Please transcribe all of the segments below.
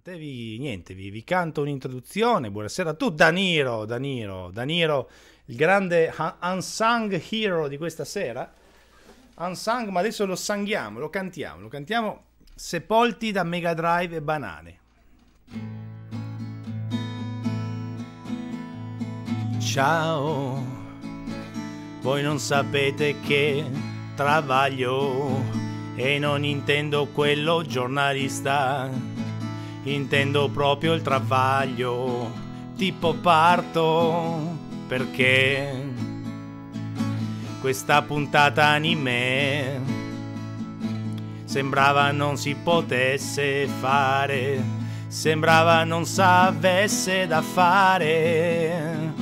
interessante. Vi, niente, vi, vi canto un'introduzione. Buonasera a tutti. Daniro, Daniro, Daniro, il grande unsung hero di questa sera. Unsung, ma adesso lo sanghiamo, lo cantiamo, lo cantiamo sepolti da Mega Drive e banane. Ciao, voi non sapete che travaglio e non intendo quello giornalista, intendo proprio il travaglio, tipo parto perché questa puntata anime sembrava non si potesse fare, sembrava non s'avesse da fare,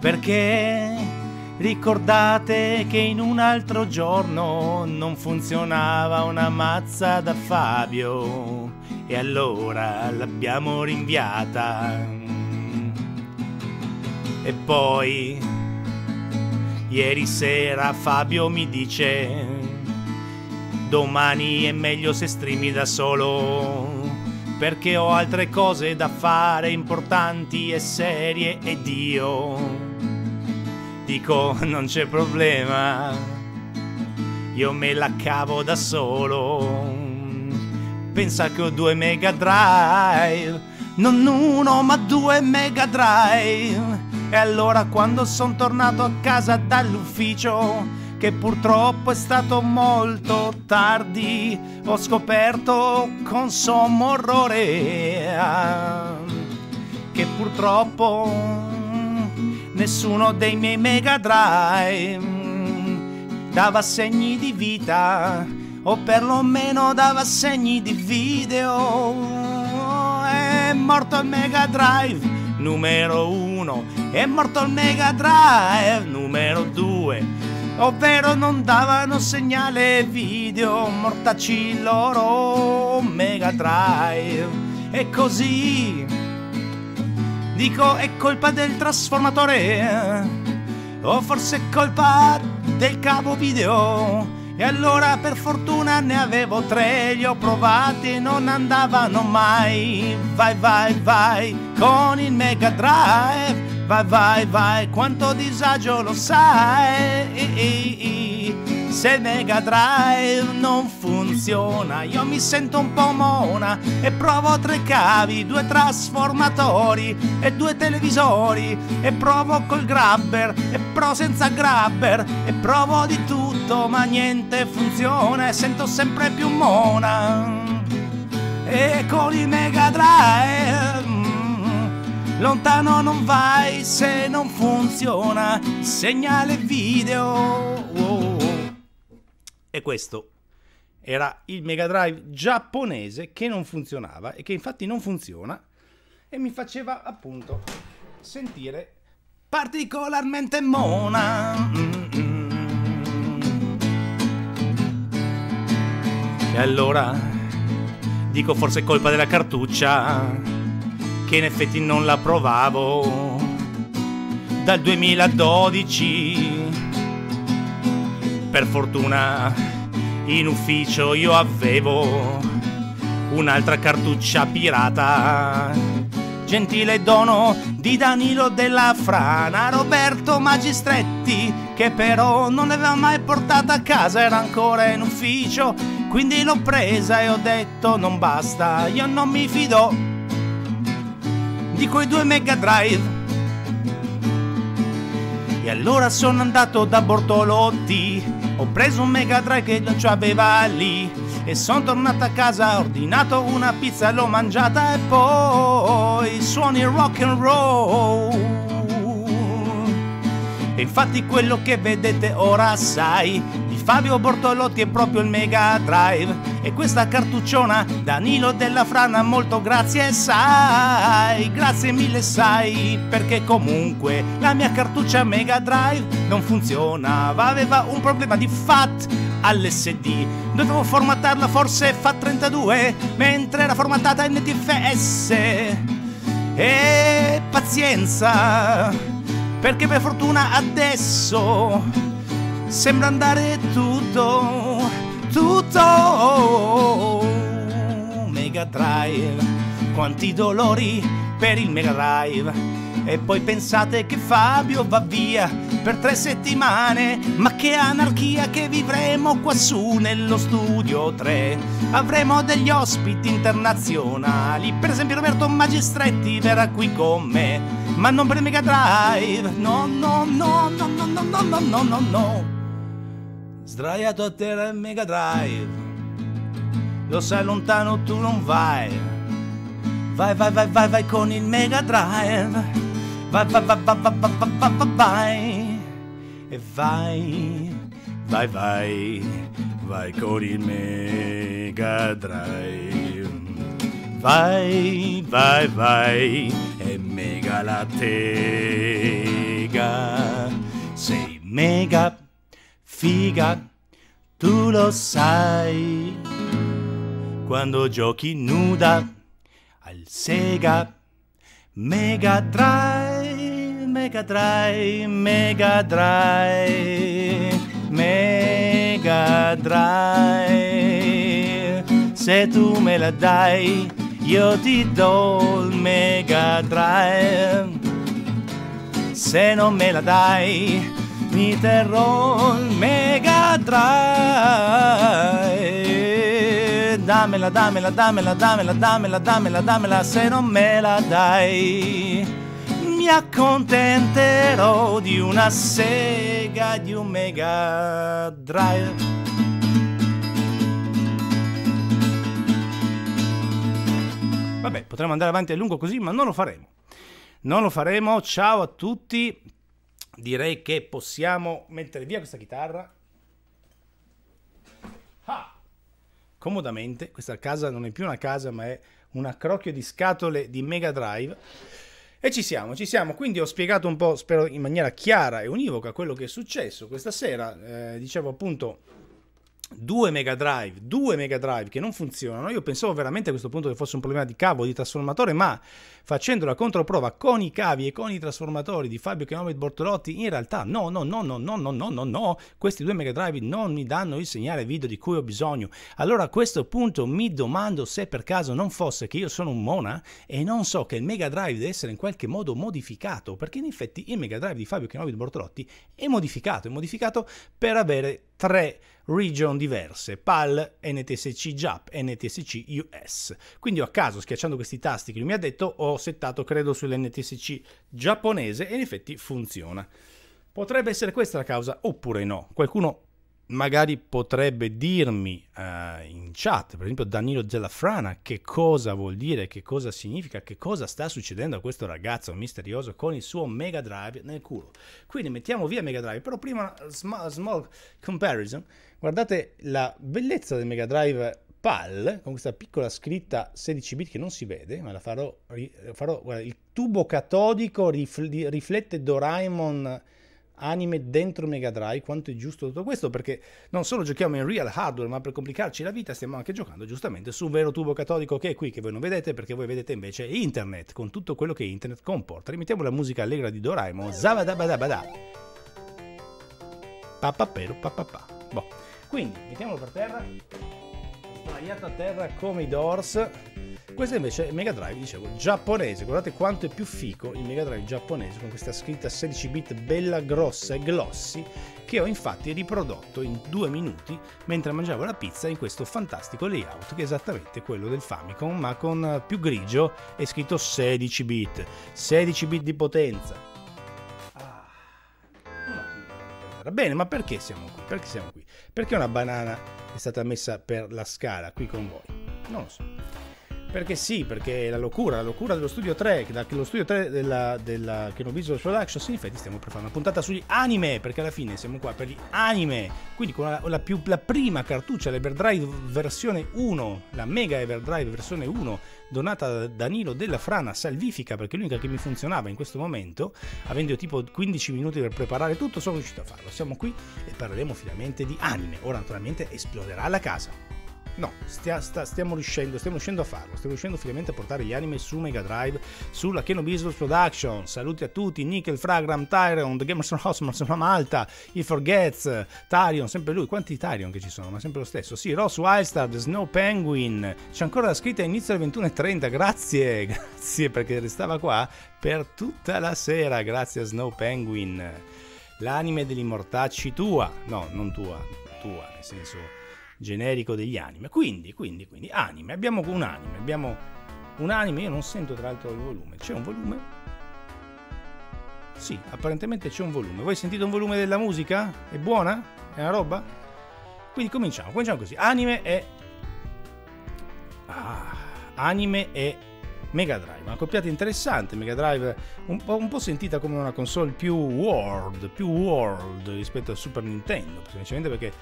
perché ricordate che in un altro giorno non funzionava una mazza da Fabio e allora l'abbiamo rinviata. E poi, ieri sera Fabio mi dice Domani è meglio se streami da solo. Perché ho altre cose da fare importanti e serie ed io dico non c'è problema. Io me la cavo da solo. Pensa che ho due Mega Drive, non uno ma due Mega Drive. E allora quando sono tornato a casa dall'ufficio che purtroppo è stato molto tardi, ho scoperto con sommo orrore che purtroppo nessuno dei miei Mega Drive dava segni di vita o perlomeno dava segni di video. È morto il Mega Drive numero uno, è morto il Mega Drive numero due ovvero non davano segnale video, mortaci loro Mega Drive. E così dico è colpa del trasformatore, o forse è colpa del cavo video. E allora per fortuna ne avevo tre, li ho provati e non andavano mai. Vai, vai, vai con il Mega Drive Vai, vai, vai, quanto disagio lo sai. Se il Mega Drive non funziona, io mi sento un po' mona e provo tre cavi, due trasformatori e due televisori e provo col grabber e pro senza grabber e provo di tutto, ma niente funziona e sento sempre più mona. E con il Mega Drive Lontano non vai se non funziona segnale video. E questo era il Mega Drive giapponese che non funzionava e che infatti non funziona e mi faceva appunto sentire particolarmente mona. E allora dico forse è colpa della cartuccia che in effetti non la provavo dal 2012. Per fortuna in ufficio io avevo un'altra cartuccia pirata. Gentile dono di Danilo della Frana, Roberto Magistretti, che però non l'aveva mai portata a casa, era ancora in ufficio. Quindi l'ho presa e ho detto non basta, io non mi fido di quei due Mega Drive. E allora sono andato da Bortolotti, ho preso un Mega Drive che non c'aveva lì e sono tornato a casa, ho ordinato una pizza, l'ho mangiata e poi suoni rock and roll. E infatti quello che vedete ora sai Fabio Bortolotti è proprio il Mega Drive. E questa cartucciona Danilo della Frana molto grazie sai. Grazie mille sai perché comunque la mia cartuccia Mega Drive non funzionava aveva un problema di FAT all'SD dovevo formattarla forse FAT32 mentre era formattata NTFS e pazienza perché per fortuna adesso sembra andare tutto, tutto Mega Drive quanti dolori per il Mega Drive. E poi pensate che Fabio va via per tre settimane, ma che anarchia che vivremo quassù nello studio 3. Avremo degli ospiti internazionali, per esempio Roberto Magistretti verrà qui con me, ma non per Mega Drive, no, no, no, no, no, no, no, no, no, no. Sdraiato a terra il Mega Drive, lo sai lontano tu non vai, vai, vai, vai, vai, vai con il Mega Drive. Vai, vai, vai, vai, vai, vai, vai, vai, vai. E vai, vai, vai, vai con il Mega Drive. Vai, vai, vai, e mega la tega. Sei mega figa, tu lo sai. Quando giochi nuda al Sega Mega Drive, Mega Drive, Mega Drive, Mega Drive. Se tu me la dai, io ti do il Mega Drive. Se non me la dai, mi terrò il Mega Drive dammela, dammela, dammela, dammela, dammela, dammela, dammela, se non me la dai. Mi accontenterò di una sega, di un Mega Drive. Vabbè, potremmo andare avanti a lungo così, ma non lo faremo. Non lo faremo. Ciao a tutti. Direi che possiamo mettere via questa chitarra comodamente. Questa casa non è più una casa, ma è un accrocchio di scatole di Mega Drive. E ci siamo, ci siamo. Quindi ho spiegato un po', spero in maniera chiara e univoca, quello che è successo questa sera. Eh, dicevo appunto due Mega Drive, due Mega Drive che non funzionano. Io pensavo veramente a questo punto che fosse un problema di cavo, di trasformatore, ma facendo la controprova con i cavi e con i trasformatori di Fabio Chianovi Bortolotti, in realtà no, no, no, no, no, no, no, no, no, questi due Mega Drive non mi danno il segnale video di cui ho bisogno. Allora a questo punto mi domando se per caso non fosse che io sono un mona e non so che il Mega Drive deve essere in qualche modo modificato, perché in effetti il Mega Drive di Fabio Chianovi Bortolotti è modificato, è modificato per avere tre region diverse, PAL, NTSC JAP, NTSC US. Quindi a caso, schiacciando questi tasti che lui mi ha detto, ho settato credo sull'NTSC giapponese e in effetti funziona. Potrebbe essere questa la causa oppure no. Qualcuno magari potrebbe dirmi uh, in chat, per esempio Danilo Dellafrana, che cosa vuol dire, che cosa significa, che cosa sta succedendo a questo ragazzo misterioso con il suo Mega Drive nel culo. Quindi mettiamo via Mega Drive, però prima small, small comparison, guardate la bellezza del Mega Drive PAL, con questa piccola scritta 16 bit che non si vede, ma la farò, farò guarda, il tubo catodico riflette Doraemon anime dentro Mega Drive, quanto è giusto tutto questo, perché non solo giochiamo in real hardware, ma per complicarci la vita stiamo anche giocando giustamente su un vero tubo catodico che è qui, che voi non vedete, perché voi vedete invece internet, con tutto quello che internet comporta. Rimettiamo la musica allegra di Doraemon, Zavadabadabada. Papapero papapà. Boh. Quindi, mettiamolo per terra, sdraiato a terra come i Doors, questo invece è Mega Drive, dicevo, giapponese. Guardate quanto è più fico il Mega Drive giapponese con questa scritta 16 bit bella grossa e glossy che ho infatti riprodotto in due minuti mentre mangiavo la pizza in questo fantastico layout che è esattamente quello del Famicom ma con più grigio e scritto 16 bit. 16 bit di potenza. Bene, ma perché siamo qui? Perché siamo qui? Perché una banana è stata messa per la scala qui con voi? Non lo so. Perché sì, perché la locura, la locura dello studio 3, dello studio 3 della, della Keno Visual Productions, in effetti stiamo per fare una puntata sugli anime, perché alla fine siamo qua per gli anime, quindi con la, la, più, la prima cartuccia, l'Everdrive versione 1, la Mega Everdrive versione 1, donata da Danilo della Frana salvifica, perché l'unica che mi funzionava in questo momento, avendo tipo 15 minuti per preparare tutto, sono riuscito a farlo. Siamo qui e parleremo finalmente di anime. Ora naturalmente esploderà la casa. No, stia, sta, stiamo riuscendo, stiamo riuscendo a farlo. Stiamo riuscendo finalmente a portare gli anime su Mega Drive, sulla Keno Business Production. Saluti a tutti, Nickel, Fragram, Tyron, The Gamers House, Marcelo Malta, il Forgets, Tyrion, sempre lui. Quanti Tyrion che ci sono? Ma sempre lo stesso. Sì, Ross Wildstar, Snow Penguin. C'è ancora la scritta inizio alle 21.30. Grazie, grazie perché restava qua per tutta la sera. Grazie a Snow Penguin. L'anime degli mortacci tua. No, non tua, tua, nel senso generico degli anime. Quindi, quindi, quindi, anime. Abbiamo un anime, abbiamo un anime, io non sento tra l'altro il volume. C'è un volume? Sì, apparentemente c'è un volume. Voi sentite un volume della musica? È buona? È una roba? Quindi cominciamo, cominciamo così. Anime e... Ah, anime e Mega Drive, una coppiata interessante, Mega Drive un po', un po', sentita come una console più world, più world rispetto al Super Nintendo, semplicemente perché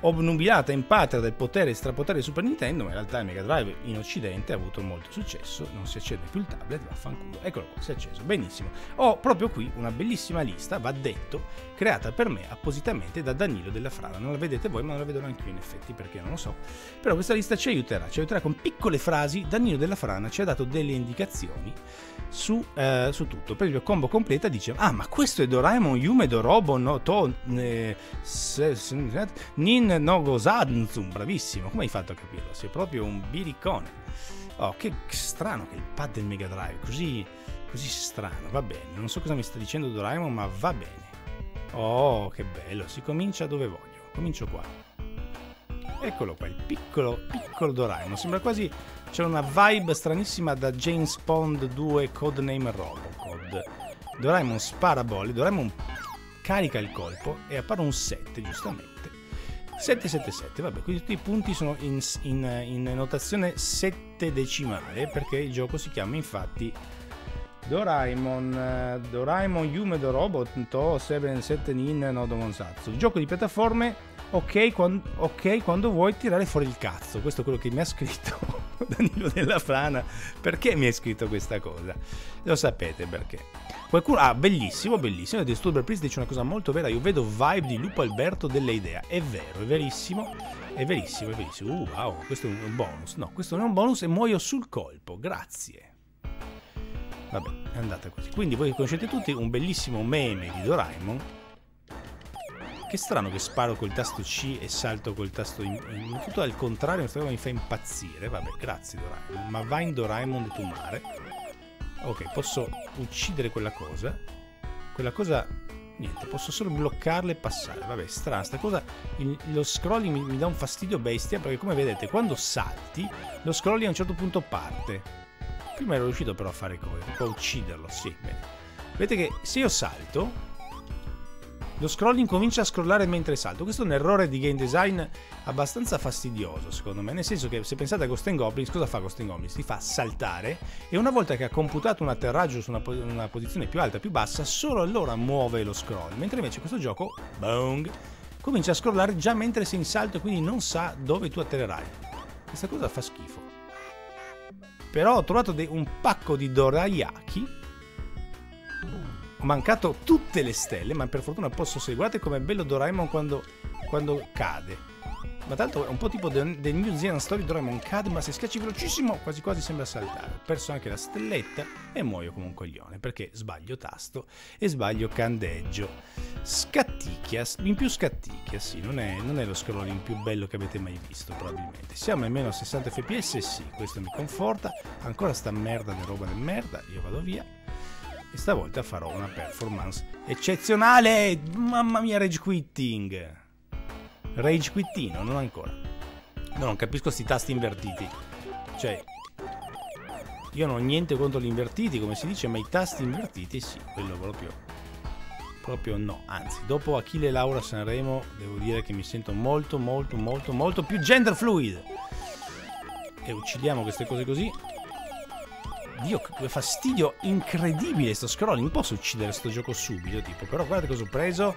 obnubilata in patria del potere e strapotere di Super Nintendo, ma in realtà il Mega Drive in Occidente ha avuto molto successo, non si accende più il tablet, vaffanculo, eccolo qua, si è acceso, benissimo. Ho proprio qui una bellissima lista, va detto, creata per me appositamente da Danilo della Frana, non la vedete voi ma non la vedo neanche io in effetti perché non lo so, però questa lista ci aiuterà, ci aiuterà con piccole frasi, Danilo della Frana ci ha dato delle indicazioni su, eh, su, tutto. Per esempio, combo completa dice: Ah, ma questo è Doraemon Yume Dorobo no to eh, se, se, Nin no Gosanzum. Bravissimo, come hai fatto a capirlo? Sei proprio un biricone. Oh, che strano che il pad del Mega Drive, così, così strano. Va bene, non so cosa mi sta dicendo Doraemon, ma va bene. Oh, che bello, si comincia dove voglio. Comincio qua. Eccolo qua, il piccolo, piccolo Doraemon. Sembra quasi c'è una vibe stranissima da James Bond 2 Codename Robocod. Doraemon spara bolle, Doraemon carica il colpo e appare un 7, giustamente. 777, vabbè, quindi tutti i punti sono in, in, in notazione 7 decimale perché il gioco si chiama infatti Doraemon Doraemon Yume Robot To 77 Nin no Domonsatsu. Gioco di piattaforme ok quando, ok quando vuoi tirare fuori il cazzo. Questo è quello che mi ha scritto Danilo della Frana. Perché mi hai scritto questa cosa? Lo sapete perché. Qualcuno, ah, bellissimo, bellissimo. Disturber Priest dice una cosa molto vera. Io vedo vibe di Lupo Alberto delle idee. È vero, è verissimo. È verissimo, è verissimo. Uh, wow, questo è un bonus. No, questo non è un bonus e muoio sul colpo. Grazie. Vabbè, è andata così. Quindi voi conoscete tutti un bellissimo meme di Doraemon che strano che sparo col tasto C e salto col tasto in, in tutto al contrario, questa cosa mi fa impazzire. Vabbè, grazie Doraemon. Ma va in Doraemon tu mare. Ok, posso uccidere quella cosa. Quella cosa niente, posso solo bloccarla e passare. Vabbè, strana, sta cosa, il, lo scrolling mi, mi, dà un fastidio bestia perché come vedete quando salti, lo scrolling a un certo punto parte. Prima ero riuscito però a fare cose, tipo a ucciderlo, sì, bene. Vedete che se io salto, lo scrolling comincia a scrollare mentre salto. Questo è un errore di game design abbastanza fastidioso, secondo me. Nel senso che se pensate a Ghost Goblins, cosa fa Ghost Goblins? Ti fa saltare e una volta che ha computato un atterraggio su una, una posizione più alta più bassa, solo allora muove lo scroll. Mentre invece questo gioco, bong, comincia a scrollare già mentre sei in salto e quindi non sa dove tu atterrerai. Questa cosa fa schifo. Però ho trovato un pacco di dorayaki ho mancato tutte le stelle, ma per fortuna posso seguire. Guardate com'è bello Doraemon quando, quando cade. Ma tanto è un po' tipo The, New Zealand Story Doraemon cade, ma se schiacci velocissimo quasi quasi sembra saltare. Ho perso anche la stelletta e muoio come un coglione, perché sbaglio tasto e sbaglio candeggio. Scatticchia, in più scatticchia, sì, non è, non è lo scrolling più bello che avete mai visto probabilmente. Siamo almeno a 60 fps, sì, questo mi conforta. Ancora sta merda di roba di merda, io vado via e stavolta farò una performance eccezionale. Mamma mia, rage quitting. Rage quittino, non ancora. No, non capisco questi tasti invertiti. Cioè, io non ho niente contro gli invertiti, come si dice, ma i tasti invertiti sì, quello proprio proprio no, anzi, dopo Achille Laura Sanremo devo dire che mi sento molto molto molto molto più gender fluid. E uccidiamo queste cose così Dio, che fastidio incredibile sto scrolling. Non posso uccidere sto gioco subito, tipo. Però guarda cosa ho preso.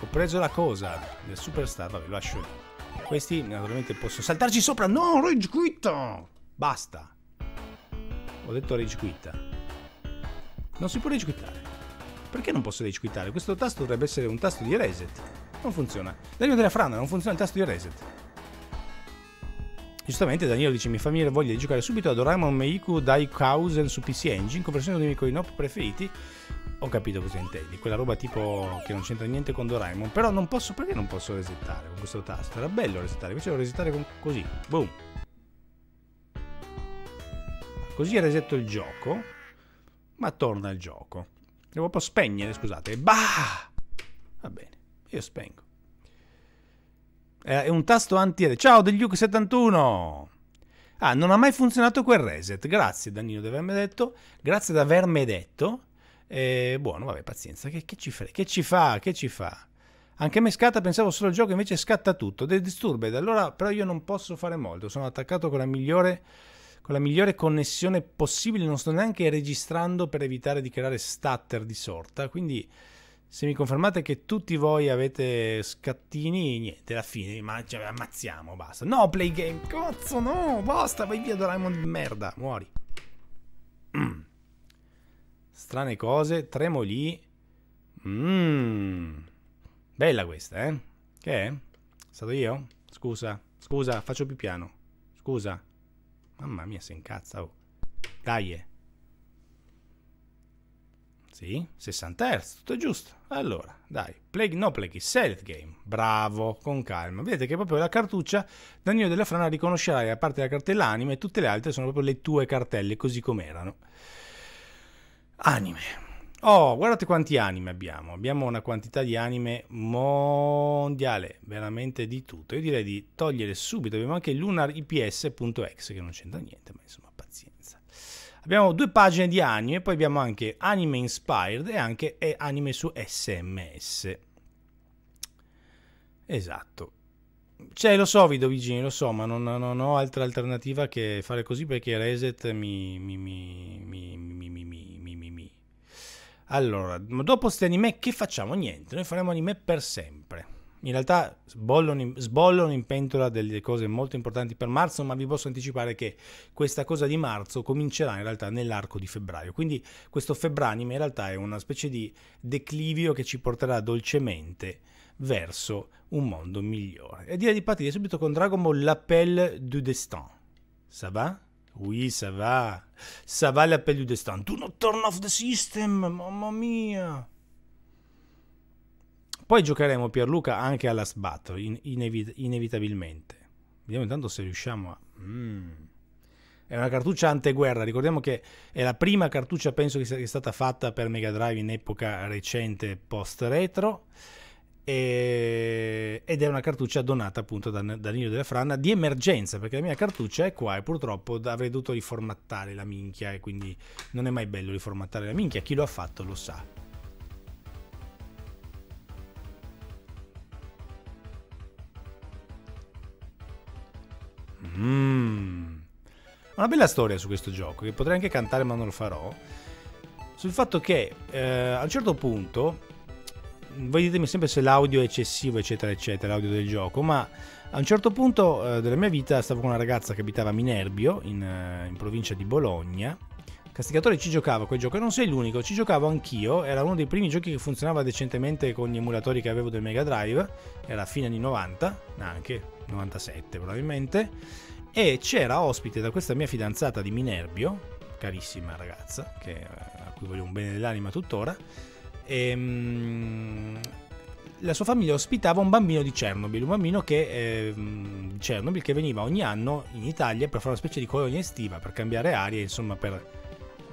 Ho preso la cosa del Superstar. Vabbè, lo lascio lì. Questi naturalmente posso saltarci sopra. No, rage quitta! Basta. Ho detto rage quitta. Non si può rage quittare. Perché non posso rage quittare? Questo tasto dovrebbe essere un tasto di reset. Non funziona. Daniel della Frana, non funziona il tasto di reset. Giustamente Daniele dice mi fa venire voglia di giocare subito a Doraemon Meiku Daikausen su PC Engine, conversione dei miei coin preferiti. Ho capito cosa intendi, quella roba tipo che non c'entra niente con Doraemon, però non posso, perché non posso resettare con questo tasto? Era bello resettare, invece devo resettare con, così, boom. Così resetto il gioco, ma torna il gioco. Devo proprio spegnere, scusate. Bah! Va bene, io spengo. È un tasto anti Ciao degli 71 Ah, non ha mai funzionato quel reset. Grazie Danilo di avermi detto. Grazie di avermi detto. Eh, buono, vabbè, pazienza. Che, che, ci? Che ci fa? Che ci fa? Anche me scatta, pensavo solo al gioco, invece scatta tutto. De Disturbed. Allora, però io non posso fare molto. Sono attaccato con la migliore con la migliore connessione possibile, non sto neanche registrando per evitare di creare stutter di sorta, quindi se mi confermate che tutti voi avete scattini, niente, alla fine ma, cioè, ammazziamo, basta. No, play game, cazzo, no, basta, vai via Doraemon di merda, muori. Mm. Strane cose, tremoli. Mmm. Bella questa, eh? Che è? Stato io? Scusa, scusa, faccio più piano. Scusa. Mamma mia, si incazza, oh. Dai. Eh. Sì, 60 Hz, tutto giusto. Allora, dai, play, no play, select game. Bravo, con calma. Vedete che proprio la cartuccia Daniele della Frana riconoscerai, a parte la cartella anime, tutte le altre sono proprio le tue cartelle, così come erano. Anime. Oh, guardate quanti anime abbiamo. Abbiamo una quantità di anime mondiale, veramente di tutto. Io direi di togliere subito. Abbiamo anche lunarips.exe che non c'entra niente, ma insomma, pazienza. Abbiamo due pagine di anime, poi abbiamo anche anime inspired e anche anime su SMS. Esatto. Cioè, lo so, Vido Vigini, lo so, ma non, non, ho altra alternativa che fare così perché reset mi. mi, mi, mi, mi, mi, mi, mi, mi. Allora, dopo questi anime, che facciamo? Niente, noi faremo anime per sempre. In realtà sbollono in, sbollono in pentola delle cose molto importanti per marzo, ma vi posso anticipare che questa cosa di marzo comincerà in realtà nell'arco di febbraio. Quindi questo febbraio in realtà è una specie di declivio che ci porterà dolcemente verso un mondo migliore. E direi di partire subito con Dragon Ball L'Appel du Destin. Ça va? Oui, ça va. Ça va l'Appel du Destin. Do not turn off the system, mamma mia. Poi giocheremo Pierluca anche alla Battle, in, inevit- inevitabilmente. Vediamo intanto se riusciamo a... Mm. È una cartuccia anteguerra, ricordiamo che è la prima cartuccia penso che sia stata fatta per Mega Drive in epoca recente post-retro e... ed è una cartuccia donata appunto da Danilo della Franna di emergenza perché la mia cartuccia è qua e purtroppo avrei dovuto riformattare la minchia e quindi non è mai bello riformattare la minchia, chi lo ha fatto lo sa. Mm. Una bella storia su questo gioco, che potrei anche cantare ma non lo farò. Sul fatto che eh, a un certo punto, voi ditemi sempre se l'audio è eccessivo, eccetera, eccetera, l'audio del gioco, ma a un certo punto eh, della mia vita stavo con una ragazza che abitava a Minerbio, in, eh, in provincia di Bologna. Castigatore ci giocava quel gioco e non sei l'unico, ci giocavo anch'io, era uno dei primi giochi che funzionava decentemente con gli emulatori che avevo del Mega Drive, era fine anni 90, anche 97 probabilmente. E c'era ospite da questa mia fidanzata di Minerbio, carissima ragazza, che, a cui voglio un bene dell'anima tuttora, e, um, la sua famiglia ospitava un bambino di Chernobyl, un bambino che, eh, Chernobyl che veniva ogni anno in Italia per fare una specie di colonia estiva, per cambiare aria, insomma per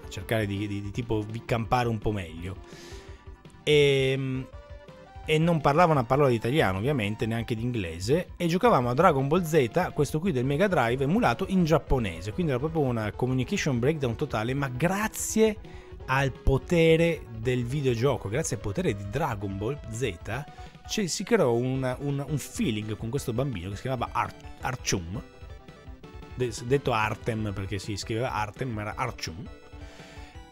cercare di, di, di tipo di campare un po' meglio. E, e non parlava una parola di italiano ovviamente, neanche di inglese, e giocavamo a Dragon Ball Z, questo qui del Mega Drive, emulato in giapponese, quindi era proprio una communication breakdown totale, ma grazie al potere del videogioco, grazie al potere di Dragon Ball Z, cioè, si creò una, un, un, feeling con questo bambino che si chiamava Ar- Archum, detto Artem perché si scriveva Artem, ma era Archum,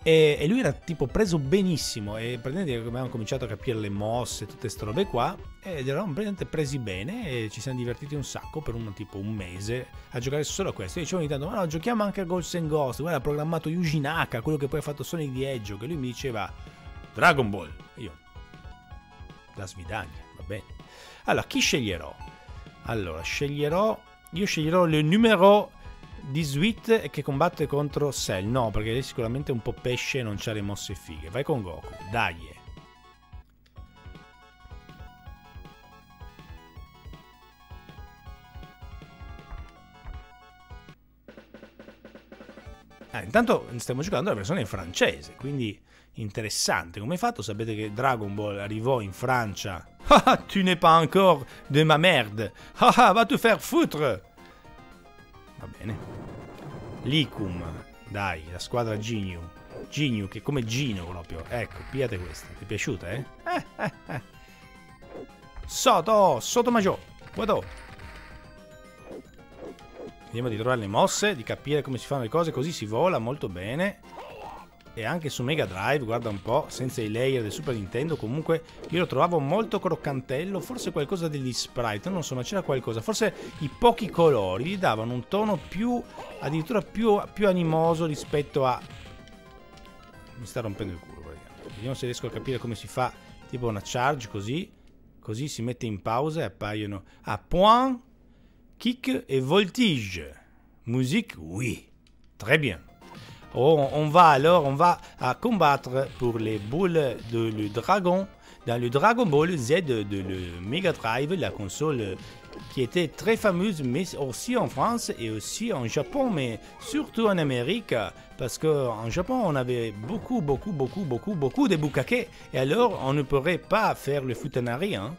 e, e, lui era tipo preso benissimo e praticamente abbiamo cominciato a capire le mosse, tutte queste robe qua ed eravamo praticamente presi bene e ci siamo divertiti un sacco per un tipo un mese a giocare solo a questo. Io dicevo ogni tanto, ma no, giochiamo anche a Ghost and Ghost, guarda ha programmato Yuji Naka, quello che poi ha fatto Sonic di Edge, che lui mi diceva Dragon Ball. Io, la svidaglia, va bene. Allora, chi sceglierò? Allora, sceglierò io sceglierò il numero 18 che combatte contro Cell. No, perché lei sicuramente è un po' pesce e non c'ha le mosse fighe. Vai con Goku, dai. Ah, intanto stiamo giocando la versione in francese, quindi interessante. Come hai fatto? Sapete che Dragon Ball arrivò in Francia. Ah, tu n'es pas encore de ma merde. Ah, ah, va te faire foutre. Va bene. Licum. Dai, la squadra Ginyu. Ginyu, che come Gino proprio. Ecco, piate questa. Ti è piaciuta, eh? eh, eh, eh. Soto, Soto Maggiò. Guarda. Vediamo di trovare le mosse, di capire come si fanno le cose, così si vola molto bene. E anche su Mega Drive, guarda un po', senza i layer del Super Nintendo, comunque io lo trovavo molto croccantello, forse qualcosa degli sprite, non so, ma c'era qualcosa. Forse i pochi colori gli davano un tono più, addirittura più, più animoso rispetto a... Mi sta rompendo il culo, praticamente. Vediamo se riesco a capire come si fa, tipo una charge così. Così si mette in pausa e appaiono... Ah, point kick et voltige. Musique, oui. Très bien. On, on, va alors, on va à combattre pour les boules de le dragon dans le Dragon Ball Z de le Mega Drive, la console qui était très fameuse, mais aussi en France et aussi en Japon, mais surtout en Amérique, parce qu'en Japon, on avait beaucoup, beaucoup, beaucoup, beaucoup, beaucoup de bukake, et alors on ne pourrait pas faire le futanari. Hein.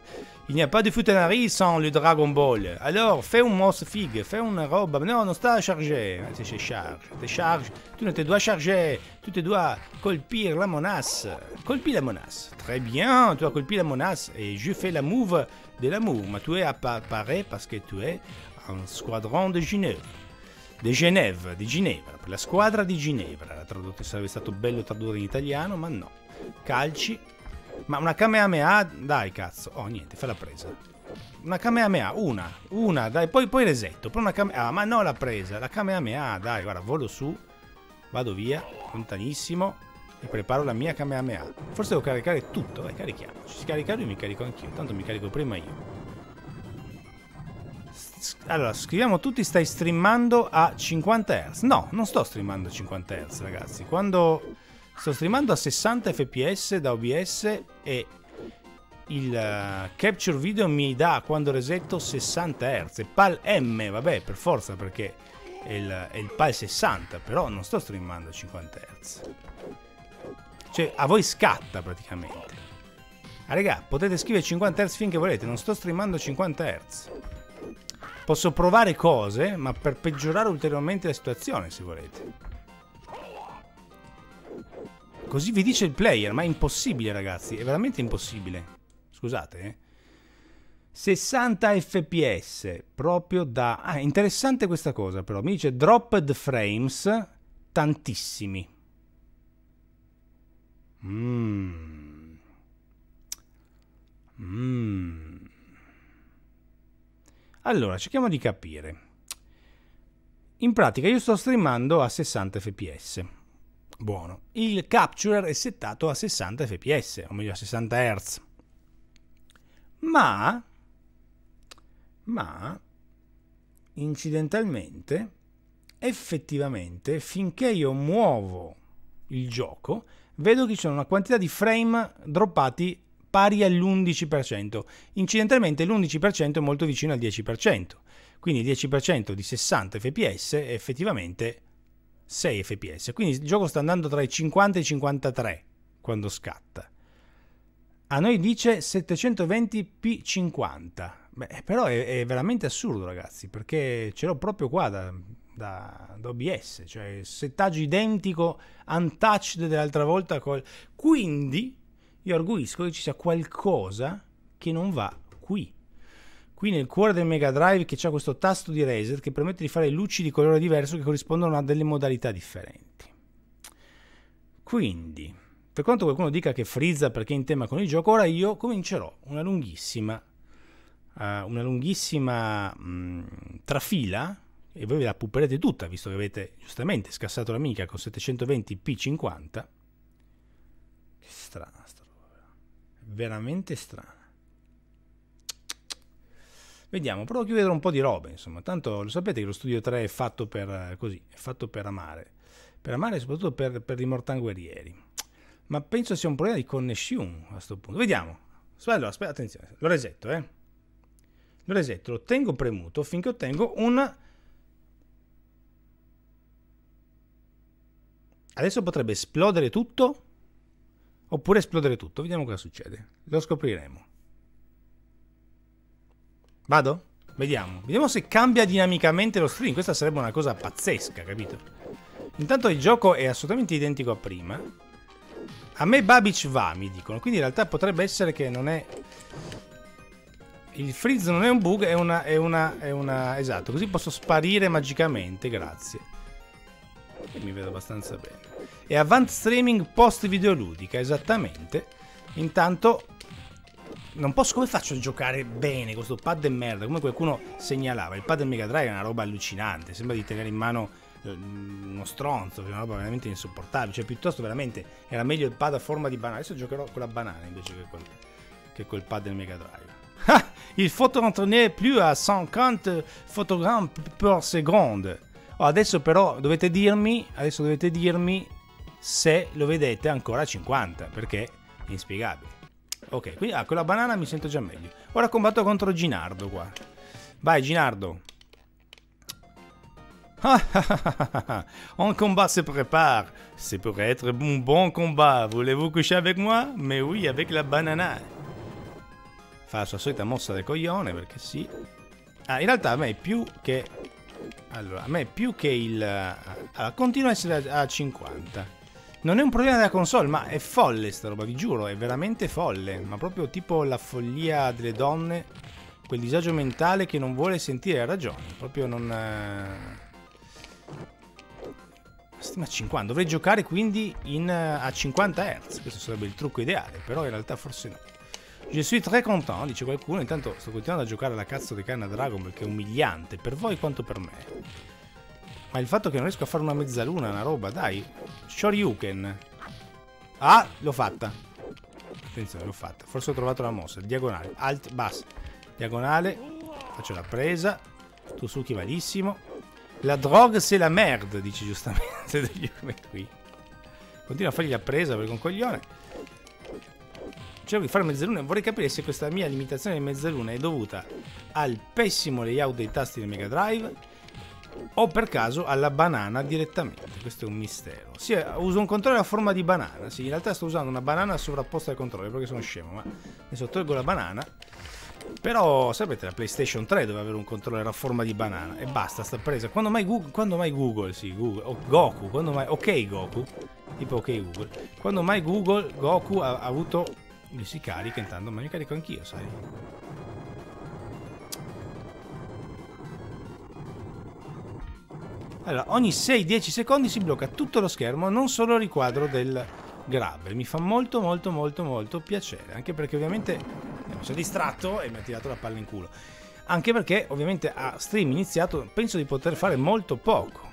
Il n'y a pas de futanari sans le Dragon Ball. Alors, fais un mouse fig, fais une robe. Non, non sta chargé. Si se charge, te charge. Tu ne te dois charger. Tu te dois colpir la menace. Colpir la menace. Très bien, tu as colpir la menace. Et je fais la move de l'amour. Mais tu es apparu parce que tu es un squadron de Genève. De Genève, di Ginevra, la squadra di Ginevra. Tradotto, sarebbe stato bello tradurre in italiano, ma no. Calci, ma una Kamehameha, dai cazzo. Oh, niente, fa la presa. Una Kamehameha, una, una, dai, poi, poi resetto. Poi una Kamehameha, ah, ma no la presa. La Kamehameha, dai, guarda, volo su. Vado via, lontanissimo. E preparo la mia Kamehameha. Forse devo caricare tutto, dai, carichiamoci. Si carica lui, mi carico anch'io. Tanto mi carico prima io. Allora, scriviamo tutti, stai streamando a 50 Hz. No, non sto streamando a 50 Hz, ragazzi. Quando Sto streamando a 60 fps da OBS e il uh, capture video mi dà quando resetto 60 Hz. PAL M, vabbè, per forza perché è il, è il PAL 60, però non sto streamando a 50 Hz. Cioè, a voi scatta praticamente. Ah, raga, potete scrivere 50 Hz finché volete, non sto streamando a 50 Hz. Posso provare cose, ma per peggiorare ulteriormente la situazione, se volete. Così vi dice il player, ma è impossibile ragazzi, è veramente impossibile. Scusate, eh. 60 fps, proprio da... Ah, interessante questa cosa però, mi dice dropped frames, tantissimi. Mmm. Mmm. Allora, cerchiamo di capire. In pratica io sto streamando a 60 fps buono. Il capturer è settato a 60 fps, o meglio a 60 Hz. Ma, ma, incidentalmente, effettivamente, finché io muovo il gioco, vedo che ci sono una quantità di frame droppati pari all'11%. Incidentalmente l'11% è molto vicino al 10%. Quindi il 10% di 60 fps è effettivamente 6 fps. Quindi il gioco sta andando tra i 50 e i 53 quando scatta. A noi dice 720p50. Beh, però è, è, veramente assurdo, ragazzi, perché ce l'ho proprio qua da, da, da OBS, cioè settaggio identico, untouched dell'altra volta. Col... Quindi io arguisco che ci sia qualcosa che non va qui qui nel cuore del Mega Drive che c'è questo tasto di reset che permette di fare luci di colore diverso che corrispondono a delle modalità differenti. Quindi, per quanto qualcuno dica che frizza perché è in tema con il gioco, ora io comincerò una lunghissima, uh, una lunghissima mh, mm, trafila e voi ve la puperete tutta visto che avete giustamente scassato l'amica con 720p50. Che strana sta roba, veramente strana. Vediamo, provo a chiudere un po' di roba, insomma. Tanto lo sapete che lo Studio 3 è fatto per eh, così, è fatto per amare. Per amare soprattutto per, per i mortanguerieri. Ma penso sia un problema di connessione a questo punto. Vediamo. Allora, aspetta, attenzione. Lo resetto, eh. Lo resetto, lo tengo premuto finché ottengo un... Adesso potrebbe esplodere tutto oppure esplodere tutto. Vediamo cosa succede. Lo scopriremo. Vado? Vediamo. Vediamo se cambia dinamicamente lo stream. Questa sarebbe una cosa pazzesca, capito? Intanto il gioco è assolutamente identico a prima. A me Babic va, mi dicono. Quindi in realtà potrebbe essere che non è... Il freeze non è un bug, è una... È una, è una... Esatto, così posso sparire magicamente, grazie. E mi vedo abbastanza bene. E Advanced Streaming post videoludica, esattamente. Intanto non posso come faccio a giocare bene questo pad de merda? Come qualcuno segnalava il pad del Mega Drive è una roba allucinante sembra di tenere in mano eh, uno stronzo è una roba veramente insopportabile. Cioè piuttosto veramente era meglio il pad a forma di banana. Adesso giocherò con la banana invece che quel, che quel pad del Mega Drive. Il photon n'est plus a 50 fotogrammi per seconde adesso però dovete dirmi adesso dovete dirmi se lo vedete ancora a 50 perché è inspiegabile Ok, quindi ah, con la banana mi sento già meglio. Ora combatto contro Ginardo qua. Vai Ginardo. un combat se prépare. C'est pour être un bon combat. Voulez-vous coucher avec moi? Mais oui, avec la banana. Fa la sua solita mossa del coglione, perché sì. Ah, in realtà a me è più che... Allora, a me più che il... Allora, continua a essere a 50. Non è un problema della console, ma è folle sta roba, vi giuro, è veramente folle. Ma proprio tipo la follia delle donne, quel disagio mentale che non vuole sentire ragioni. Proprio non... Eh... Stima 50, dovrei giocare quindi in, uh, a 50 Hz, questo sarebbe il trucco ideale, però in realtà forse no. Je suis très content, dice qualcuno, intanto sto continuando a giocare alla cazzo di canna Dragon perché è umiliante, per voi quanto per me. Ma il fatto che non riesco a fare una mezzaluna è una roba, dai. Shoryuken. Ah, l'ho fatta. Attenzione, l'ho fatta. Forse ho trovato la mossa. Diagonale. Alt, basso. Diagonale. Faccio la presa. Tu succhi malissimo. La droga c'est la merde, dice giustamente qui. Continua a fargli la presa per un coglione. Cerco di fare mezzaluna. Vorrei capire se questa mia limitazione di mezzaluna è dovuta al pessimo layout dei tasti del Mega Drive o per caso alla banana direttamente. Questo è un mistero. Sì, uso un controller a forma di banana. Sì, in realtà sto usando una banana sovrapposta al controller perché sono scemo, ma adesso tolgo la banana. Però sapete la PlayStation 3 deve avere un controller a forma di banana e basta, sta presa. Quando mai Google, quando mai Google sì, Google, o Goku, quando mai ok Goku, tipo ok Google. Quando mai Google Goku ha, ha avuto lui si carica intanto, ma mi carico anch'io, sai. Allora, ogni 6-10 secondi si blocca tutto lo schermo, non solo il riquadro del grabber. Mi fa molto molto molto molto piacere, anche perché ovviamente mi sono distratto e mi ha tirato la palla in culo. Anche perché ovviamente a stream iniziato penso di poter fare molto poco.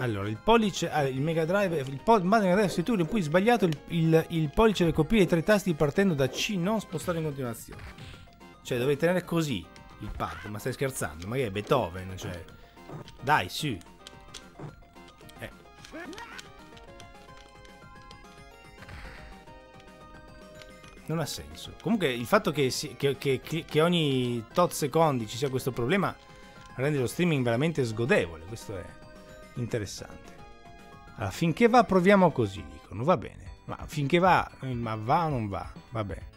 Allora, il pollice, ah, il Mega Drive, il po- Mega se tu in cui sbagliato il, il, il pollice deve coprire i tre tasti partendo da C, non spostare in continuazione. Cioè, dovevi tenere così il pad, ma stai scherzando? Ma che è Beethoven, cioè... Dai, su. Eh. Non ha senso. Comunque il fatto che, si, che, che, che, ogni tot secondi ci sia questo problema rende lo streaming veramente sgodevole. Questo è interessante. Allora, finché va proviamo così, dicono. Va bene. Ma finché va, ma va o non va? Va bene.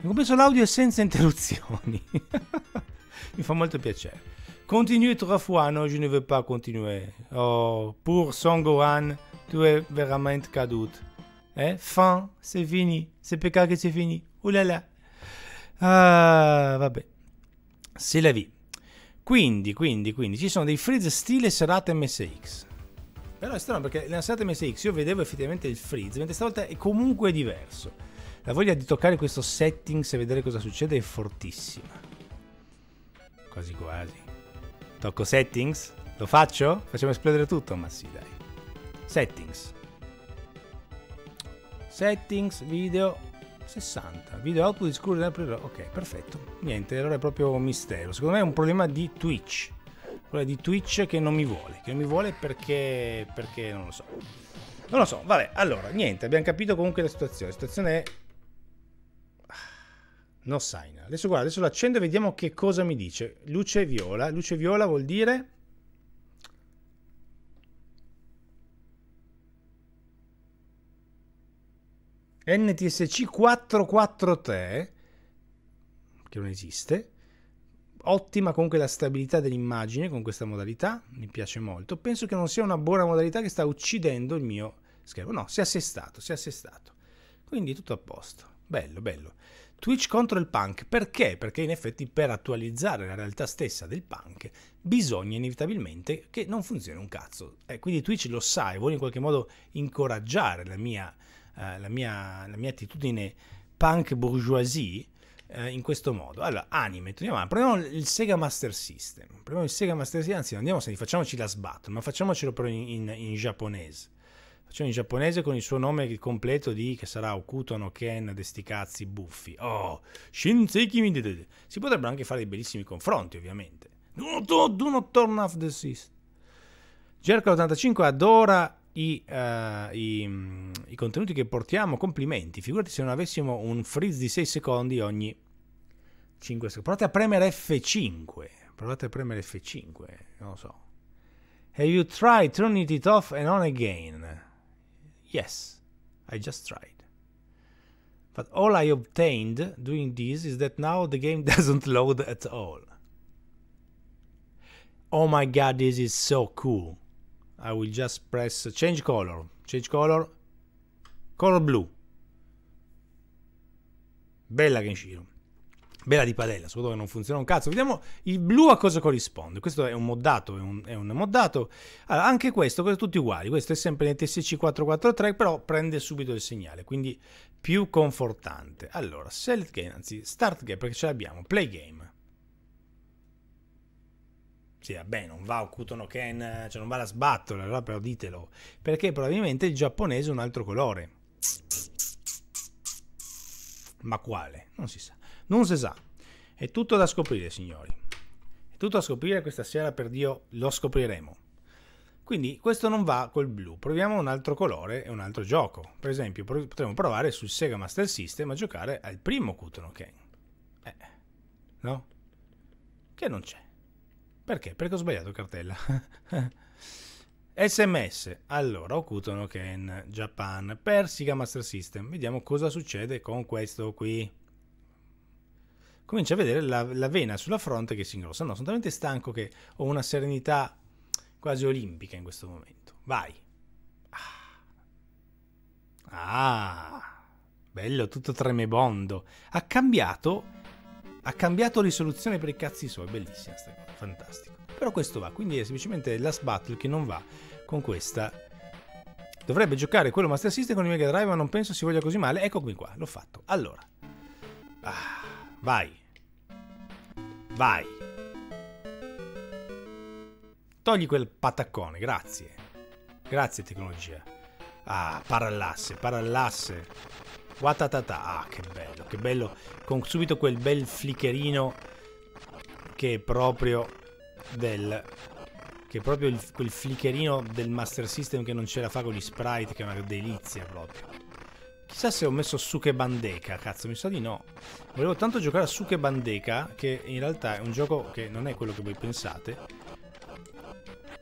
In compenso l'audio è senza interruzioni. Mi fa molto piacere. Continue trois fois. Non, je ne veux pas continuer. Oh, pour Son Gohan, tu es vraiment caduto. Eh? Fin, c'est fini. C'est peccato che c'est fini. Là. Ah, vabbè. C'est la vie. Quindi, quindi, quindi, ci sono dei freeze stile serata MSX. Però è strano perché nella serata MSX io vedevo effettivamente il freeze, mentre stavolta è comunque diverso. La voglia di toccare questo settings e vedere cosa succede è fortissima. Quasi quasi. Tocco settings? Lo faccio? Facciamo esplodere tutto? Ma sì, dai. Settings. Settings, video. 60. Video output di scuro Ok, perfetto. Niente, allora è proprio un mistero. Secondo me è un problema di Twitch. Problema di Twitch che non mi vuole. Che non mi vuole perché... perché non lo so. Non lo so, vabbè, allora, niente, abbiamo capito comunque la situazione. La situazione è... No sign. Adesso guarda, adesso lo accendo e vediamo che cosa mi dice. Luce viola. Luce viola vuol dire... NTSC 443 che non esiste ottima comunque la stabilità dell'immagine con questa modalità mi piace molto. Penso che non sia una buona modalità che sta uccidendo il mio schermo. No si è assestato si è assestato. Quindi tutto a posto. Bello bello. Twitch contro il punk. Perché? Perché in effetti per attualizzare la realtà stessa del punk bisogna inevitabilmente che non funzioni un cazzo. E quindi Twitch lo sa e vuole in qualche modo incoraggiare la mia eh, la, mia, la, mia, attitudine punk bourgeoisie eh, in questo modo. Allora, anime, torniamo prendiamo il Sega Master System. Prendiamo il Sega Master System, anzi, andiamo, se facciamoci la sbatto, ma facciamocelo però in, in, in giapponese. Facciamo in giapponese con il suo nome completo di che sarà Okuto no Ken Desticazzi Buffi. Oh, Shinseki Midede. Si potrebbero anche fare dei bellissimi confronti, ovviamente. Do not turn off the system. Jerko85 adora i, uh, i, i, contenuti che portiamo, complimenti. Figurati se non avessimo un freeze di 6 secondi ogni 5 secondi. Provate a premere F5. Provate a premere F5. Non lo so. Have you tried turning it off and on again? Yes, I just tried. But all I obtained doing this is that now the game doesn't load at all. Oh my god, this is so cool. I will just press change color. Change color. Color blu. Bella Kenshiro. Bella di padella, soprattutto che non funziona un cazzo. Vediamo il blu a cosa corrisponde. Questo è un moddato, è un, è un moddato. Allora, anche questo, questo tutti uguali. Questo è sempre NTSC 443, però prende subito il segnale, quindi più confortante. Allora, select game, anzi start game, perché ce l'abbiamo. Play game. Sì, vabbè, non va Okuto no Ken, cioè non va la sbattola, allora però ditelo. Perché probabilmente il giapponese è un altro colore. Ma quale? Non si sa. Non si sa. È tutto da scoprire, signori. È tutto da scoprire questa sera, per Dio, lo scopriremo. Quindi questo non va col blu. Proviamo un altro colore e un altro gioco. Per esempio, potremmo provare sul Sega Master System a giocare al primo Okuto no Ken. Eh, no? Che non c'è. Perché? Perché ho sbagliato cartella. SMS. Allora, Okuto no Ken Japan per Sega Master System. Vediamo cosa succede con questo qui. Comincia a vedere la, la vena sulla fronte che si ingrossa. No, sono talmente stanco che ho una serenità quasi olimpica in questo momento. Vai. Ah. ah, bello, tutto tremebondo. Ha cambiato ha cambiato risoluzione per i cazzi suoi, bellissima sta cosa, fantastico. Però questo va, quindi è semplicemente Last Battle che non va con questa. Dovrebbe giocare quello Master System con il Mega Drive, ma non penso si voglia così male. Eccomi qua, l'ho fatto. Allora. Ah, vai. Vai. Togli quel pataccone, grazie. Grazie tecnologia. Ah, parallasse, parallasse. Watatata. Ah, che bello, che bello. Con subito quel bel flickerino che è proprio del... Che è proprio il, quel flickerino del Master System che non ce la fa con gli sprite, che è una delizia proprio. Chissà se ho messo Suke Bandeka, cazzo, mi sa di no. Volevo tanto giocare a Suke Bandeka, che in realtà è un gioco che non è quello che voi pensate.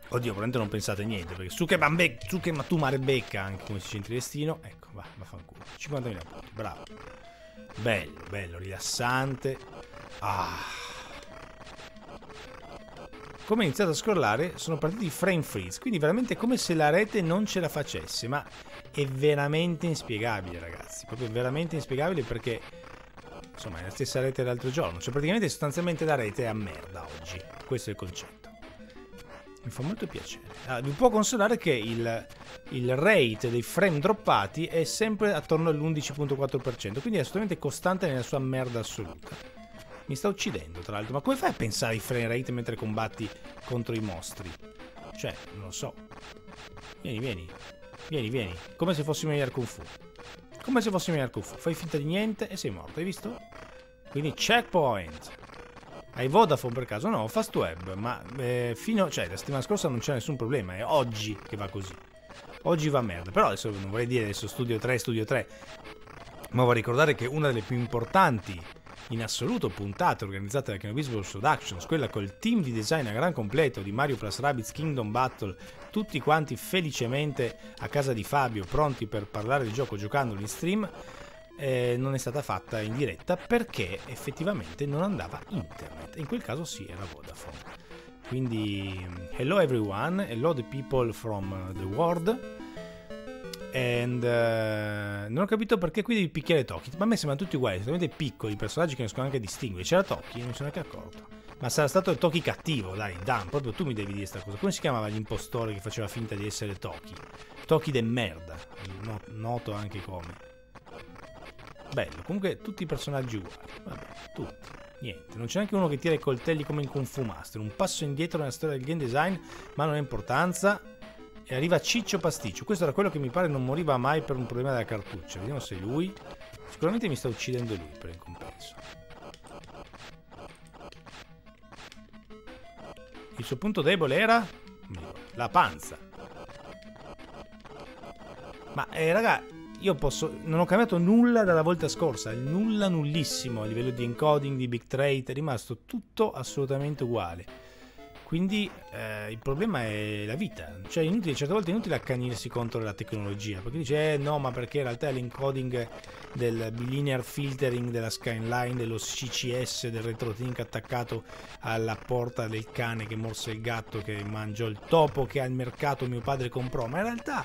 Oddio, probabilmente non pensate niente, perché Suke Bambecca, Suke Matumare Becca, anche come si dice in triestino. Ecco, va, vaffanculo. 50.000 punti, bravo. Bello, bello, rilassante. Ah. Come ho iniziato a scrollare, sono partiti frame freeze, quindi veramente come se la rete non ce la facesse, ma è veramente inspiegabile, ragazzi. Proprio veramente inspiegabile perché, insomma, è la stessa rete dell'altro giorno. Cioè, praticamente, sostanzialmente la rete è a merda oggi. Questo è il concetto. Mi fa molto piacere. Ah, vi può consolare che il, il, rate dei frame droppati è sempre attorno all'11.4%, quindi è assolutamente costante nella sua merda assoluta. Mi sta uccidendo, tra l'altro. Ma come fai a pensare ai frame rate mentre combatti contro i mostri? Cioè, non lo so. Vieni, vieni. Vieni, vieni. Come se fossimo in Kung Fu. come se fossi Mirko Fai finta di niente e sei morto, hai visto? Quindi checkpoint. Hai Vodafone per caso? No, Fastweb, ma eh, fino, cioè, la settimana scorsa non c'è nessun problema, è oggi che va così. Oggi va merda, però adesso non vorrei dire adesso Studio 3, Studio 3, ma vorrei ricordare che una delle più importanti in assoluto puntate organizzate da Kenobi Productions, quella col team di design a gran completo di Mario Plus Rabbids Kingdom Battle, tutti quanti felicemente a casa di Fabio, pronti per parlare del gioco giocandolo in stream, eh, non è stata fatta in diretta perché effettivamente non andava internet. In quel caso sì, era Vodafone. Quindi, hello everyone, hello the people from the world. And uh, non ho capito perché qui devi picchiare Toki. Ma a me sembrano tutti uguali, solamente piccoli, personaggi che non riescono anche a distinguere. C'era Toki, non mi sono neanche accorto. Ma sarà stato il Toki cattivo, dai, Dan, proprio tu mi devi dire questa cosa. Come si chiamava l'impostore che faceva finta di essere Toki? Toki de merda, no, noto anche come. Bello, comunque tutti i personaggi uguali. Vabbè, tutti. Niente, non c'è neanche uno che tira i coltelli come in Kung Fu Master. Un passo indietro nella storia del game design, ma non ha importanza e arriva Ciccio Pasticcio. Questo era quello che mi pare non moriva mai per un problema della cartuccia. Vediamo se lui... Sicuramente mi sta uccidendo lui per il compenso. Il suo punto debole era... La panza. Ma, eh, raga, io posso... Non ho cambiato nulla dalla volta scorsa. Nulla, nullissimo a livello di encoding, di big trait. È rimasto tutto assolutamente uguale. Quindi eh, il problema è la vita, cioè inutile, certe volte è inutile accanirsi contro la tecnologia, perché dice eh, no ma perché in realtà è l'encoding del bilinear filtering della skyline, dello CCS, del retrotink attaccato alla porta del cane che morse il gatto, che mangiò il topo che al mercato mio padre comprò, ma in realtà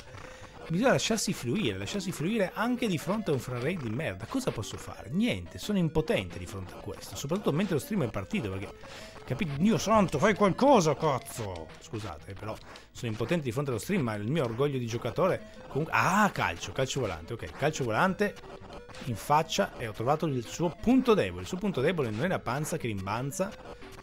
bisogna lasciarsi fluire, lasciarsi fluire anche di fronte a un frame di merda. Cosa posso fare? Niente, sono impotente di fronte a questo, soprattutto mentre lo stream è partito, perché Capito? Dio santo, fai qualcosa, cazzo! Scusate, però sono impotente di fronte allo stream, ma il mio orgoglio di giocatore... Comunque... Ah, calcio, calcio volante, ok. Calcio volante in faccia e ho trovato il suo punto debole. Il suo punto debole non è la panza che rimbanza,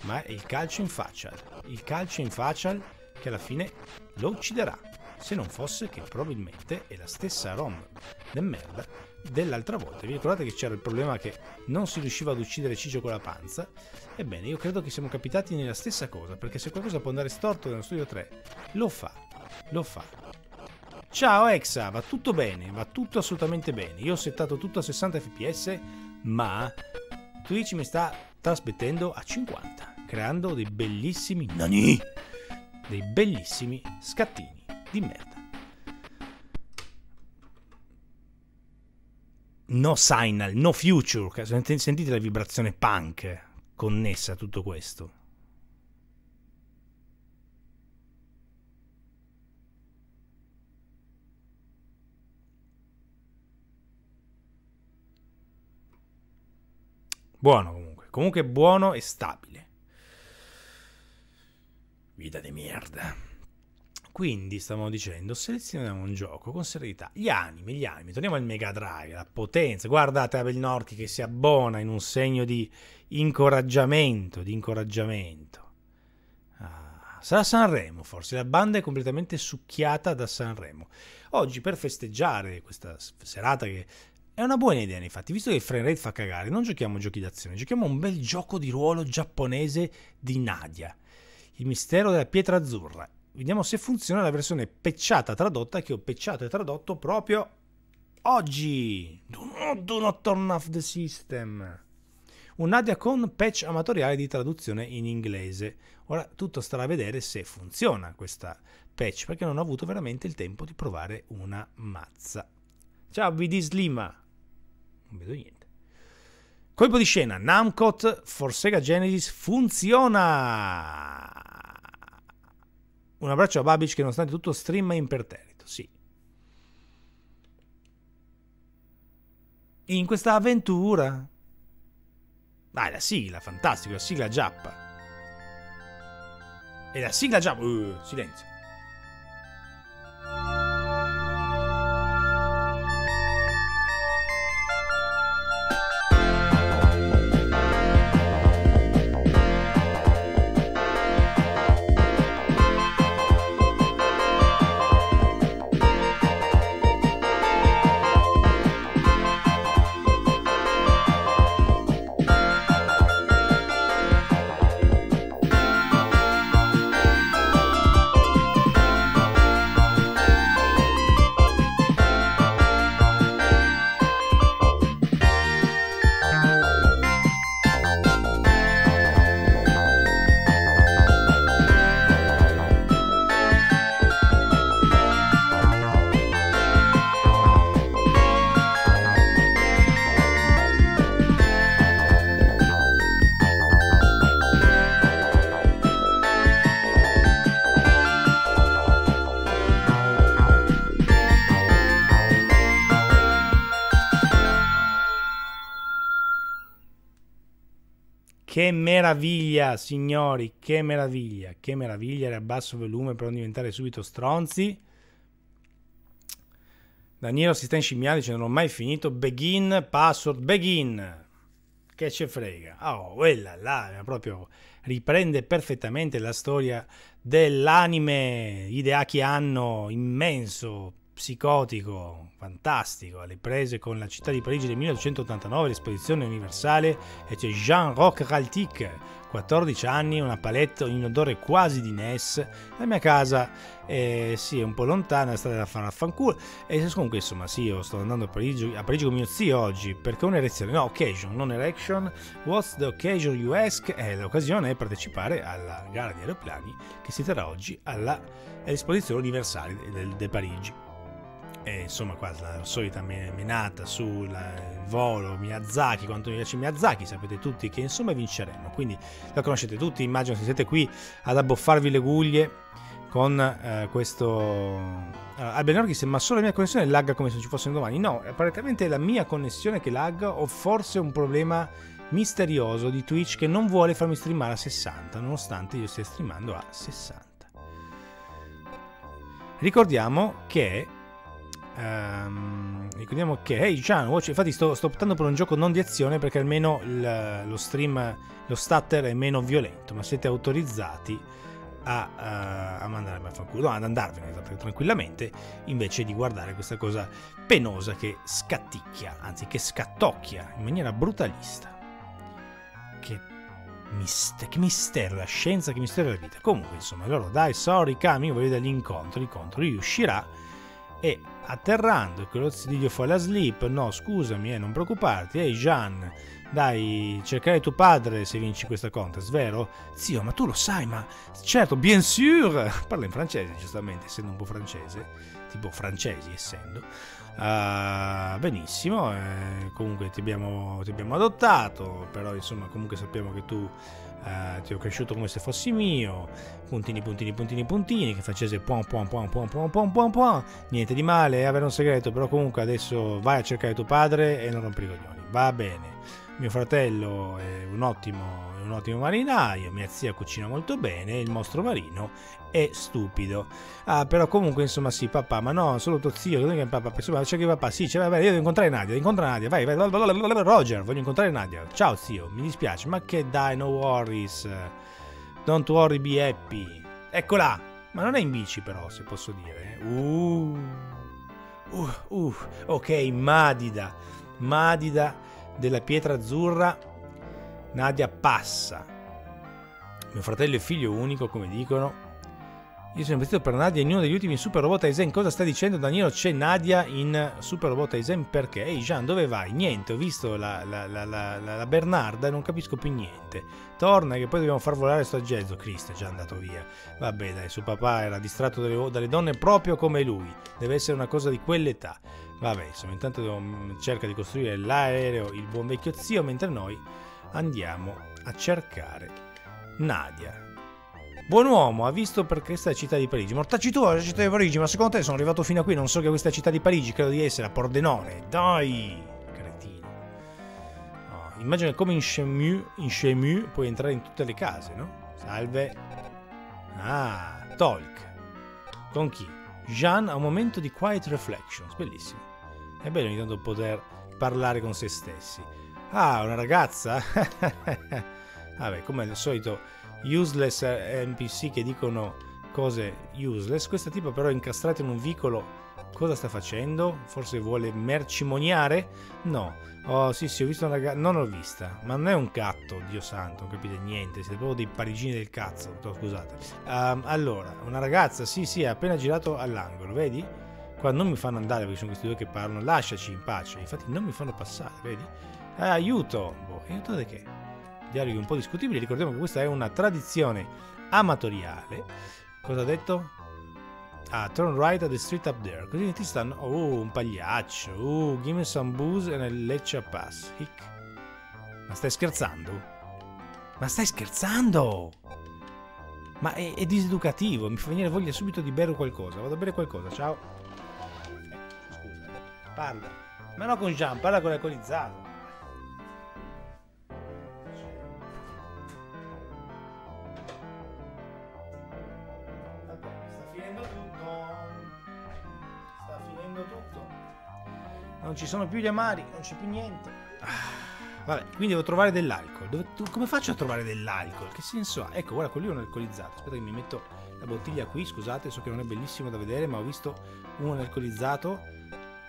ma è il calcio in faccia. Il calcio in faccia che alla fine lo ucciderà. Se non fosse che probabilmente è la stessa ROM del merda dell'altra volta. Vi ricordate che c'era il problema che non si riusciva ad uccidere Ciccio con la panza? Ebbene, io credo che siamo capitati nella stessa cosa, perché se qualcosa può andare storto nello studio 3, lo fa, lo fa. Ciao Exa, va tutto bene, va tutto assolutamente bene. Io ho settato tutto a 60 fps, ma Twitch mi sta trasmettendo a 50, creando dei bellissimi nani, dei bellissimi scattini di merda. no signal, no future. Sentite la vibrazione punk connessa a tutto questo. Buono comunque, comunque buono e stabile. Vita di merda. Quindi, stavamo dicendo, selezioniamo un gioco con serenità. Gli animi, gli animi. Torniamo al Mega Drive, la potenza. Guardate Abel Norti che si abbona in un segno di incoraggiamento, di incoraggiamento. Ah, sarà Sanremo, forse. La banda è completamente succhiata da Sanremo. Oggi, per festeggiare questa serata che è una buona idea, infatti, visto che il frame rate fa cagare, non giochiamo giochi d'azione, giochiamo un bel gioco di ruolo giapponese di Nadia. Il mistero della pietra azzurra vediamo se funziona la versione pecciata tradotta che ho pecciato e tradotto proprio oggi. Do not, do not turn off the system. Un Nadia con patch amatoriale di traduzione in inglese. Ora tutto starà a vedere se funziona questa patch perché non ho avuto veramente il tempo di provare una mazza. Ciao VD Slima. Non vedo niente. Colpo di scena, Namcot for Sega Genesis funziona! Un abbraccio a Babic che nonostante tutto stream imperterrito, sì. In questa avventura... Dai, la sigla, fantastico, la sigla giappa. E la sigla giappa... Uh, silenzio. Che meraviglia, signori, che meraviglia, che meraviglia, riabbasso volume per non diventare subito stronzi. Danielo si sta inscimmiando dice non ho mai finito, begin, password, begin. Che ce frega. Oh, quella là, proprio riprende perfettamente la storia dell'anime Hideaki Anno immenso, psicotico, fantastico, alle prese con la città di Parigi del 1989, l'esposizione universale, e c'è Jean-Roch Raltic, 14 anni, una palette in odore quasi di NES, la mia casa eh, sì, è un po' lontana, è stata da fare a fanculo, e comunque insomma sì, io sto andando a Parigi, a Parigi con mio zio oggi, perché è un'erezione, no, occasion, non erection, what's the occasion you ask? Eh, l'occasione è partecipare alla gara di aeroplani che si terrà oggi all'esposizione universale del Parigi e insomma qua la solita menata sul volo Miyazaki, quanto mi piace Miyazaki, sapete tutti che insomma vinceremo, quindi la conoscete tutti, immagino che siete qui ad abboffarvi le guglie con eh, questo... Allora, Albenorghis, ma solo la mia connessione lagga come se ci fosse un domani? No, praticamente è la mia connessione che lagga o forse un problema misterioso di Twitch che non vuole farmi streamare a 60, nonostante io stia streamando a 60. Ricordiamo che Um, ricordiamo che hey Gian, watch, infatti sto, sto, optando per un gioco non di azione perché almeno il, lo stream, lo stutter è meno violento, ma siete autorizzati a, uh, a mandarmi a fanculo, no, ad andarvene tranquillamente invece di guardare questa cosa penosa che scatticchia, anzi che scattocchia in maniera brutalista. Che, mist- che mistero la scienza, che mistero la vita. Comunque, insomma, allora dai, sorry, Cami, voglio vedere l'incontro, l'incontro riuscirà e atterrando quello zio fa la slip no scusami eh, non preoccuparti ehi Jean dai cercare tuo padre se vinci questa contest vero? zio ma tu lo sai ma certo bien sûr parla in francese giustamente essendo un po' francese tipo francesi essendo. Uh, benissimo eh, comunque ti abbiamo, ti abbiamo adottato però insomma comunque sappiamo che tu Uh, ti ho cresciuto come se fossi mio, puntini, puntini, puntini, puntini, che facesse pom pom pom pom pom pom pom pom, niente di male, avere un segreto, però comunque adesso vai a cercare tuo padre e non rompi i coglioni, va bene. Mio fratello è un ottimo un ottimo marinaio, mia zia cucina molto bene, il mostro marino è stupido. Ah, però comunque, insomma, sì, papà, ma no, solo tuo zio, non è che papà, insomma, c'è che papà, sì, c'è, vabbè, io devo incontrare Nadia, devo incontrare Nadia, vai, vai, Roger, voglio incontrare Nadia. Ciao zio, mi dispiace, ma che dai, no worries. Don't worry, be happy. Eccola! Ma non è in bici però, se posso dire. Uh. Uh, uh. Ok, Madida. Madida della pietra azzurra Nadia passa. Mio fratello è figlio unico, come dicono. Io sono investito per Nadia in uno degli ultimi Super Robot Aizen. Cosa stai dicendo, Danilo? C'è Nadia in Super Robot Aizen perché? Ehi, Jean, dove vai? Niente, ho visto la, la, la, la, Bernarda e non capisco più niente. Torna che poi dobbiamo far volare sto aggeggio. Cristo è già andato via. Vabbè, dai, suo papà era distratto dalle, dalle donne proprio come lui. Deve essere una cosa di quell'età. Vabbè, insomma, intanto devo, cerca di costruire l'aereo, il buon vecchio zio, mentre noi andiamo a cercare Nadia. Buon uomo, ha visto per questa città di Parigi. Mortacci tu la città di Parigi, ma secondo te sono arrivato fino a qui, non so che questa città di Parigi, credo di essere a Pordenone. Dai, cretino. Oh, immagina come in Chemu, in Chemu puoi entrare in tutte le case, no? Salve. Ah, Tolk. Con chi? Jean ha un momento di quiet reflections, bellissimo. È bello ogni tanto poter parlare con se stessi. Ah, una ragazza? Vabbè, come al solito, useless NPC che dicono cose useless. Questa tipo però è incastrata in un vicolo. Cosa sta facendo? Forse vuole mercimoniare? No. Oh, sì, sì, ho visto una ragazza. Non l'ho vista. Ma non è un gatto, Dio santo, non capite niente. Siete proprio dei parigini del cazzo. Scusate. Um, allora, una ragazza, sì, sì, ha appena girato all'angolo, vedi? Qua non mi fanno andare perché sono questi due che parlano. Lasciaci in pace. Infatti, non mi fanno passare, vedi? Eh, aiuto! Boh, aiuto di che? Dialoghi un po' discutibili, ricordiamo che questa è una tradizione amatoriale. Cosa ha detto? Ah, turn right at the street up there. Così ti stanno... Oh, un pagliaccio. Oh, give me some booze and a leccia pass. Hic. Ma stai scherzando? Ma stai scherzando? Ma è, è, diseducativo, mi fa venire voglia subito di bere qualcosa. Vado a bere qualcosa, ciao. Eh, scusa, parla. Ma no con Jean, parla con l'alcolizzato. Non ci sono più gli amari, non c'è più niente. Ah. Vabbè, quindi devo trovare dell'alcol. Dove, come faccio a trovare dell'alcol? Che senso ha? Ecco, guarda, quello lì è un alcolizzato. Aspetta che mi metto la bottiglia qui, scusate, so che non è bellissimo da vedere, ma ho visto un alcolizzato.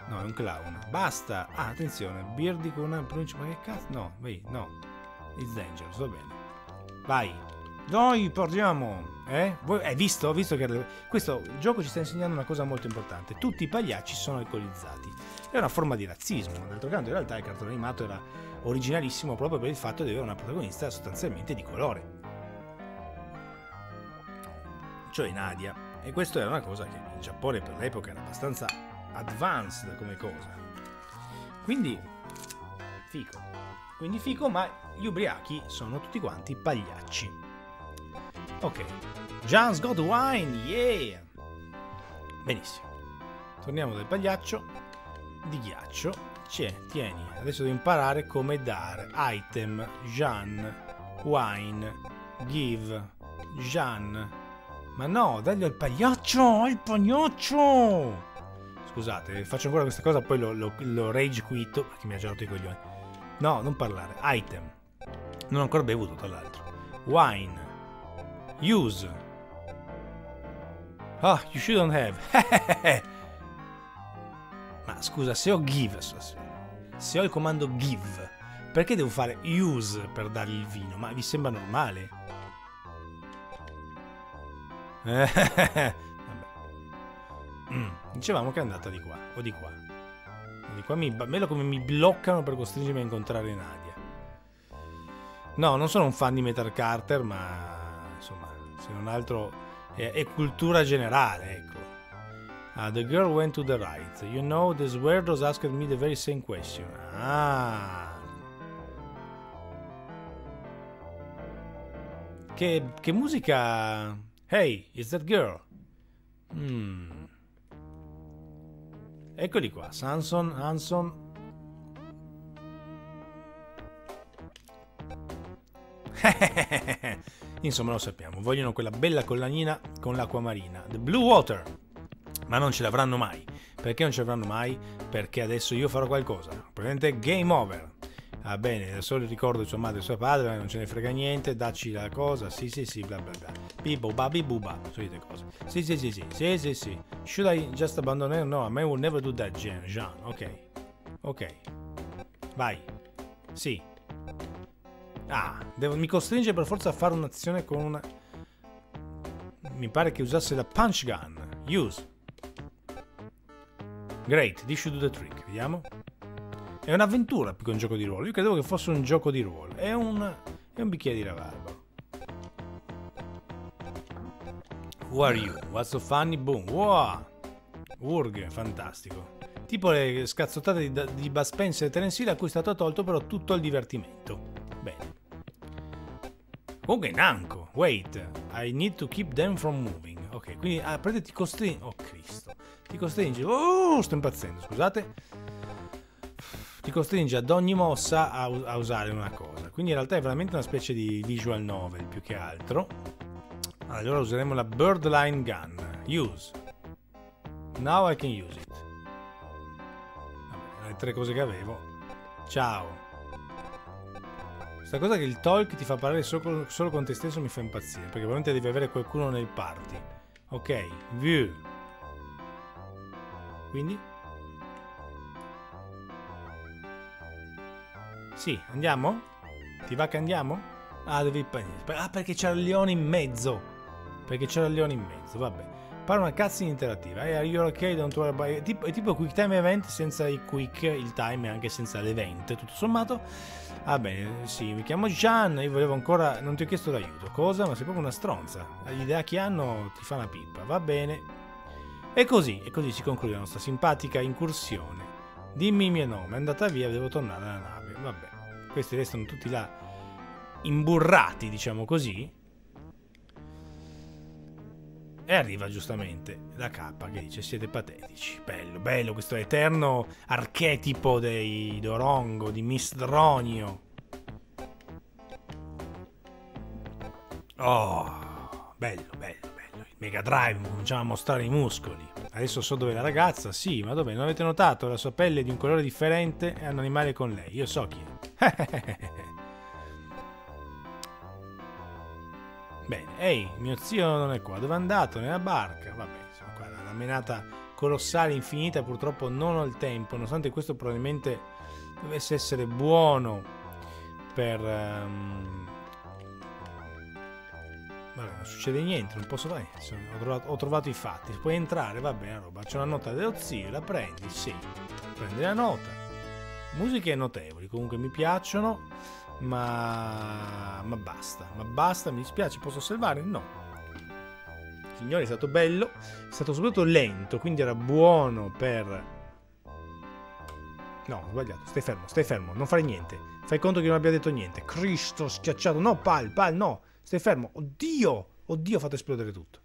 No, è un clown. Basta! Ah, attenzione, Beardy con una pronuncia... Ma che cazzo? No, vedi, no. It's dangerous, va bene. Vai! Noi parliamo! Eh? Voi, hai visto? visto che questo gioco ci sta insegnando una cosa molto importante. Tutti i pagliacci sono alcolizzati. È una forma di razzismo. D'altro canto, in realtà il cartone animato era originalissimo proprio per il fatto di avere una protagonista sostanzialmente di colore. Cioè Nadia. E questo era una cosa che in Giappone per l'epoca era abbastanza advanced come cosa. Quindi, fico. Quindi fico, ma gli ubriachi sono tutti quanti pagliacci. Ok. John's Got Wine, yeah! Benissimo. Torniamo del pagliaccio di ghiaccio c'è, tieni, adesso devo imparare come dare item, Jean, wine, give, Jean. Ma no, dagli al pagliaccio, al pagliaccio! Scusate, faccio ancora questa cosa, poi lo, lo, lo rage quitto perché mi ha già rotto i coglioni. No, non parlare. Item. Non ho ancora bevuto, tra l'altro. Wine. Use. Ah, you shouldn't have. Ma scusa, se ho give, se ho il comando give, perché devo fare use per dargli il vino? Ma vi sembra normale? mm, dicevamo che è andata di qua, o di qua. Di qua mi, bello come mi bloccano per costringermi a incontrare Nadia. No, non sono un fan di Metal Carter, ma insomma, se non altro è, è cultura generale, ecco. Uh, the girl went to the right. You know, the Sweardos asked me the very same question. Ah. Che, che musica... Hey, is that girl? Hmm. Eccoli qua, Sanson, Hanson. Insomma, lo sappiamo. Vogliono quella bella collanina con l'acqua marina. The Blue Water ma non ce l'avranno mai. Perché non ce l'avranno mai? Perché adesso io farò qualcosa. Praticamente game over. Va bene, da solo ricordo sua madre e suo padre, non ce ne frega niente, dacci la cosa, sì sì sì, bla bla bla. Bibo, babi, buba, solite cose. Sì sì sì sì, sì sì sì. Should I just abandon her? No, I will never do that, Jean. Jean, ok. Ok. Vai. Sì. Ah, devo, mi costringe per forza a fare un'azione con una... Mi pare che usasse la punch gun. Use. Great, this should do the trick. Vediamo. È un'avventura più che un gioco di ruolo. Io credevo che fosse un gioco di ruolo. È un, è un bicchiere di rabarba. Who are you? What's so funny? Boom. Wow. Urg, fantastico. Tipo le scazzottate di, di Bud Spencer e Terence Hill a cui è stato tolto però tutto il divertimento. Bene. Comunque Nanko. Wait. I need to keep them from moving. Ok, quindi ah, prende ti costringe. Oh Cristo ti costringe, oh, sto impazzendo, scusate, ti costringe ad ogni mossa a, a, usare una cosa. Quindi in realtà è veramente una specie di visual novel più che altro. Allora useremo la Birdline Gun. Use. Now I can use it. Vabbè, le tre cose che avevo. Ciao. Questa cosa che il talk ti fa parlare solo, solo con te stesso mi fa impazzire, perché veramente devi avere qualcuno nel party. Ok, view. Quindi? Sì, andiamo? Ti va che andiamo? Ah, devi... Ah, perché c'era il leone in mezzo. Perché c'era il leone in mezzo, vabbè. Parla una cutscene interattiva. Hey, are you okay? Don't worry about it. Tipo, è tipo quick time event senza il quick, il time e anche senza l'event. Tutto sommato. Va bene, sì, mi chiamo Gian. Io volevo ancora. Non ti ho chiesto d'aiuto. Cosa? Ma sei proprio una stronza. L'idea che hanno ti fa una pippa. Va bene. E così, e così si conclude la nostra simpatica incursione. Dimmi il mio nome, è andata via, devo tornare alla nave. Vabbè, questi restano tutti là imburrati, diciamo così. E arriva giustamente la K che dice siete patetici. Bello, bello questo eterno archetipo dei Dorongo, di Mistronio. Oh, bello, bello. Mega Drive, cominciamo a mostrare i muscoli. Adesso so dove è la ragazza, sì, ma dove? Non avete notato? La sua pelle è di un colore differente è un animale con lei. Io so chi è. Bene, ehi, mio zio non è qua. Dove è andato? Nella barca. Vabbè, insomma, qua la menata colossale, infinita, purtroppo non ho il tempo, nonostante questo probabilmente dovesse essere buono per... Um... Vabbè, non succede niente, non posso fare. Ho trovato, ho trovato i fatti. Puoi entrare, va bene, roba. C'è una nota dello zio, la prendi, sì. Prendi la nota. Musiche notevoli, comunque mi piacciono ma, ma basta, ma basta, mi dispiace, posso salvare? No. Signore, è stato bello, è stato soprattutto lento, quindi era buono per... No, ho sbagliato, stai fermo, stai fermo, non fare niente. Fai conto che non abbia detto niente. Cristo schiacciato, no, pal, pal, no, stai fermo. Oddio, oddio, ho fatto esplodere tutto.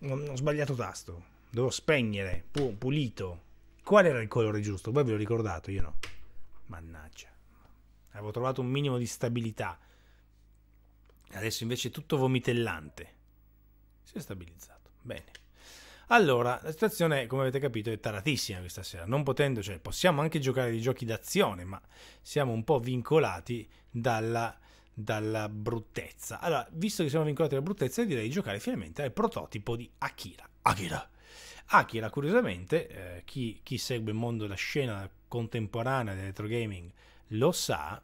Ho sbagliato tasto, devo spegnere, pulito. Qual era il colore giusto? Voi ve l'ho ricordato, io no. Mannaggia. Avevo trovato un minimo di stabilità. Adesso invece è tutto vomitellante. Si è stabilizzato. Bene. Allora, la situazione, come avete capito, è taratissima questa sera. Non potendo, cioè, possiamo anche giocare di giochi d'azione, ma siamo un po' vincolati dalla, dalla bruttezza. Allora, visto che siamo vincolati dalla bruttezza, direi di giocare finalmente al prototipo di Akira. Akira. Akira, curiosamente, eh, chi, chi segue il mondo della scena contemporanea del retro gaming lo sa,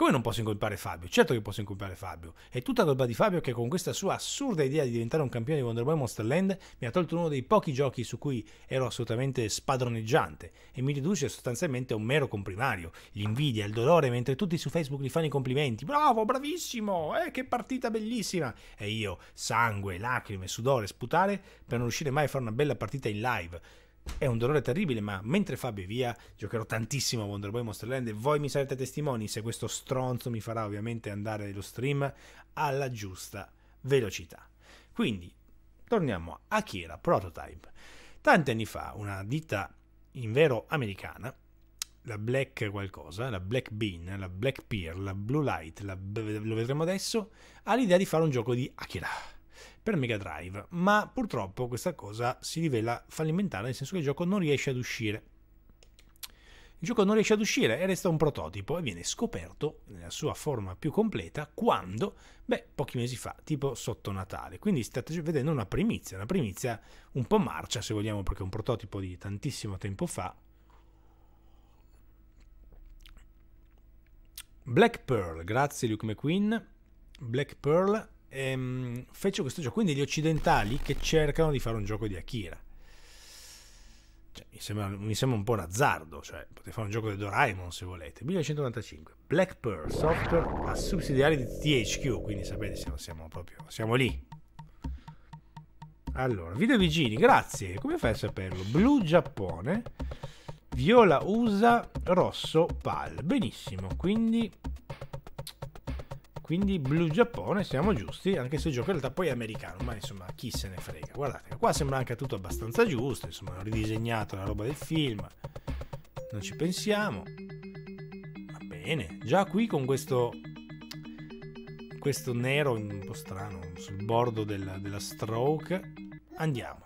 come non posso incolpare Fabio? Certo che posso incolpare Fabio. È tutta colpa di Fabio che con questa sua assurda idea di diventare un campione di Wonder Boy Monster Land mi ha tolto uno dei pochi giochi su cui ero assolutamente spadroneggiante e mi riduce sostanzialmente a un mero comprimario. L'invidia, il dolore, mentre tutti su Facebook gli fanno i complimenti. Bravo, bravissimo, eh, che partita bellissima! E io, sangue, lacrime, sudore, sputare per non riuscire mai a fare una bella partita in live è un dolore terribile, ma mentre Fabio è via, giocherò tantissimo a Wonder Boy Monster Land e voi mi sarete testimoni se questo stronzo mi farà ovviamente andare lo stream alla giusta velocità. Quindi, torniamo a Akira Prototype. Tanti anni fa, una ditta in vero americana, la Black qualcosa, la Black Bean, la Black Pear, la Blue Light, la, lo vedremo adesso, ha l'idea di fare un gioco di Akira per Mega Drive, ma purtroppo questa cosa si rivela fallimentare nel senso che il gioco non riesce ad uscire. Il gioco non riesce ad uscire e resta un prototipo e viene scoperto nella sua forma più completa quando, beh, pochi mesi fa, tipo sotto Natale. Quindi state vedendo una primizia, una primizia un po' marcia se vogliamo perché è un prototipo di tantissimo tempo fa. Black Pearl, grazie Luke McQueen. Black Pearl ehm, fece questo gioco. Quindi gli occidentali che cercano di fare un gioco di Akira. Cioè, mi, sembra, mi, sembra, un po' un azzardo. Cioè, potete fare un gioco di Doraemon se volete. 1995. Black Pearl Software a sussidiari di THQ. Quindi sapete, siamo, siamo proprio siamo lì. Allora, video vigili, grazie. Come fai a saperlo? Blu Giappone, viola USA, rosso PAL. Benissimo, quindi quindi blu Giappone, siamo giusti, anche se il gioco in realtà poi è americano, ma insomma chi se ne frega. Guardate, qua sembra anche tutto abbastanza giusto, insomma ho ridisegnato la roba del film, non ci pensiamo. Va bene, già qui con questo, questo nero un po' strano sul bordo della, della stroke, andiamo.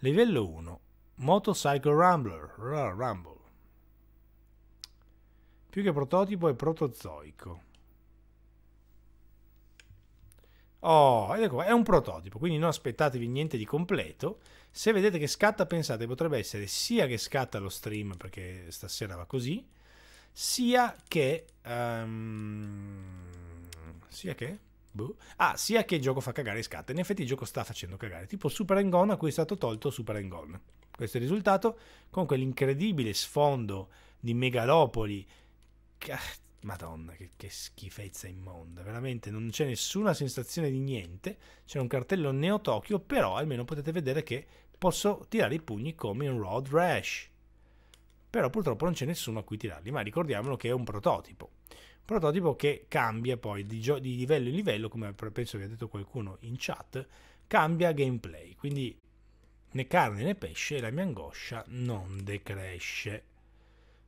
Livello 1, Motorcycle Rumbler, Rumble. Più che prototipo è protozoico. Oh, ecco, è un prototipo, quindi non aspettatevi niente di completo. Se vedete che scatta, pensate potrebbe essere sia che scatta lo stream perché stasera va così, sia che um, sia che boh, ah, sia che il gioco fa cagare e scatta. In effetti il gioco sta facendo cagare, tipo Super Gone a cui è stato tolto Super Gone. Questo è il risultato con quell'incredibile sfondo di megalopoli Madonna, che, che, schifezza immonda, veramente non c'è nessuna sensazione di niente. C'è un cartello Neo Tokyo, però almeno potete vedere che posso tirare i pugni come in Road Rash. Però purtroppo non c'è nessuno a cui tirarli, ma ricordiamolo che è un prototipo. Un prototipo che cambia poi di, di livello in livello, come penso che ha detto qualcuno in chat, cambia gameplay. Quindi né carne né pesce, la mia angoscia non decresce.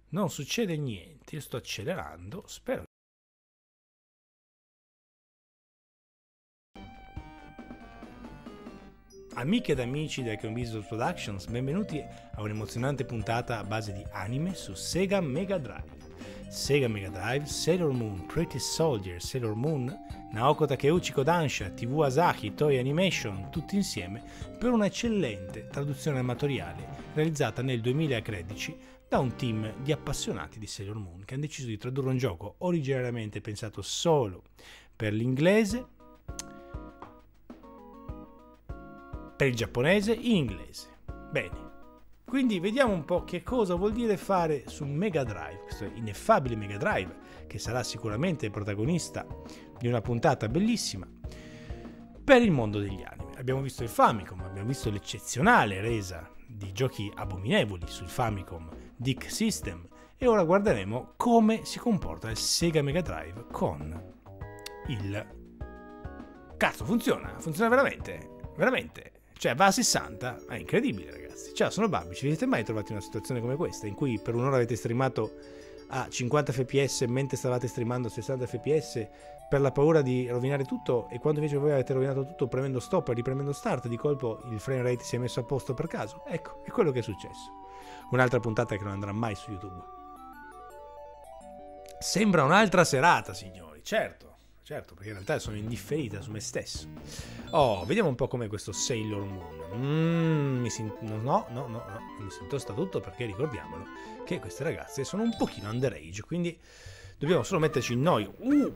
Non succede niente, io sto accelerando, spero Amiche ed amici del Business Productions, benvenuti a un'emozionante puntata a base di anime su Sega Mega Drive. Sega Mega Drive, Sailor Moon, Pretty Soldier, Sailor Moon, Naoko Takeuchi Kodansha, TV Asahi, Toy Animation, tutti insieme per un'eccellente traduzione amatoriale realizzata nel 2013 da un team di appassionati di Sailor Moon che hanno deciso di tradurre un gioco originariamente pensato solo per l'inglese per il giapponese in inglese. Bene, quindi vediamo un po' che cosa vuol dire fare su Mega Drive, questo ineffabile Mega Drive, che sarà sicuramente il protagonista di una puntata bellissima per il mondo degli anime. Abbiamo visto il Famicom, abbiamo visto l'eccezionale resa di giochi abominevoli sul Famicom Dick System e ora guarderemo come si comporta il Sega Mega Drive con il... Cazzo, funziona, funziona veramente, veramente. Cioè, va a 60, è incredibile, ragazzi. Ciao, sono Babbi. Ci siete mai trovati in una situazione come questa, in cui per un'ora avete streamato a 50 fps mentre stavate streamando a 60 fps per la paura di rovinare tutto e quando invece voi avete rovinato tutto premendo stop e ripremendo start di colpo il frame rate si è messo a posto per caso? Ecco, è quello che è successo. Un'altra puntata che non andrà mai su YouTube. Sembra un'altra serata, signori, certo. Certo, perché in realtà sono indifferita su me stesso. Oh, vediamo un po' com'è questo Sailor Moon. Mm, sin- no, no, no, no, mi si intosta tutto perché ricordiamolo che queste ragazze sono un pochino underage, quindi dobbiamo solo metterci in noi. Uh!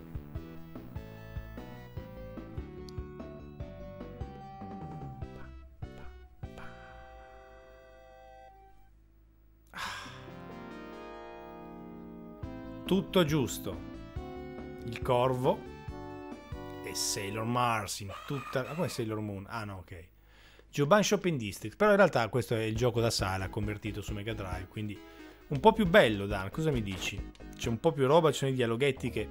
Tutto giusto. Il corvo e Sailor Mars in tutta... Ma come Sailor Moon? Ah no, ok. Juban Shopping District, però in realtà questo è il gioco da sala convertito su Mega Drive, quindi un po' più bello Dan, cosa mi dici? C'è un po' più roba, ci sono i dialoghetti che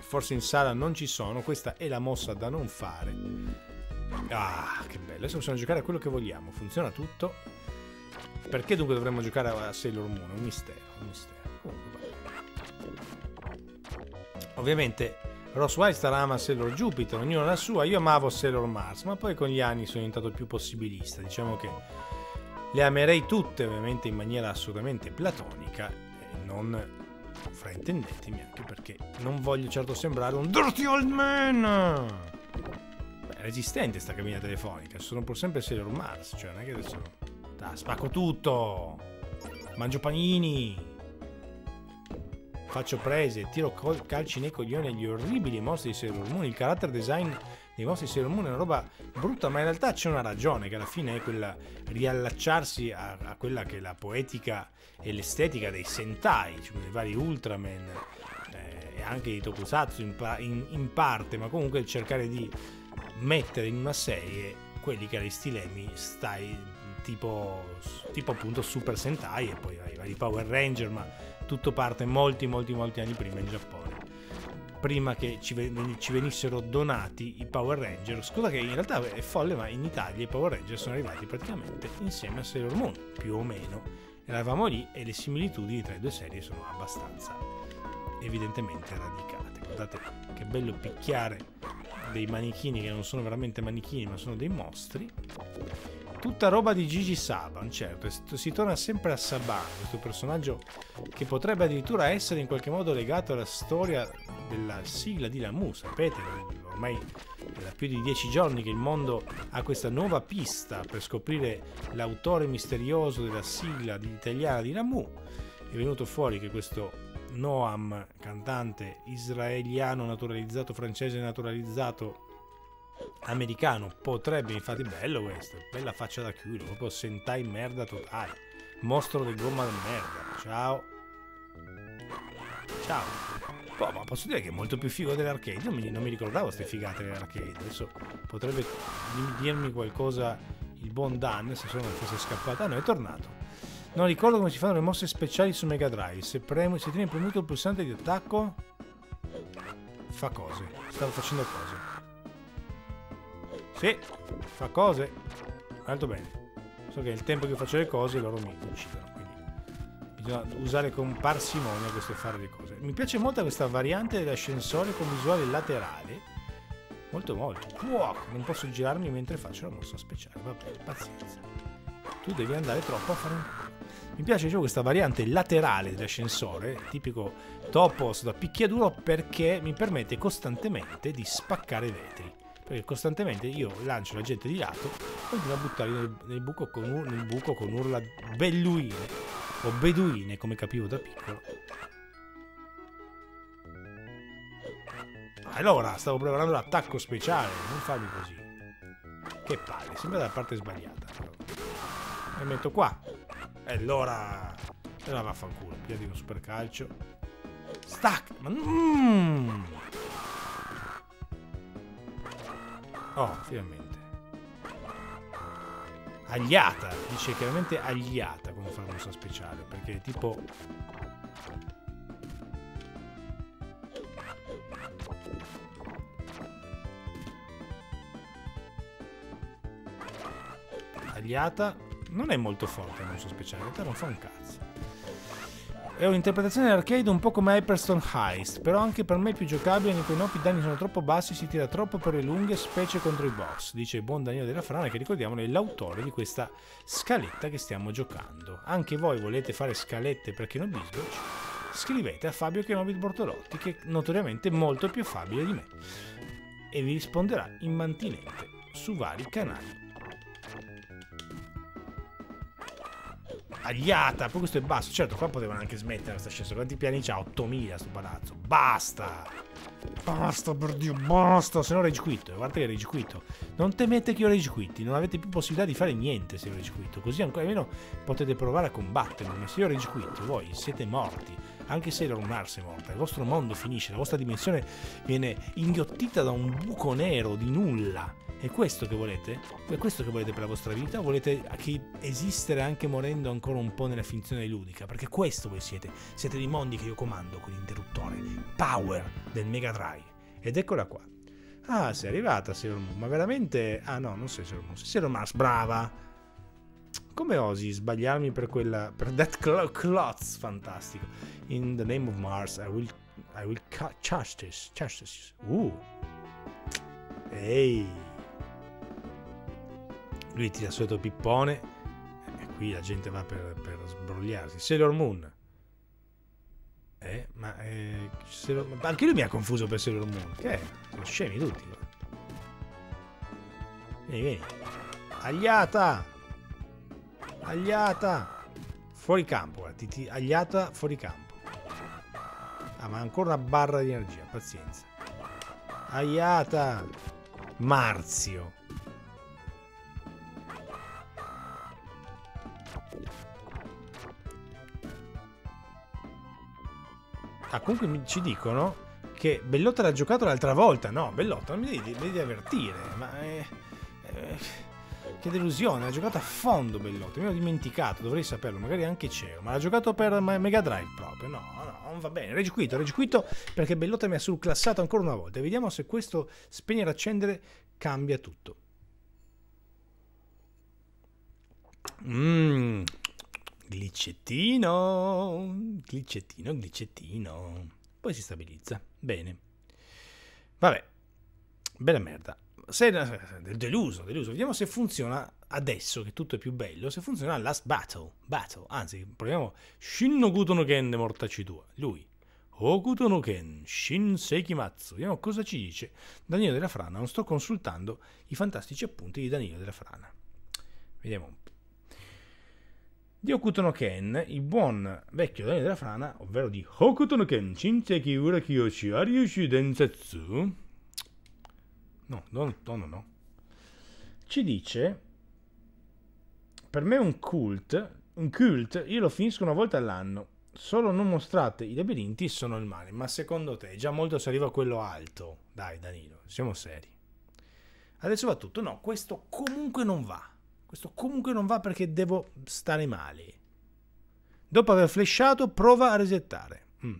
forse in sala non ci sono, questa è la mossa da non fare. Ah, che bello, adesso possiamo giocare a quello che vogliamo, funziona tutto. Perché dunque dovremmo giocare a Sailor Moon? Un mistero, un mistero. Ovviamente Ross White ama Sailor Jupiter, ognuno la sua, io amavo Sailor Mars, ma poi con gli anni sono diventato più possibilista, diciamo che le amerei tutte ovviamente in maniera assolutamente platonica e non fraintendetemi anche perché non voglio certo sembrare un dirty old man. Beh, resistente sta cabina telefonica, sono pur sempre Sailor Mars, cioè non è che adesso... Da, spacco tutto! Mangio panini! Faccio prese, tiro calci nei coglioni agli orribili mostri di Sailor Moon. Il character design dei mostri di Sailor Moon è una roba brutta, ma in realtà c'è una ragione, che alla fine è quella riallacciarsi a, a quella che è la poetica e l'estetica dei Sentai, cioè dei vari Ultraman eh, e anche di Tokusatsu in, in, in parte, ma comunque cercare di mettere in una serie quelli che erano i stilemi stai tipo, tipo appunto Super Sentai e poi i vari Power Ranger, ma tutto parte molti molti molti anni prima in Giappone. Prima che ci, venissero donati i Power Ranger. Scusa che in realtà è folle ma in Italia i Power Ranger sono arrivati praticamente insieme a Sailor Moon più o meno. Eravamo lì e le similitudini tra le due serie sono abbastanza evidentemente radicate. Guardate che bello picchiare dei manichini che non sono veramente manichini ma sono dei mostri Tutta roba di Gigi Saban, certo, si torna sempre a Saban, questo personaggio che potrebbe addirittura essere in qualche modo legato alla storia della sigla di Lamu, sapete, ormai è da più di dieci giorni che il mondo ha questa nuova pista per scoprire l'autore misterioso della sigla italiana di Lamu. È venuto fuori che questo Noam, cantante israeliano naturalizzato, francese naturalizzato, americano potrebbe infatti bello questo bella faccia da chiudere proprio sentai merda totale mostro di gomma di merda ciao. Ciao. Oh, ma posso dire che è molto più figo dell'arcade io non mi ricordavo queste figate dell'arcade adesso potrebbe dirmi qualcosa il buon Dan se solo non fosse scappato. Ah no è tornato. Non ricordo come si fanno le mosse speciali su Mega Drive se, premo, se tieni premuto il pulsante di attacco fa cose stavo facendo cose sì, fa cose. Molto bene. So che nel tempo che faccio le cose loro mi uccidono. Quindi bisogna usare con parsimonia questo fare le cose. Mi piace molto questa variante dell'ascensore con visuale laterale. Molto molto. Wow, non posso girarmi mentre faccio la mossa speciale. Vabbè, pazienza. Tu devi andare troppo a fare un mi piace diciamo, questa variante laterale dell'ascensore, tipico topos da picchiaduro, perché mi permette costantemente di spaccare vetri. Perché costantemente io lancio la gente di lato e continuo a buttarli nel, nel, buco con, nel buco con urla belluine o beduine, come capivo da piccolo. Allora, stavo preparando l'attacco speciale, non farmi così. Che palle, sembra dalla parte sbagliata. Mi metto qua. E allora... E la vaffanculo, piedi uno super calcio. Stack! Ma... Mm. Oh, finalmente. Agliata, dice chiaramente agliata come fa la mossa speciale, perché tipo... Agliata non è molto forte la mossa speciale, in realtà non fa un cazzo. È un'interpretazione arcade un po' come Hyperstone Heist, però anche per me è più giocabile in cui i danni sono troppo bassi, si tira troppo per le lunghe, specie contro i boss, dice il buon Danilo della Frana che ricordiamo è l'autore di questa scaletta che stiamo giocando. Anche voi volete fare scalette per Kenobi Switch? Scrivete a Fabio Kenobi Bortolotti che è notoriamente molto più affabile di me e vi risponderà immantinente su vari canali Agliata, poi questo è basso. Certo, qua potevano anche smettere questa ascensore. Quanti piani c'ha? 8000 sto palazzo. Basta! Basta, per Dio, basta! Se no rage quit. Guarda che rage quit. Non temete che io rage quit. Non avete più possibilità di fare niente se io rage quit. Così ancora almeno potete provare a combattermi. Ma se io rage quit, voi siete morti. Anche se l'Or Mars è morta. Il vostro mondo finisce. La vostra dimensione viene inghiottita da un buco nero di nulla. È questo che volete? È questo che volete per la vostra vita? Volete esistere anche morendo ancora un po' nella finzione ludica? Perché questo voi siete. Siete dei mondi che io comando con l'interruttore. Power del Mega Drive. Ed eccola qua. Ah, sei arrivata, Sailor Moon. Ma veramente... Ah no, non sei Sailor Moon. Sei Sailor Mars, brava! Come osi sbagliarmi per quella... Per that cloth fantastico. In the name of Mars, I will... I will cut justice. Justice. Uh. Ehi lui tira il solito pippone e qui la gente va per, per sbrogliarsi. Sailor Moon. Eh, ma eh, Sailor, anche lui mi ha confuso per Sailor Moon. Che è? Sono scemi tutti. Vieni, vieni. Agliata! Agliata! Fuori campo, guarda. Ti, agliata fuori campo. Ah, ma ancora una barra di energia, pazienza. Agliata! Marzio. Ah, comunque ci dicono che Bellotta l'ha giocato l'altra volta. No, Bellotta, non mi devi, devi avvertire. Ma è, è, che delusione, l'ha giocato a fondo Bellotta. Mi ero dimenticato, dovrei saperlo, magari anche c'è. Ma l'ha giocato per Mega Drive proprio. No, no, non va bene. Reggi quito, reggi quito perché Bellotta mi ha surclassato ancora una volta. Vediamo se questo spegnere e accendere cambia tutto. Mmm, Glicettino, glicettino, glicettino. Poi si stabilizza. Bene. Vabbè. Bella merda. Se, deluso, deluso. Vediamo se funziona adesso che tutto è più bello. Se funziona Last Battle. Battle. Anzi, proviamo Shin no Kuto Ken de Mortaci tua. Lui. Okuto no Ken, Shin Seikimatsu. Vediamo cosa ci dice Danilo della Frana. Non sto consultando i fantastici appunti di Danilo della Frana. Vediamo un po'. Di Hokuto no Ken, il buon vecchio Daniele della Frana, ovvero di Hokuto no Ken Shinseki Ura Kiyoshi Aryushi Densetsu, no, no, no, no, no, ci dice, per me è un cult, un cult, io lo finisco una volta all'anno, solo non mostrate i labirinti sono il male, ma secondo te già molto si arriva a quello alto, dai Danilo, siamo seri. Adesso va tutto, no, questo comunque non va. Questo comunque non va perché devo stare male. Dopo aver flashato, prova a resettare. Mm.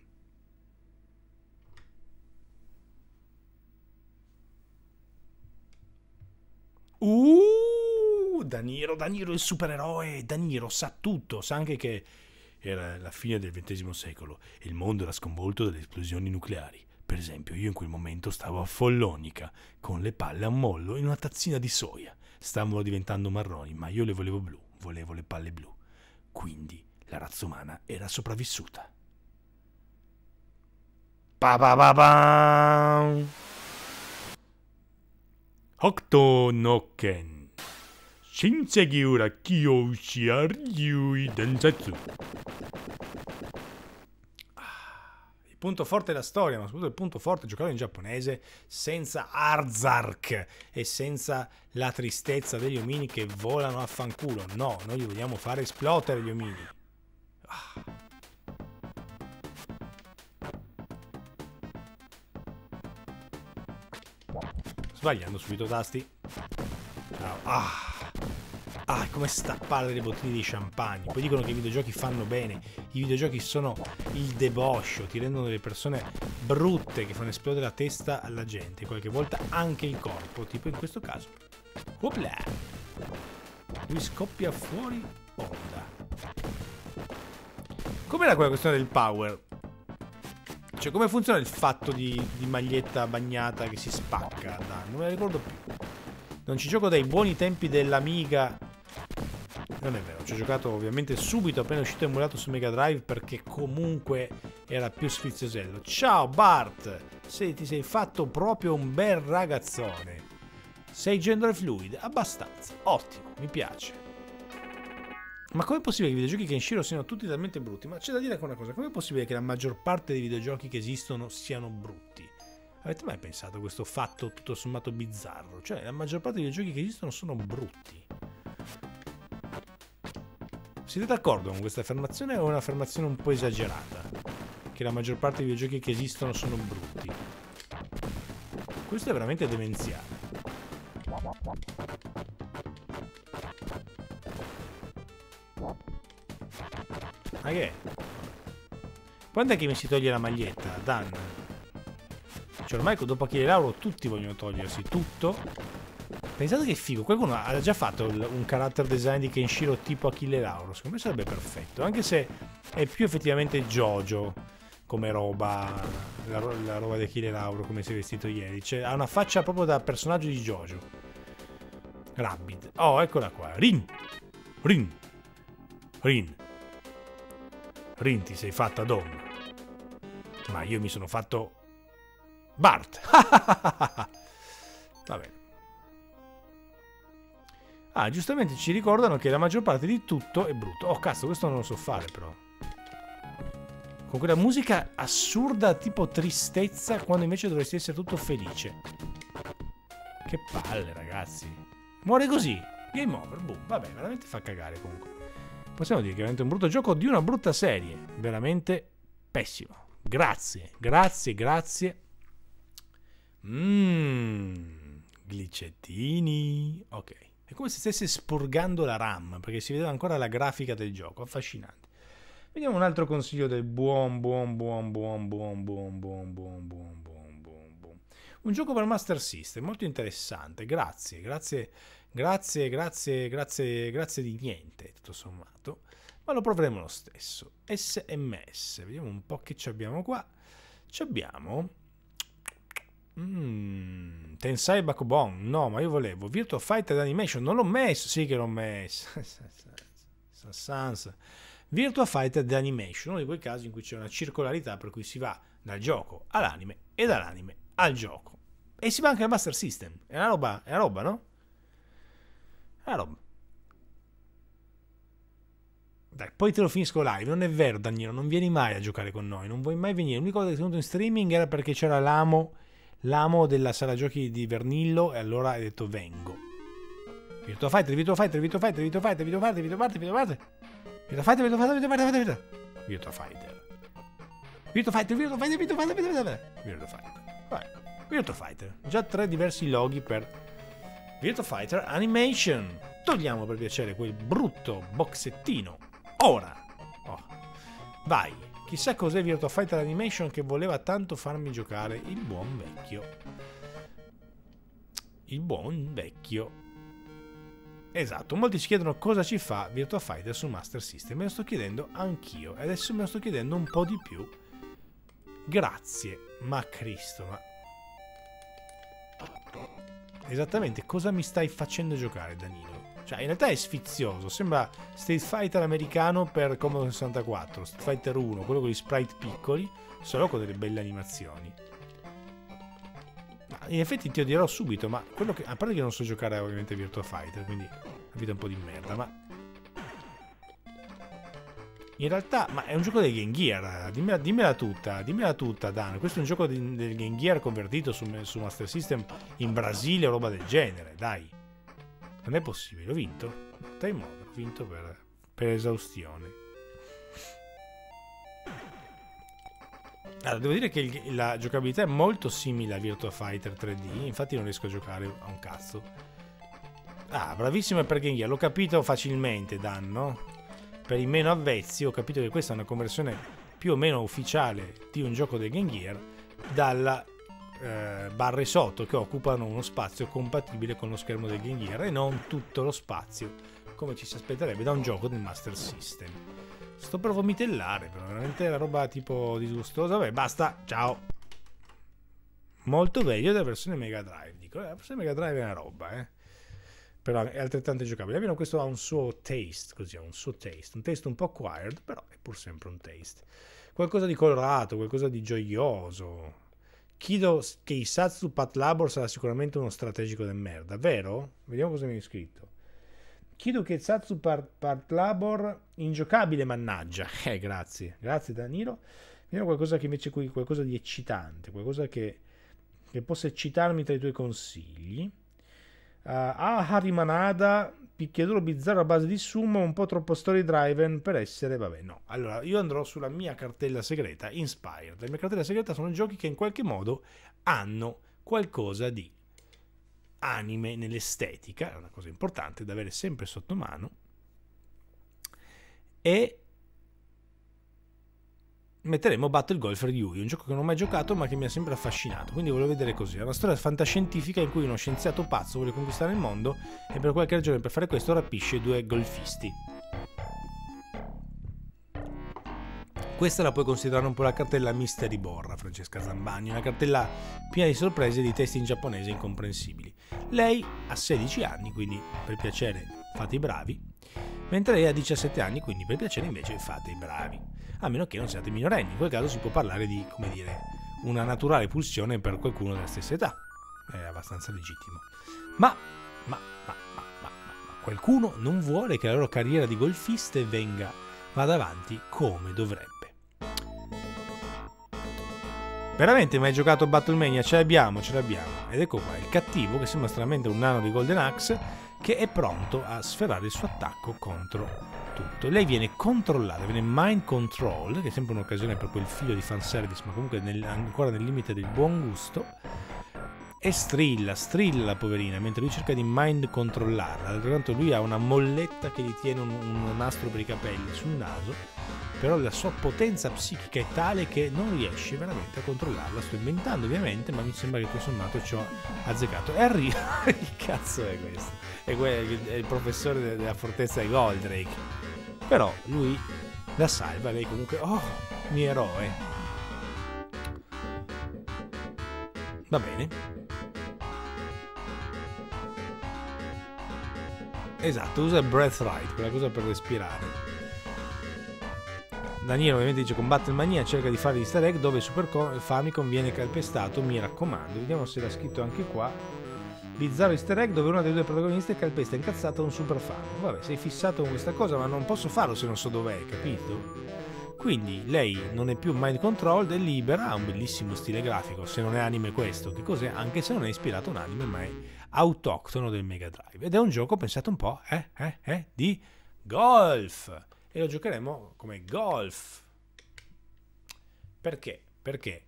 Uh, Daniro, Daniro il supereroe. Daniro sa tutto, sa anche che era la fine del XX secolo e il mondo era sconvolto dalle esplosioni nucleari. Per esempio, io in quel momento stavo a Follonica, con le palle a mollo in una tazzina di soia. Stavano diventando marroni, ma io le volevo blu, volevo le palle blu. Quindi la razza umana era sopravvissuta. Pa pa pa pa! Hokuto no Ken. Shinseki ura kiyoushi aryui densetsu. Punto forte della storia, ma soprattutto il punto forte giocare in giapponese senza Arzark e senza la tristezza degli omini che volano a fanculo. No, noi li vogliamo fare esplodere gli omini. Ah. Sbagliando subito tasti. Ciao. Ah. Ah, come stappare delle bottiglie di champagne. Poi dicono che i videogiochi fanno bene. I videogiochi sono il deboscio, ti rendono delle persone brutte che fanno esplodere la testa alla gente, qualche volta anche il corpo, tipo in questo caso. Opla! Lui scoppia fuori onda. Com'era quella questione del power? Cioè, come funziona il fatto di, di maglietta bagnata che si spacca? Dai, non me la ricordo più. Non ci gioco dai buoni tempi dell'Amiga non è vero, ci ho giocato ovviamente subito appena uscito emulato su Mega Drive perché comunque era più sfiziosello. Ciao Bart! Se ti sei fatto proprio un bel ragazzone. Sei gender fluid? Abbastanza. Ottimo, mi piace. Ma com'è possibile che i videogiochi che in Shiro siano tutti talmente brutti? Ma c'è da dire anche una cosa, com'è possibile che la maggior parte dei videogiochi che esistono siano brutti? Avete mai pensato a questo fatto tutto sommato bizzarro? Cioè, la maggior parte dei videogiochi che esistono sono brutti. Siete d'accordo con questa affermazione o è un'affermazione un po' esagerata? Che la maggior parte dei videogiochi che esistono sono brutti. Questo è veramente demenziale. Ma che è? Quando è che mi si toglie la maglietta? Dan. Cioè ormai dopo Achille Lauro tutti vogliono togliersi tutto Pensate che figo, qualcuno ha già fatto un character design di Kenshiro tipo Achille Lauro, secondo me sarebbe perfetto, anche se è più effettivamente Jojo come roba, la, la roba di Achille Lauro come si è vestito ieri, cioè ha una faccia proprio da personaggio di Jojo. Rabbit. Oh, eccola qua. Rin. Rin. Rin. Rin ti sei fatta donna. Ma io mi sono fatto Bart. Va bene. Ah, giustamente ci ricordano che la maggior parte di tutto è brutto. Oh, cazzo, questo non lo so fare, però. Con quella musica assurda, tipo tristezza, quando invece dovresti essere tutto felice. Che palle, ragazzi. Muore così. Game over, boom. Vabbè, veramente fa cagare comunque. Possiamo dire che è veramente un brutto gioco di una brutta serie. Veramente pessimo. Grazie, grazie, grazie. Mmm, glicettini. Ok. È come se stesse spurgando la RAM, perché si vedeva ancora la grafica del gioco, affascinante. Vediamo un altro consiglio del buon, buon, buon, buon, buon, buon, buon, buon, buon, buon, buon, buon. Un gioco per Master System, molto interessante, grazie, grazie, grazie, grazie, grazie, grazie di niente, tutto sommato, ma lo proveremo lo stesso. SMS, vediamo un po' che ci abbiamo qua. Ci abbiamo Mm, Tensai Bakubon, no, ma io volevo Virtua Fighter Animation, non l'ho messo, sì che l'ho messo. Sans. Virtua Fighter Animation, uno di quei casi in cui c'è una circolarità per cui si va dal gioco all'anime e dall'anime al gioco. E si va anche al Master System. È una roba, è una roba, no? È una roba. Dai, poi te lo finisco live. Non è vero, Danilo, non vieni mai a giocare con noi, non vuoi mai venire. L'unica cosa che sei venuto in streaming era perché c'era l'amo l'amo della sala giochi di Vernillo e allora hai detto vengo. Virtua Fighter, Virtua Fighter, Virtua Fighter, Virtua Fighter, Virtua Fighter, Virtua Fighter, Virtua Fighter. Virtua Fighter, Virtua Fighter, Virtua Fighter, Virtua Fighter. Virtua Fighter, Virtua Fighter, Virtua Fighter, Virtua Fighter, Virtua Fighter. Vai. Virtua Fighter. Già tre diversi loghi per Virtua Fighter Animation. Togliamo per piacere quel brutto boxettino. Ora. Oh. Vai. Chissà cos'è Virtua Fighter Animation che voleva tanto farmi giocare il buon vecchio. Il buon vecchio. Esatto, molti si chiedono cosa ci fa Virtua Fighter su Master System. Me lo sto chiedendo anch'io. E adesso me lo sto chiedendo un po' di più Grazie, ma Cristo, ma... Esattamente cosa mi stai facendo giocare, Danilo? Cioè, in realtà è sfizioso. Sembra Street Fighter americano per Commodore 64. Street Fighter 1, quello con gli sprite piccoli, solo con delle belle animazioni. In effetti ti dirò subito, ma quello che... A parte che non so giocare ovviamente Virtua Fighter, quindi la un po' di merda, ma... In realtà, ma è un gioco del Game Gear, dimmela, dimmela tutta, dimmela tutta Dan, questo è un gioco di, del Game Gear convertito su, su Master System in Brasile o roba del genere, dai. Non è possibile, ho vinto. Time over, ho vinto per, per esaustione. Allora, devo dire che il, la giocabilità è molto simile a Virtua Fighter 3D, infatti non riesco a giocare a un cazzo. Ah, bravissimo per Game Gear, l'ho capito facilmente, Dan, no? Per i meno avvezzi ho capito che questa è una conversione più o meno ufficiale di un gioco del Game Gear dalla eh, barre sotto che occupano uno spazio compatibile con lo schermo del Game Gear e non tutto lo spazio come ci si aspetterebbe da un gioco del Master System. Sto per vomitellare, però veramente la roba tipo disgustosa. Vabbè, basta, ciao. Molto meglio della versione Mega Drive. Dico, eh, la versione Mega Drive è una roba, eh. Però è altrettanto giocabile. Almeno questo ha un suo taste, così, ha un suo taste. Un taste un po' acquired, però è pur sempre un taste. Qualcosa di colorato, qualcosa di gioioso. Chiedo che Isatsu Pat Labor sarà sicuramente uno strategico del merda, vero? Vediamo cosa mi hai scritto. Chiedo che Satsu Part, Part Labor ingiocabile, mannaggia. Eh, grazie. Grazie Danilo. Vediamo qualcosa che invece qui, qualcosa di eccitante, qualcosa che, che possa eccitarmi tra i tuoi consigli. Uh, ah, Harry Manada, picchiaduro bizzarro a base di sumo, un po' troppo story driven per essere, vabbè, no. Allora, io andrò sulla mia cartella segreta, Inspired. La mia cartella segreta sono giochi che in qualche modo hanno qualcosa di anime nell'estetica, è una cosa importante da avere sempre sotto mano, e metteremo Battle Golfer di Yui, un gioco che non ho mai giocato ma che mi ha sempre affascinato, quindi volevo vedere così, è una storia fantascientifica in cui uno scienziato pazzo vuole conquistare il mondo e per qualche ragione per fare questo rapisce due golfisti. Questa la puoi considerare un po' la cartella Mystery Borra, Francesca Zambagni, una cartella piena di sorprese e di testi in giapponese incomprensibili. Lei ha 16 anni, quindi per piacere fate i bravi, mentre lei ha 17 anni, quindi per piacere invece fate i bravi. A meno che non siate minorenni, in quel caso si può parlare di, come dire, una naturale pulsione per qualcuno della stessa età. È abbastanza legittimo. Ma, ma, ma, ma, ma, ma qualcuno non vuole che la loro carriera di golfiste venga, vada avanti come dovrebbe. Veramente mai giocato Battlemania? Ce l'abbiamo, ce l'abbiamo. Ed ecco qua, il cattivo che sembra stranamente un nano di Golden Axe che è pronto a sferrare il suo attacco contro tutto. Lei viene controllata, viene mind control, che è sempre un'occasione per quel figlio di fanservice, ma comunque nel, ancora nel limite del buon gusto. E strilla, strilla la poverina, mentre lui cerca di mind controllarla. D'altro lui ha una molletta che gli tiene un, un nastro per i capelli sul naso però la sua potenza psichica è tale che non riesce veramente a controllarla. Sto inventando ovviamente, ma mi sembra che tutto sommato ci ho azzeccato. E arriva, che cazzo è questo? È, quel, è il professore della fortezza di Goldrake. Però lui la salva, lei comunque, oh, mio eroe. Va bene. Esatto, usa il breath right, quella cosa per respirare. Daniele ovviamente dice combatte il mania, cerca di fare l'easter egg dove Super Famicom viene calpestato, mi raccomando. Vediamo se l'ha scritto anche qua. Bizzarro easter egg dove uno dei due protagonisti calpesta incazzato un super fan. Vabbè, sei fissato con questa cosa, ma non posso farlo se non so dov'è, capito? Quindi lei non è più mind controlled, è libera, ha un bellissimo stile grafico, se non è anime questo, che cos'è? Anche se non è ispirato a un anime, ma è autoctono del Mega Drive. Ed è un gioco, pensate un po', eh, eh, eh, di golf e lo giocheremo come golf. Perché? Perché?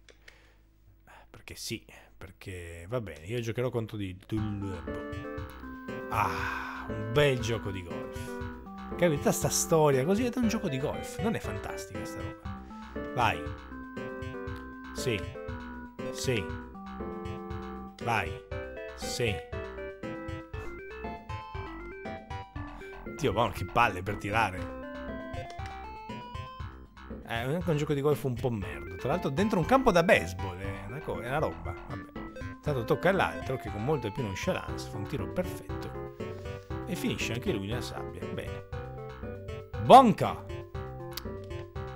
Perché sì, perché va bene, io giocherò contro di Dulbo. Ah, un bel gioco di golf. Capita sta storia così è un gioco di golf, non è fantastica sta roba. Vai. Sì. Sì. Vai. Sì. Dio, buono, che palle per tirare. È anche un gioco di golf un po' merda. Tra l'altro dentro un campo da baseball, è una, co- è una roba. Vabbè. Tanto tocca all'altro che con molto più nonchalance fa un tiro perfetto e finisce anche lui nella sabbia. Bene. Bonka!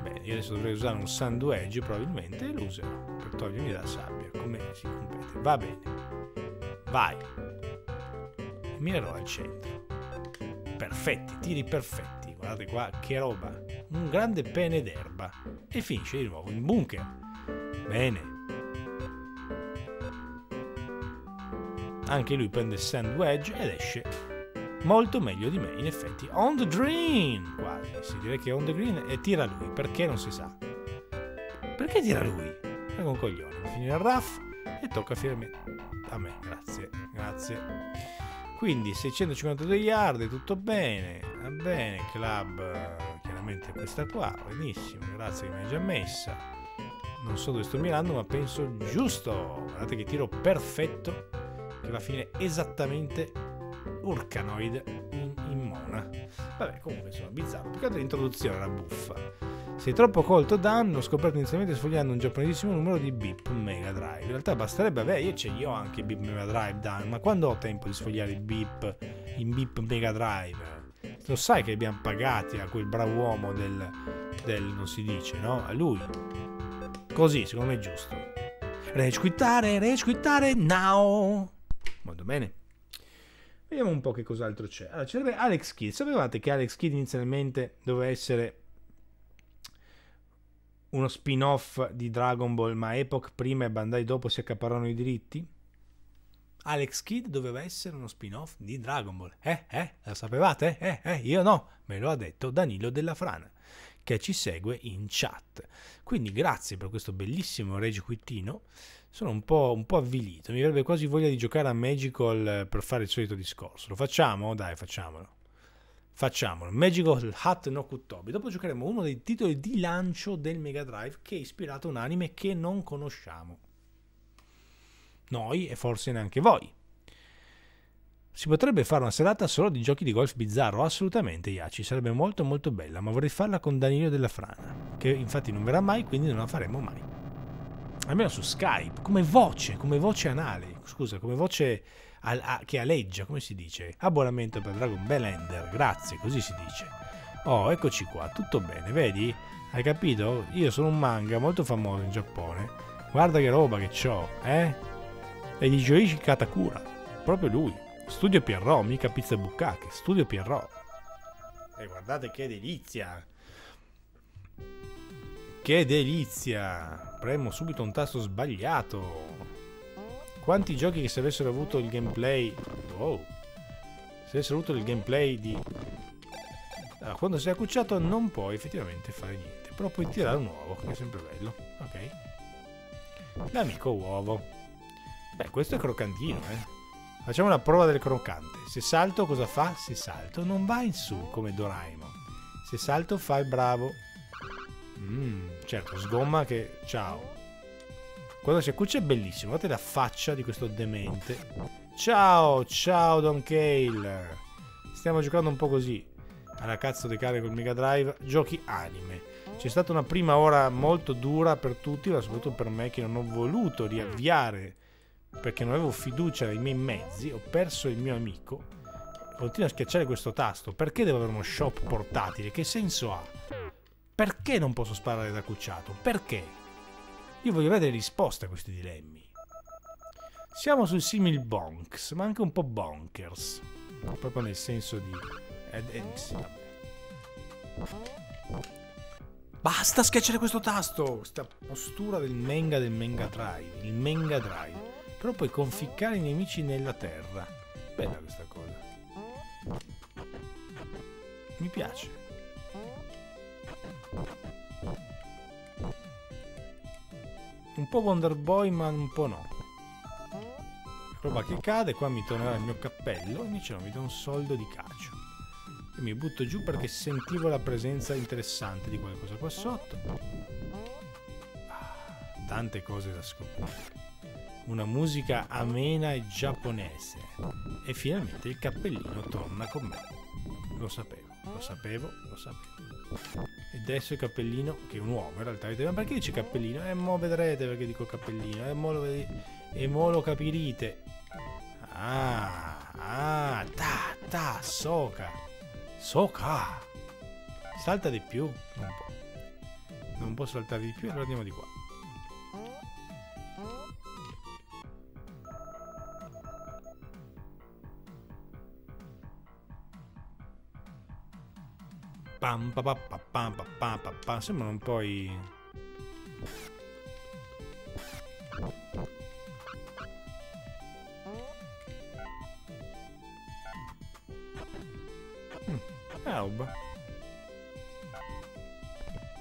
Bene, io adesso dovrei usare un sandwich probabilmente e lo userò per togliermi dalla sabbia, come si compete. Va bene. Vai. Mirerò al centro. Perfetti, tiri perfetti. Guardate qua, che roba. Un grande pene d'erba. E finisce di nuovo in bunker. Bene. Anche lui prende il sandwich ed esce molto meglio di me, in effetti. On the green! Quasi, si direi che on the green e tira lui, perché non si sa. Perché tira lui? È un coglione. Finire il RAF e tocca finire a me. Grazie, grazie. Quindi 652 yard, tutto bene. Va bene, club, chiaramente questa qua, benissimo, grazie che mi hai già messa. Non so dove sto mirando, ma penso giusto. Guardate che tiro perfetto che va a finire esattamente Urcanoid in, in Mona. Vabbè, comunque insomma, bizzarro. Perché l'introduzione era buffa. Sei troppo colto danno, ho scoperto inizialmente sfogliando un giapponesissimo numero di BIP Mega Drive. In realtà basterebbe, beh, io ce li ho anche BIP Mega Drive, Dan, ma quando ho tempo di sfogliare i BIP in BIP Mega Drive? Lo sai che li abbiamo pagati a quel bravo uomo del, del non si dice, no? A lui. Così, secondo me è giusto. Rage quittare, rage quittare, now! Molto bene. Vediamo un po' che cos'altro c'è. Allora, c'è Alex Kidd. Sapevate che Alex Kidd inizialmente doveva essere uno spin-off di Dragon Ball, ma Epoch prima e Bandai dopo si accaparrano i diritti? Alex Kidd doveva essere uno spin-off di Dragon Ball. Eh, eh, la sapevate? Eh, eh, io no, me lo ha detto Danilo della Frana, che ci segue in chat. Quindi grazie per questo bellissimo Regi Quittino sono un po', un po' avvilito. Mi avrebbe quasi voglia di giocare a Magical per fare il solito discorso. Lo facciamo? Dai, facciamolo. Facciamolo. Magical Hat no Kutobi. Dopo giocheremo uno dei titoli di lancio del Mega Drive che è ispirato a un anime che non conosciamo. Noi e forse neanche voi. Si potrebbe fare una serata solo di giochi di golf bizzarro? Assolutamente, Yaci, sarebbe molto molto bella, ma vorrei farla con Danilo della Frana, che infatti non verrà mai, quindi non la faremo mai almeno su Skype, come voce, come voce anale, scusa, come voce a, a, che aleggia, come si dice? Abbonamento per Dragon Ball Ender, grazie, così si dice. Oh, eccoci qua, tutto bene, vedi? Hai capito? Io sono un manga molto famoso in Giappone. Guarda che roba che ho, eh? E gli Joichi Katakura, proprio lui. Studio Pierrot, mica pizza bukkake, Studio Pierrot. E guardate che delizia! Che delizia! Premo subito un tasto sbagliato. Quanti giochi che se avessero avuto il gameplay... Wow! Se avessero avuto il gameplay di... Allora, quando sei accucciato non puoi effettivamente fare niente. Però puoi tirare un uovo, che è sempre bello. Ok. L'amico uovo. Beh, questo è croccantino, eh. Facciamo la prova del croccante. Se salto cosa fa? Se salto non va in su come Doraemon. Se salto fa il bravo. Mm, certo, sgomma che... Ciao. Quando si accuccia è bellissimo. Guardate la faccia di questo demente. Ciao, ciao Don Cale. Stiamo giocando un po' così. Alla cazzo di cane col Mega Drive. Giochi anime. C'è stata una prima ora molto dura per tutti, ma soprattutto per me che non ho voluto riavviare perché non avevo fiducia nei miei mezzi. Ho perso il mio amico. Continuo a schiacciare questo tasto. Perché devo avere uno shop portatile? Che senso ha? Perché non posso sparare da cucciato? Perché? Io voglio avere risposte a questi dilemmi. Siamo sul simil bonks, ma anche un po' bonkers. Proprio nel senso di... Eh, eh, sì, Basta schiacciare questo tasto! Questa postura del Menga del Menga Drive. Il Menga Drive. Però puoi conficcare i nemici nella terra. Bella questa cosa. Mi piace. Un po' Wonder Boy ma un po' no. Roba che cade, qua mi tornerà il mio cappello, invece no, mi dà un soldo di calcio. E mi butto giù perché sentivo la presenza interessante di qualcosa qua sotto. Ah, tante cose da scoprire. Una musica amena e giapponese. E finalmente il cappellino torna con me. Lo sapevo, lo sapevo, lo sapevo. E adesso il cappellino, che è un uomo in realtà. Ma perché dice cappellino? E eh, mo vedrete perché dico cappellino. E mo lo, e mo lo capirete. Ah, ah, ta, ta, soca. Soca. Salta di più. Non può. Non può saltare di più, allora andiamo di qua. Sembrano un po' i... Mm,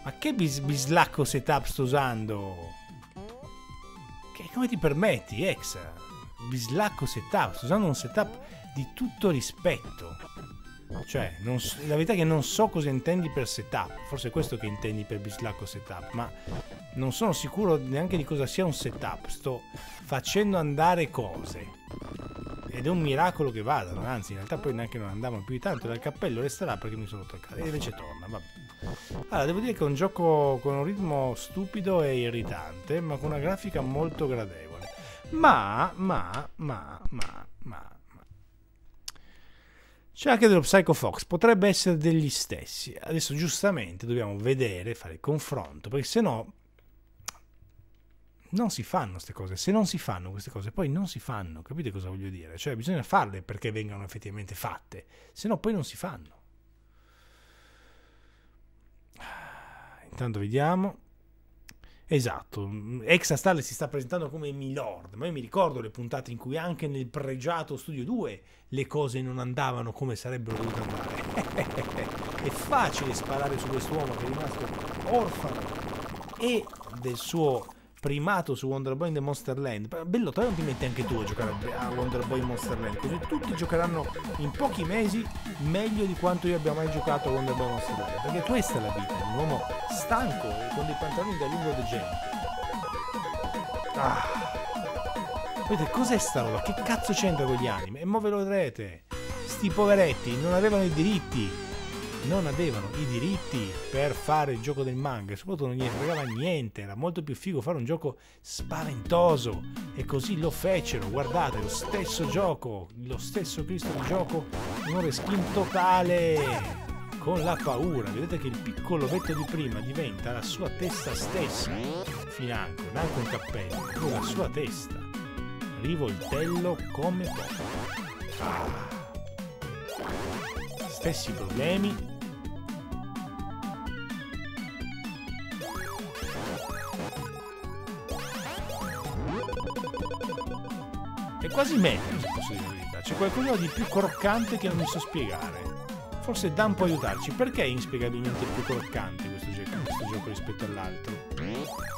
Ma che bis bislacco setup sto usando? Che come ti permetti, Exa? Bislacco setup, sto usando un setup di tutto rispetto. Cioè, non, la verità è che non so cosa intendi per setup, forse è questo che intendi per bislacco setup, ma non sono sicuro neanche di cosa sia un setup, sto facendo andare cose. Ed è un miracolo che vadano, anzi in realtà poi neanche non andavano più di tanto, dal cappello resterà perché mi sono toccato e invece torna, vabbè. Allora, devo dire che è un gioco con un ritmo stupido e irritante, ma con una grafica molto gradevole. Ma, ma, ma, ma, ma, c'è anche dello Psycho Fox, potrebbe essere degli stessi. Adesso giustamente dobbiamo vedere, fare il confronto, perché se no non si fanno queste cose. Se non si fanno queste cose, poi non si fanno. Capite cosa voglio dire? Cioè bisogna farle perché vengano effettivamente fatte, se no poi non si fanno. Intanto vediamo. Esatto, Exa Starlet si sta presentando come Milord, ma io mi ricordo le puntate in cui anche nel pregiato Studio 2 le cose non andavano come sarebbero dovute andare. è facile sparare su quest'uomo che è rimasto orfano e del suo primato su Wonder Boy in the Monster Land. Bello, te non ti metti anche tu a giocare a Wonder Boy in Monster Land, così tutti giocheranno in pochi mesi meglio di quanto io abbia mai giocato a Wonder Boy in Monster Land. Perché questa è la vita un uomo stanco e con dei pantaloni da lungo degente. Ah. Vedete, cos'è sta roba? Che cazzo c'entra con gli anime? E mo ve lo vedrete. Sti poveretti non avevano i diritti non avevano i diritti per fare il gioco del manga soprattutto non gli fregava niente, era molto più figo fare un gioco spaventoso. E così lo fecero, guardate lo stesso gioco, lo stesso Cristo di gioco, un reskin totale con la paura, vedete che il piccolo vetto di prima diventa la sua testa stessa, financo, neanche un cappello, con la sua testa, rivoltello come poco. Ah stessi problemi? È quasi meglio se posso dire la verità. C'è qualcosa di più croccante che non mi so spiegare. Forse Dan può aiutarci. Perché è inspiegabilmente più croccante questo gioco, questo gioco rispetto all'altro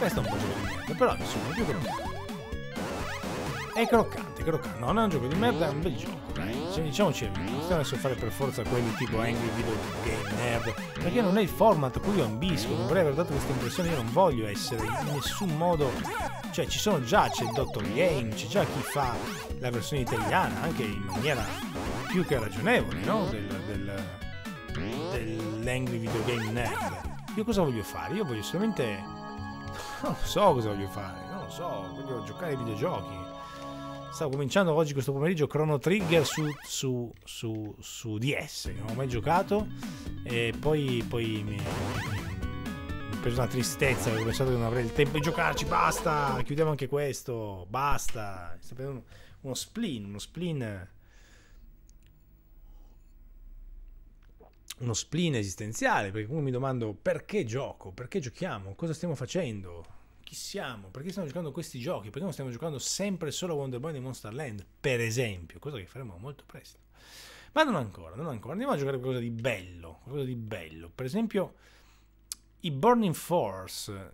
Questo è un po' merda, però insomma è più croccante. È croccante, croccante. No, non è un gioco di merda, è un bel gioco, dai. Cioè, diciamoci non stiamo adesso a fare per forza quelli tipo Angry Video Game Nerd, perché non è il format a cui io ambisco, non vorrei aver dato questa impressione, io non voglio essere in nessun modo... Cioè, ci sono già, c'è il Dottor Game, c'è già chi fa la versione italiana, anche in maniera più che ragionevole, no? Del, del, dell'Angry Video Game Nerd. Io cosa voglio fare? Io voglio solamente non so cosa voglio fare, non lo so, voglio giocare ai videogiochi. Stavo cominciando oggi questo pomeriggio Chrono Trigger su, su, su, su DS, che non ho mai giocato, e poi, poi mi, ho preso una tristezza, ho pensato che non avrei il tempo di giocarci, basta, chiudiamo anche questo, basta. Sto prendendo uno spleen, uno spleen uno spleen esistenziale, perché comunque mi domando perché gioco, perché giochiamo, cosa stiamo facendo, chi siamo, perché stiamo giocando questi giochi, perché non stiamo giocando sempre solo Wonder Boy di Monster Land, per esempio, cosa che faremo molto presto. Ma non ancora, non ancora, andiamo a giocare qualcosa di bello, qualcosa di bello. Per esempio, i Burning Force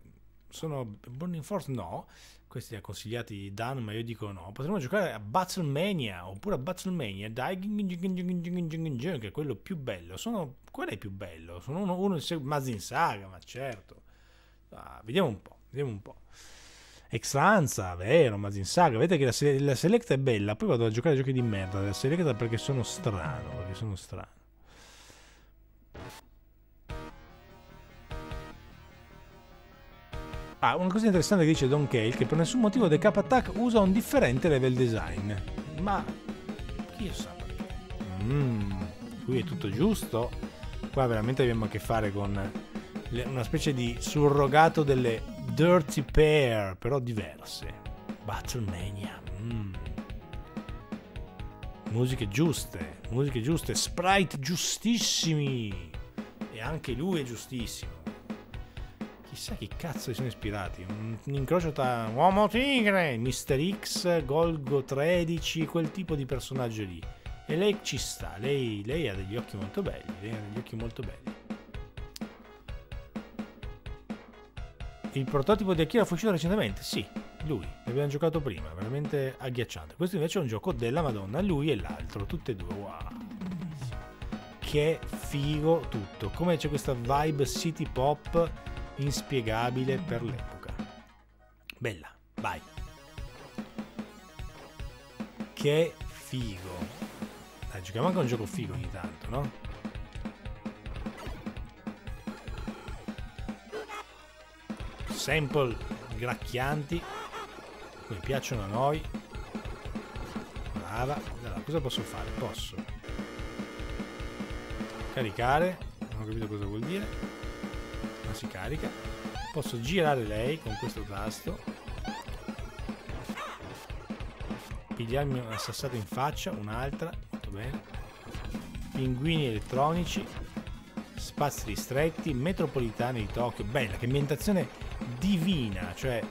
sono Burning Force no, questi li ha consigliati Dan, ma io dico no. Potremmo giocare a Battlemania oppure a Battlemania, dai, che è quello più bello. Sono, qual è il più bello? Sono uno, uno Mazin Saga, ma certo. Ah, vediamo un po'. vediamo un po'. Extranza, vero, Mazin Saga. Vedete che la, la Select è bella. Poi vado a giocare a giochi di merda. La Select perché sono strano. Perché sono strano. Ah, una cosa interessante che dice Don Cale che per nessun motivo The Cap Attack usa un differente level design. Ma chi sa perché? Mm, qui è tutto giusto. Qua veramente abbiamo a che fare con le- una specie di surrogato delle Dirty Pair, però diverse. Battlemania. Mm. Musiche giuste, musiche giuste, sprite giustissimi. E anche lui è giustissimo. Chissà chi cazzo si sono ispirati. Un, un incrocio tra Uomo Tigre, Mr. X, Golgo 13, quel tipo di personaggio lì. E lei ci sta, lei, lei ha degli occhi molto belli, lei ha degli occhi molto belli. Il prototipo di Akira fu uscito recentemente? Sì, lui, l'abbiamo giocato prima, veramente agghiacciante. Questo invece è un gioco della Madonna, lui e l'altro, tutte e due, wow. Che figo tutto, come c'è questa vibe city pop inspiegabile per l'epoca. Bella, vai. Che figo. Dai, giochiamo anche a un gioco figo ogni tanto, no? Sample gracchianti. Come piacciono a noi. Brava. Allora, cosa posso fare? Posso caricare. Non ho capito cosa vuol dire. Ma si carica. Posso girare lei con questo tasto. Pigliarmi una sassata in faccia, un'altra. Molto bene. Pinguini elettronici. Spazi ristretti. Metropolitane di Tokyo. Bella, che ambientazione divina. Cioè,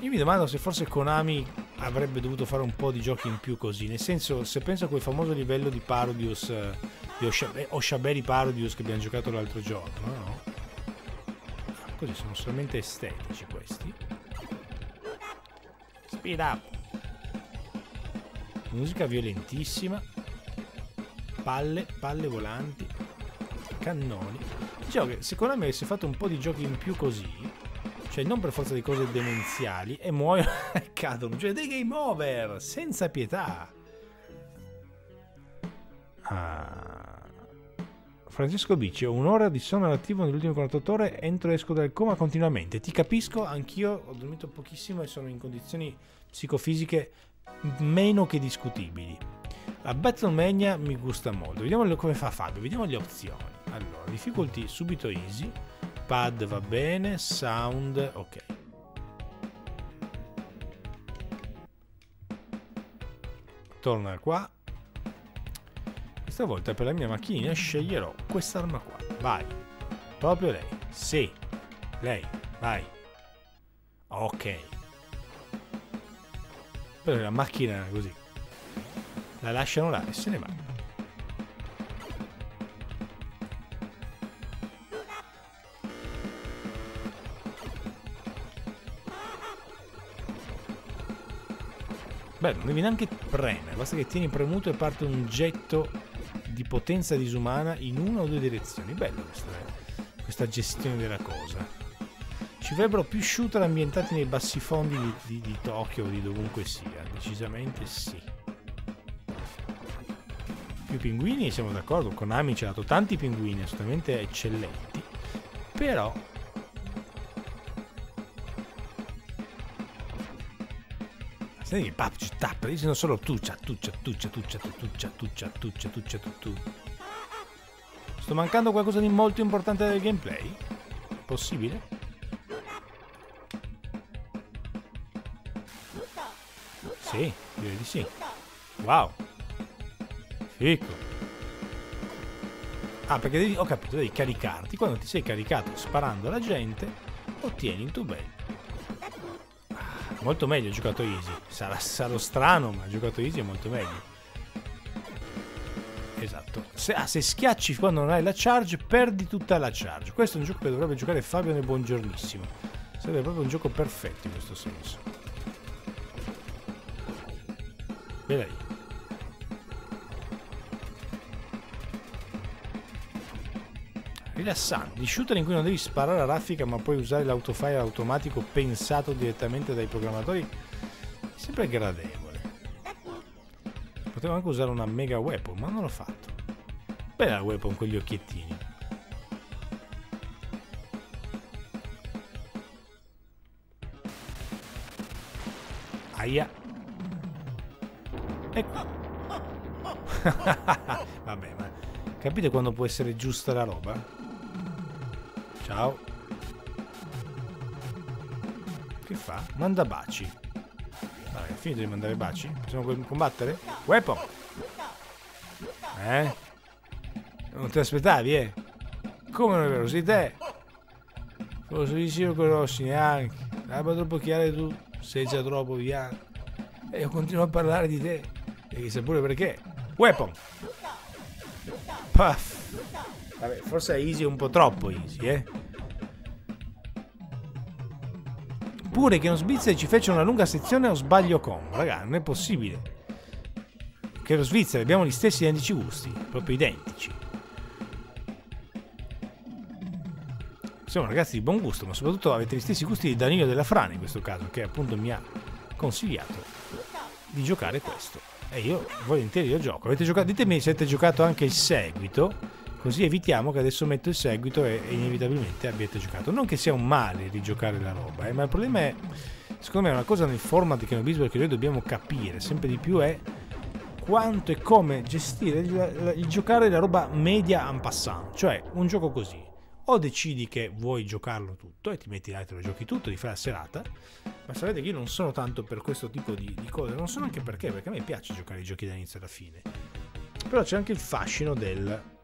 io mi domando se forse Konami avrebbe dovuto fare un po' di giochi in più così. Nel senso, se penso a quel famoso livello di Parodius, eh, di Oshabe- Oshaberi Parodius che abbiamo giocato l'altro giorno, no? Così sono solamente estetici questi. Speed up. Musica violentissima. Palle, palle volanti. Cannoni. Diciamo che secondo me si è fatto un po' di giochi in più così. Cioè, non per forza di cose demenziali. E muoiono e cadono. Cioè, dei game over. Senza pietà. Ah. Francesco Bicci, ho un'ora di sonno attivo nelle ultime 48 ore, entro e esco dal coma continuamente. Ti capisco, anch'io ho dormito pochissimo e sono in condizioni psicofisiche meno che discutibili. La Battlemania mi gusta molto. Vediamo come fa Fabio, vediamo le opzioni. Allora, difficulty subito easy, pad va bene, sound, ok. Torna qua. Questa volta per la mia macchinina sceglierò quest'arma qua. Vai. Proprio lei. Sì. Lei. Vai. Ok. Però la macchina così. La lasciano là e se ne va. Beh, non devi neanche premere, basta che tieni premuto e parte un getto di potenza disumana in una o due direzioni. Bello questa, questa gestione della cosa. Ci vorrebbero più shooter ambientati nei bassi fondi di, di, di Tokyo o di dovunque sia, decisamente sì. Più pinguini, siamo d'accordo, Konami ci ha dato tanti pinguini assolutamente eccellenti, però Senti PUBG tappa, dicono solo tuccia, tuccia, tuccia, tuccia, tuccia, tuccia, tuccia, tuccia, tu. Sto mancando qualcosa di molto importante del gameplay? Possibile? Sì, direi di sì. Wow. Fico. Ah, perché devi, ho capito, devi caricarti. Quando ti sei caricato sparando alla gente, ottieni il tuo bene. Molto meglio giocato easy. Sarà, sarò strano, ma giocato easy è molto meglio. Esatto. Se, ah, se schiacci quando non hai la charge, perdi tutta la charge. Questo è un gioco che dovrebbe giocare Fabio nel buongiornissimo. Sarebbe proprio un gioco perfetto in questo senso. Vedi lì. Rilassante, di shooter in cui non devi sparare a raffica ma puoi usare l'autofire automatico pensato direttamente dai programmatori, sempre gradevole. Potevo anche usare una mega weapon, ma non l'ho fatto. Bella la weapon con gli occhiettini. Aia. Ecco. Vabbè, ma capite quando può essere giusta la roba? Ciao. Che fa? Manda baci. Vabbè, è finito di mandare baci? Possiamo combattere? Weapon! Eh? Non ti aspettavi, eh? Come non è vero? Sei te? Forse conosci neanche. L'alba troppo chiara tu sei già troppo via. E io continuo a parlare di te. E chissà pure perché. Weapon! Puff! Vabbè, forse è easy un po' troppo easy, eh? Pure che non Svizzera ci fece una lunga sezione o sbaglio con. Raga, non è possibile. Che lo Svizzera abbiamo gli stessi identici gusti, proprio identici. Siamo ragazzi di buon gusto, ma soprattutto avete gli stessi gusti di Danilo della Frana in questo caso, che appunto mi ha consigliato di giocare questo. E io volentieri lo gioco. Avete giocato? Ditemi se avete giocato anche il seguito Così evitiamo che adesso metto il seguito e, e inevitabilmente abbiate giocato. Non che sia un male rigiocare la roba, eh, ma il problema è, secondo me, una cosa nel format che Baseball che noi dobbiamo capire sempre di più è quanto e come gestire il, il giocare la roba media en passant, cioè un gioco così. O decidi che vuoi giocarlo tutto e ti metti là e te lo giochi tutto, ti fai la serata, ma sapete che io non sono tanto per questo tipo di, di cose, non so neanche perché, perché a me piace giocare i giochi da inizio alla fine. Però c'è anche il fascino del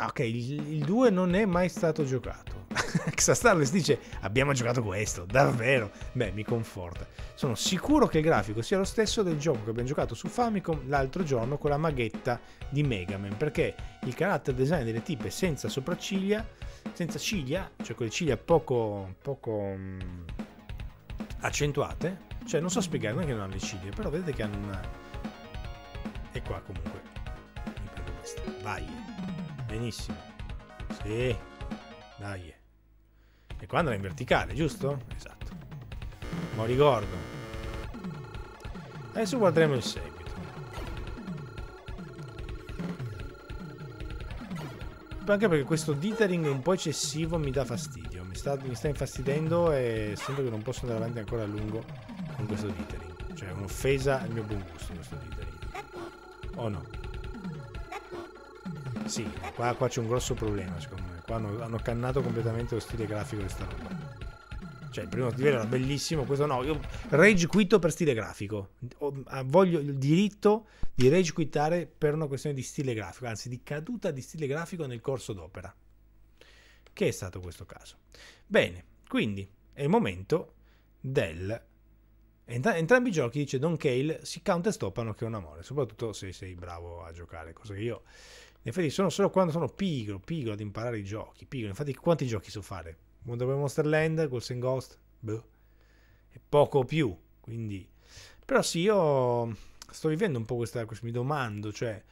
Ah, ok, il 2 non è mai stato giocato. Xastarles dice abbiamo giocato questo, davvero? Beh, mi conforta. Sono sicuro che il grafico sia lo stesso del gioco che abbiamo giocato su Famicom l'altro giorno con la maghetta di Mega Man, perché il character design delle tipe senza sopracciglia, senza ciglia, cioè con le ciglia poco, poco um, accentuate, cioè non so spiegare, non è che non hanno le ciglia, però vedete che hanno una... E qua comunque. Mi prendo questa. Vai. Benissimo. Sì. Dai. E qua andrà in verticale, giusto? Esatto. Ma ricordo. Adesso guarderemo il seguito. Anche perché questo dithering un po' eccessivo mi dà fastidio. Mi sta, mi sta infastidendo e sento che non posso andare avanti ancora a lungo con questo dithering. Cioè è un'offesa al mio buon gusto questo dithering. O no? Sì, qua, qua c'è un grosso problema secondo me. Qua hanno, hanno, cannato completamente lo stile grafico di sta roba. Cioè, il primo livello era bellissimo, questo no. Io rage quitto per stile grafico. Ah, voglio il diritto di rage quittare per una questione di stile grafico, anzi di caduta di stile grafico nel corso d'opera. Che è stato questo caso. Bene, quindi è il momento del Entra- entrambi i giochi, dice Don Cale, si counter stoppano che è un amore, soprattutto se sei bravo a giocare, cosa che io in effetti sono solo quando sono pigro, pigro ad imparare i giochi. Pigro. Infatti quanti giochi so fare? Wonder Woman Monster Land, Ghost and Ghost? Boh. E poco più. Quindi... Però sì, io sto vivendo un po' questa... mi domando, cioè...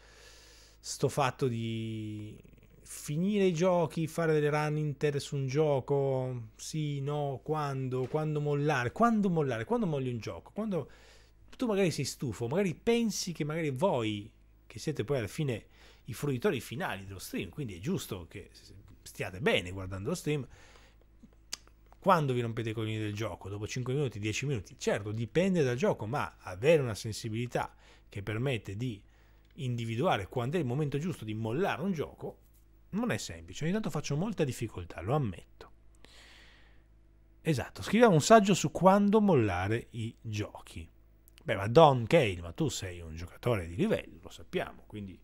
Sto fatto di finire i giochi, fare delle run intere su un gioco, sì, no, quando, quando mollare, quando mollare, quando molli un gioco, quando tu magari sei stufo, magari pensi che magari voi, che siete poi alla fine i fruitori finali dello stream, quindi è giusto che stiate bene guardando lo stream. Quando vi rompete i coglioni del gioco? Dopo 5 minuti, 10 minuti? Certo, dipende dal gioco, ma avere una sensibilità che permette di individuare quando è il momento giusto di mollare un gioco non è semplice. Ogni tanto faccio molta difficoltà, lo ammetto. Esatto, scriviamo un saggio su quando mollare i giochi. Beh, ma Don Kane, ma tu sei un giocatore di livello, lo sappiamo, quindi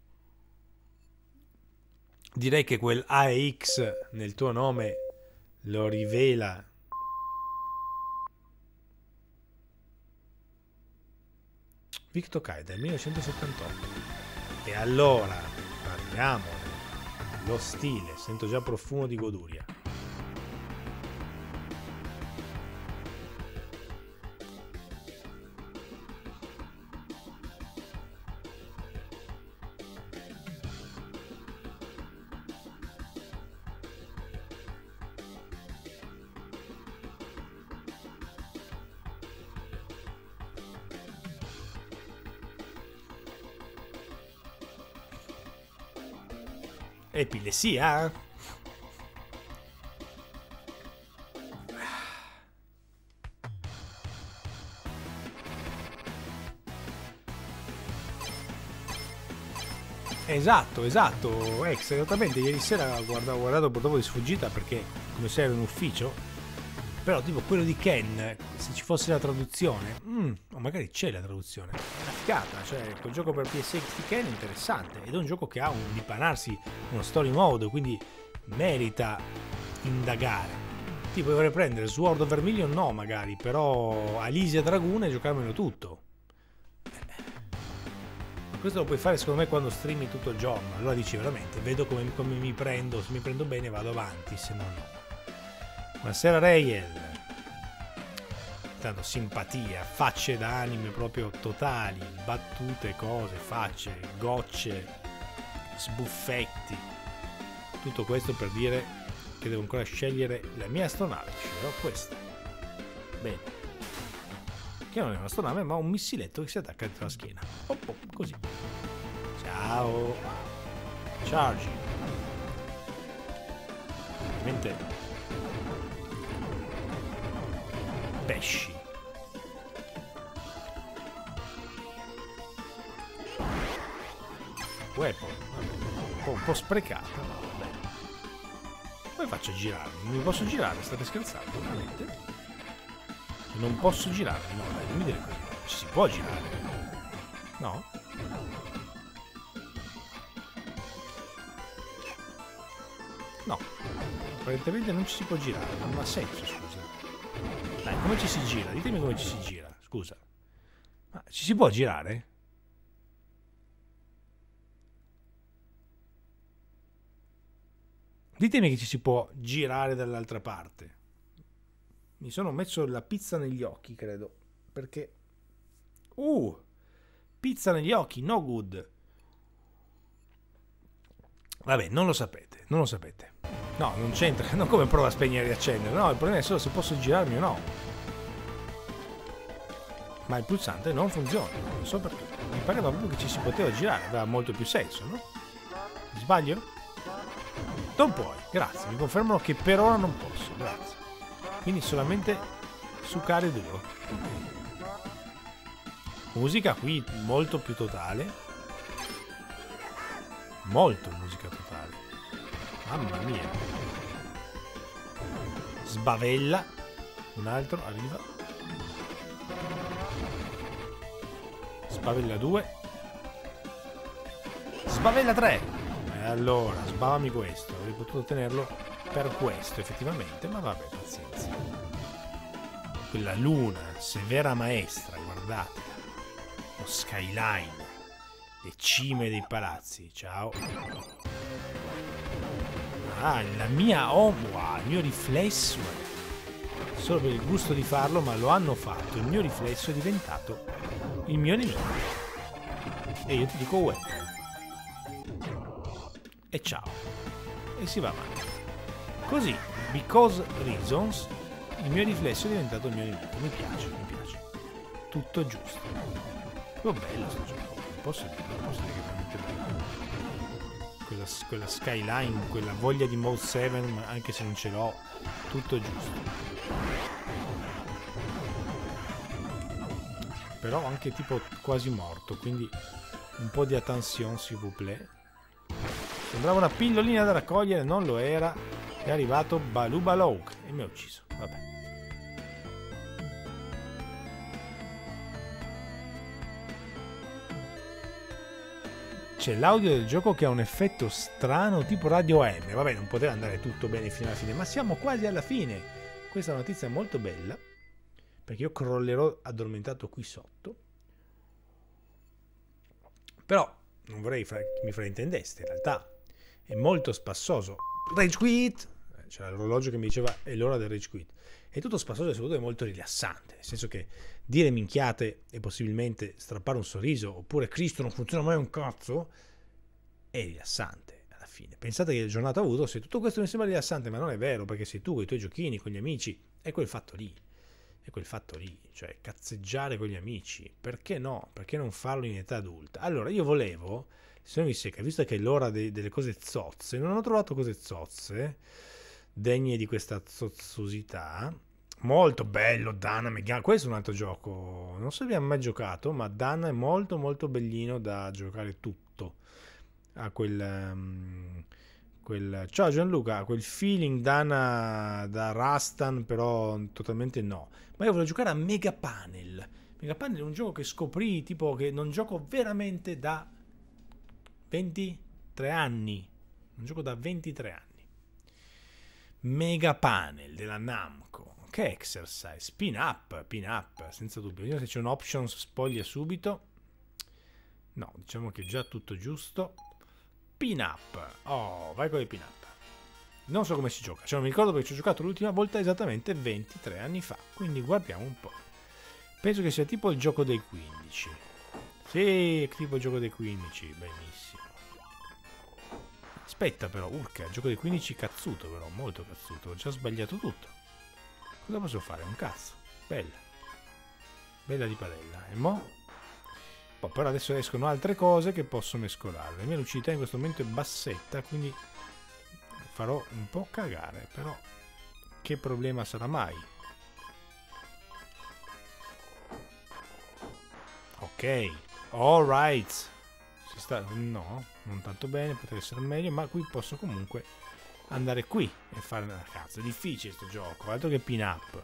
direi che quel AX nel tuo nome lo rivela. Victor Kai del 1978. E allora parliamo lo stile, sento già profumo di goduria. Epilessia? Esatto, esatto, ex, esattamente, ieri sera guardavo, guardato purtroppo di sfuggita perché come se ero in ufficio, però tipo quello di Ken, se ci fosse la traduzione, mm, o magari c'è la traduzione, figata, cioè quel gioco per PSX Ken è interessante ed è un gioco che ha un dipanarsi, uno story mode, quindi merita indagare. Tipo vorrei prendere Sword of Vermilion no magari, però Alisia Draguna e giocarmelo tutto questo lo puoi fare secondo me quando streami tutto il giorno. Allora dici veramente, vedo come, come mi prendo, se mi prendo bene vado avanti, se no no. Buonasera Rayel. Tanto simpatia, facce da anime proprio totali, battute, cose, facce, gocce, sbuffetti. Tutto questo per dire che devo ancora scegliere la mia astronave. Sceglierò questa. Bene che non è una astronave ma un missiletto che si attacca dietro la schiena. Oh, oh, così. Ciao. Charge. Ovviamente pesci. Weapon. Un po', sprecata. Bene. Come faccio a girarmi? Non mi posso girare? State scherzando? Veramente? Non posso girare, no, dai, non mi dire così. Ci si può girare. No? No. Apparentemente non ci si può girare, non ha senso, scusa. Dai, come ci si gira? Ditemi come ci si gira, scusa. Ma ci si può girare? Ditemi che ci si può girare dall'altra parte. Mi sono messo la pizza negli occhi, credo. Perché... Uh! Pizza negli occhi, no good. Vabbè, non lo sapete, non lo sapete. No, non c'entra, non come prova a spegnere e riaccendere. No, il problema è solo se posso girarmi o no. Ma il pulsante non funziona, non so perché. Mi pareva proprio che ci si poteva girare, aveva molto più senso, no? Sbaglio? Non puoi, grazie, mi confermano che per ora non posso, grazie. Quindi solamente succare duro musica qui molto più totale. Molto musica totale. Mamma mia. Sbavella. Un altro arriva. Sbavella 2 sbavella 3 e allora sbavami questo avrei potuto tenerlo per questo effettivamente, ma vabbè, pazienza. Quella luna, severa maestra, guardate. Lo skyline, le cime dei palazzi, ciao. Ah, la mia omwa, il mio riflesso. Solo per il gusto di farlo, ma lo hanno fatto. Il mio riflesso è diventato il mio nemico. E io ti dico uè. E ciao. E si va avanti. Così, because reasons, il mio riflesso è diventato il mio nemico. Mi piace, mi piace. Tutto giusto. Oh, bello sto gioco. Posso dire, posso dire che è veramente bello. Quella, quella skyline, quella voglia di Mode 7, anche se non ce l'ho, tutto giusto. Però anche tipo quasi morto, quindi un po' di attenzione s'il vous plaît. Sembrava una pillolina da raccogliere, non lo era. È arrivato Balubalouk e mi ha ucciso. Vabbè. C'è l'audio del gioco che ha un effetto strano tipo radio M. Vabbè, non poteva andare tutto bene fino alla fine, ma siamo quasi alla fine. Questa notizia è molto bella, perché io crollerò addormentato qui sotto. Però non vorrei che mi fraintendeste, in realtà è molto spassoso. Rage quit! c'era l'orologio che mi diceva è l'ora del rage quit. E tutto spassoso e soprattutto è molto rilassante, nel senso che dire minchiate e possibilmente strappare un sorriso, oppure Cristo non funziona mai un cazzo, è rilassante alla fine. Pensate che giornata ho avuto, se tutto questo mi sembra rilassante, ma non è vero, perché sei tu con i tuoi giochini, con gli amici, è quel fatto lì. È quel fatto lì, cioè cazzeggiare con gli amici. Perché no? Perché non farlo in età adulta? Allora, io volevo non mi visto che è l'ora de- delle cose zozze, non ho trovato cose zozze degne di questa zozzosità. Molto bello, Dana Megan. Questo è un altro gioco. Non so se abbiamo mai giocato, ma Dana è molto molto bellino da giocare tutto. Ha quel, um, quel... Ciao Gianluca, ha quel feeling Dana da Rastan, però totalmente no. Ma io voglio giocare a Mega Panel. Mega Panel è un gioco che scoprì, tipo che non gioco veramente da 23 anni. Un gioco da 23 anni. Mega Panel della Namco. Che exercise? Pin up, pin up, senza dubbio. Vediamo se c'è un option spoglia subito. No, diciamo che è già tutto giusto. Pin up. Oh, vai con i pin up. Non so come si gioca, cioè non mi ricordo perché ci ho giocato l'ultima volta esattamente 23 anni fa. Quindi guardiamo un po'. Penso che sia tipo il gioco dei 15. Sì, tipo il gioco dei 15, benissimo. Aspetta però, urca, gioco dei 15 cazzuto però, molto cazzuto, ho già sbagliato tutto. Cosa posso fare? Un cazzo. Bella. Bella di padella. E mo? Poi però adesso escono altre cose che posso mescolare. La mia lucidità in questo momento è bassetta, quindi farò un po' cagare, però che problema sarà mai? Ok, alright. Si sta... No, non tanto bene, potrebbe essere meglio, ma qui posso comunque andare qui e fare una cazzo. È difficile questo gioco, altro che pin up.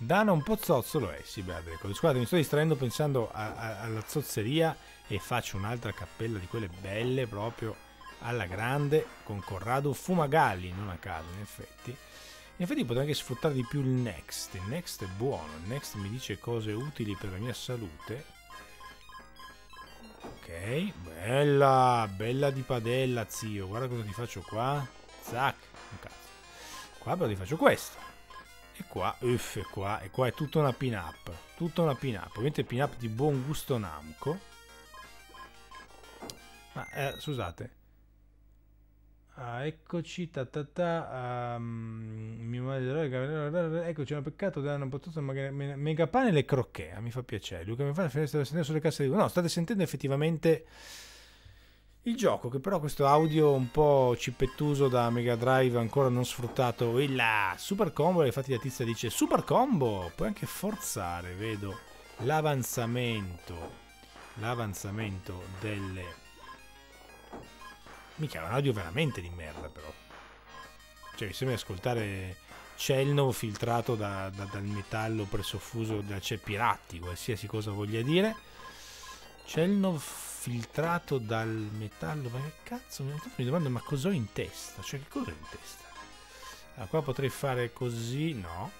Dana un po' zozzolo è, sì, Beatrico. Scusate, mi sto distraendo pensando a, a, alla zozzeria e faccio un'altra cappella di quelle belle proprio alla grande con Corrado Fumagalli, non a caso in effetti. In effetti potrei anche sfruttare di più il Next. Il Next è buono, il Next mi dice cose utili per la mia salute. Ok, bella, bella di padella, zio. Guarda cosa ti faccio qua. Zac, un cazzo. Qua però ti faccio questo. E qua, uff, e qua, e qua è tutta una pin-up. Tutta una pin-up. Ovviamente pin-up di buon gusto Namco. Ma, eh, scusate. Ah, eccoci, ta ta ta, um, mio madre, eccoci, un peccato, danno potuto mega pane e le crocche, ah, mi fa piacere, Luca mi fa state sentendo sulle casse di... No, state sentendo effettivamente il gioco, che però questo audio un po' cipettuso da Mega Drive ancora non sfruttato, e là, super combo, infatti la tizia dice, super combo, puoi anche forzare, vedo, l'avanzamento, l'avanzamento delle Mica, è un audio veramente di merda però. Cioè mi sembra di ascoltare Celno filtrato da, da, dal metallo presoffuso da c'è Piratti, qualsiasi cosa voglia dire. Celno filtrato dal metallo, ma che cazzo? Mi domando ma cosa ho in testa? Cioè che cosa ho in testa? Allora, qua potrei fare così, no.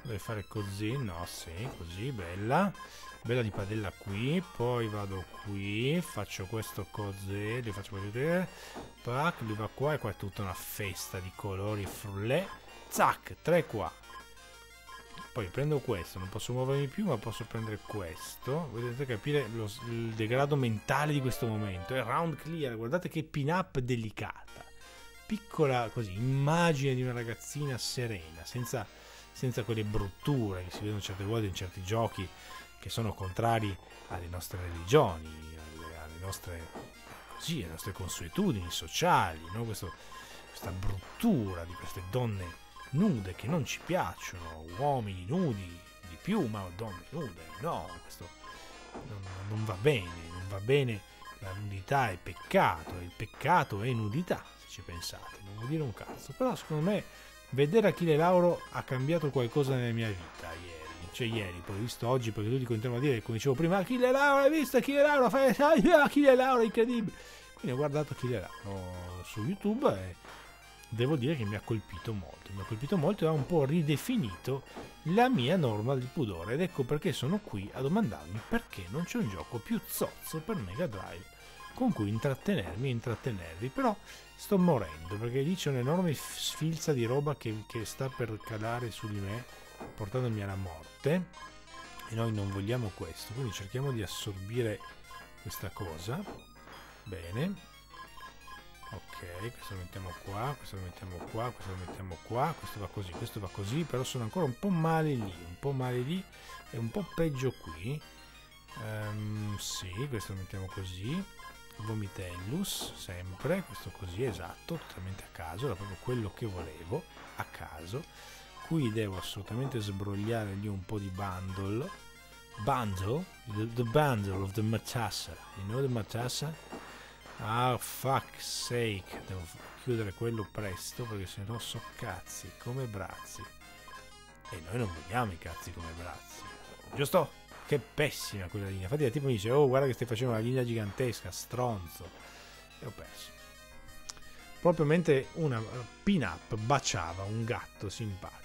Potrei fare così, no, sì, così, bella bella di padella qui poi vado qui faccio questo così li faccio vedere. Pac li va qua e qua è tutta una festa di colori frullè. Zac tre qua. Poi prendo questo non posso muovermi più ma posso prendere questo. Vedete capire lo, il degrado mentale di questo momento? È round clear guardate che pin up delicata. Piccola così immagine di una ragazzina serena senza, senza quelle brutture che si vedono certe volte in certi giochi che sono contrari alle nostre religioni, alle, alle, nostre, così, alle nostre, consuetudini sociali, no? Questo, questa bruttura di queste donne nude che non ci piacciono, uomini nudi di più, ma donne nude, no, questo non, non va bene, non va bene, la nudità è peccato, il peccato è nudità, se ci pensate, non vuol dire un cazzo, però secondo me vedere Achille Lauro ha cambiato qualcosa nella mia vita ieri cioè ieri, poi visto oggi perché tutti continuano a dire, come dicevo prima, Achille Laura, hai visto Achille Laura? Fai, Achille Laura, incredibile. Quindi ho guardato Achille Laura su YouTube e devo dire che mi ha colpito molto, mi ha colpito molto e ha un po' ridefinito la mia norma di pudore ed ecco perché sono qui a domandarmi perché non c'è un gioco più zozzo per Mega Drive con cui intrattenermi e intrattenervi, però sto morendo perché lì c'è un'enorme sfilza di roba che, che sta per calare su di me portandomi alla morte e noi non vogliamo questo quindi cerchiamo di assorbire questa cosa bene ok questo lo mettiamo qua, questo lo mettiamo qua, questo lo mettiamo qua, questo va così, questo va così, però sono ancora un po' male lì, un po' male lì e un po' peggio qui. Um, sì, questo lo mettiamo così. Vomitellus, sempre, questo così, esatto, totalmente a caso, era proprio quello che volevo, a caso. Qui devo assolutamente sbrogliare lì un po' di bundle. Bundle? The, the bundle of the matassa. You know the matassa? Ah, fuck sake, devo chiudere quello presto perché se no so cazzi come brazzi. E noi non vogliamo i cazzi come brazzi. Giusto? Che pessima quella linea. Infatti la tipo mi dice, oh guarda che stai facendo una linea gigantesca, stronzo. E ho perso. Proprio mentre una pin-up baciava un gatto simpatico.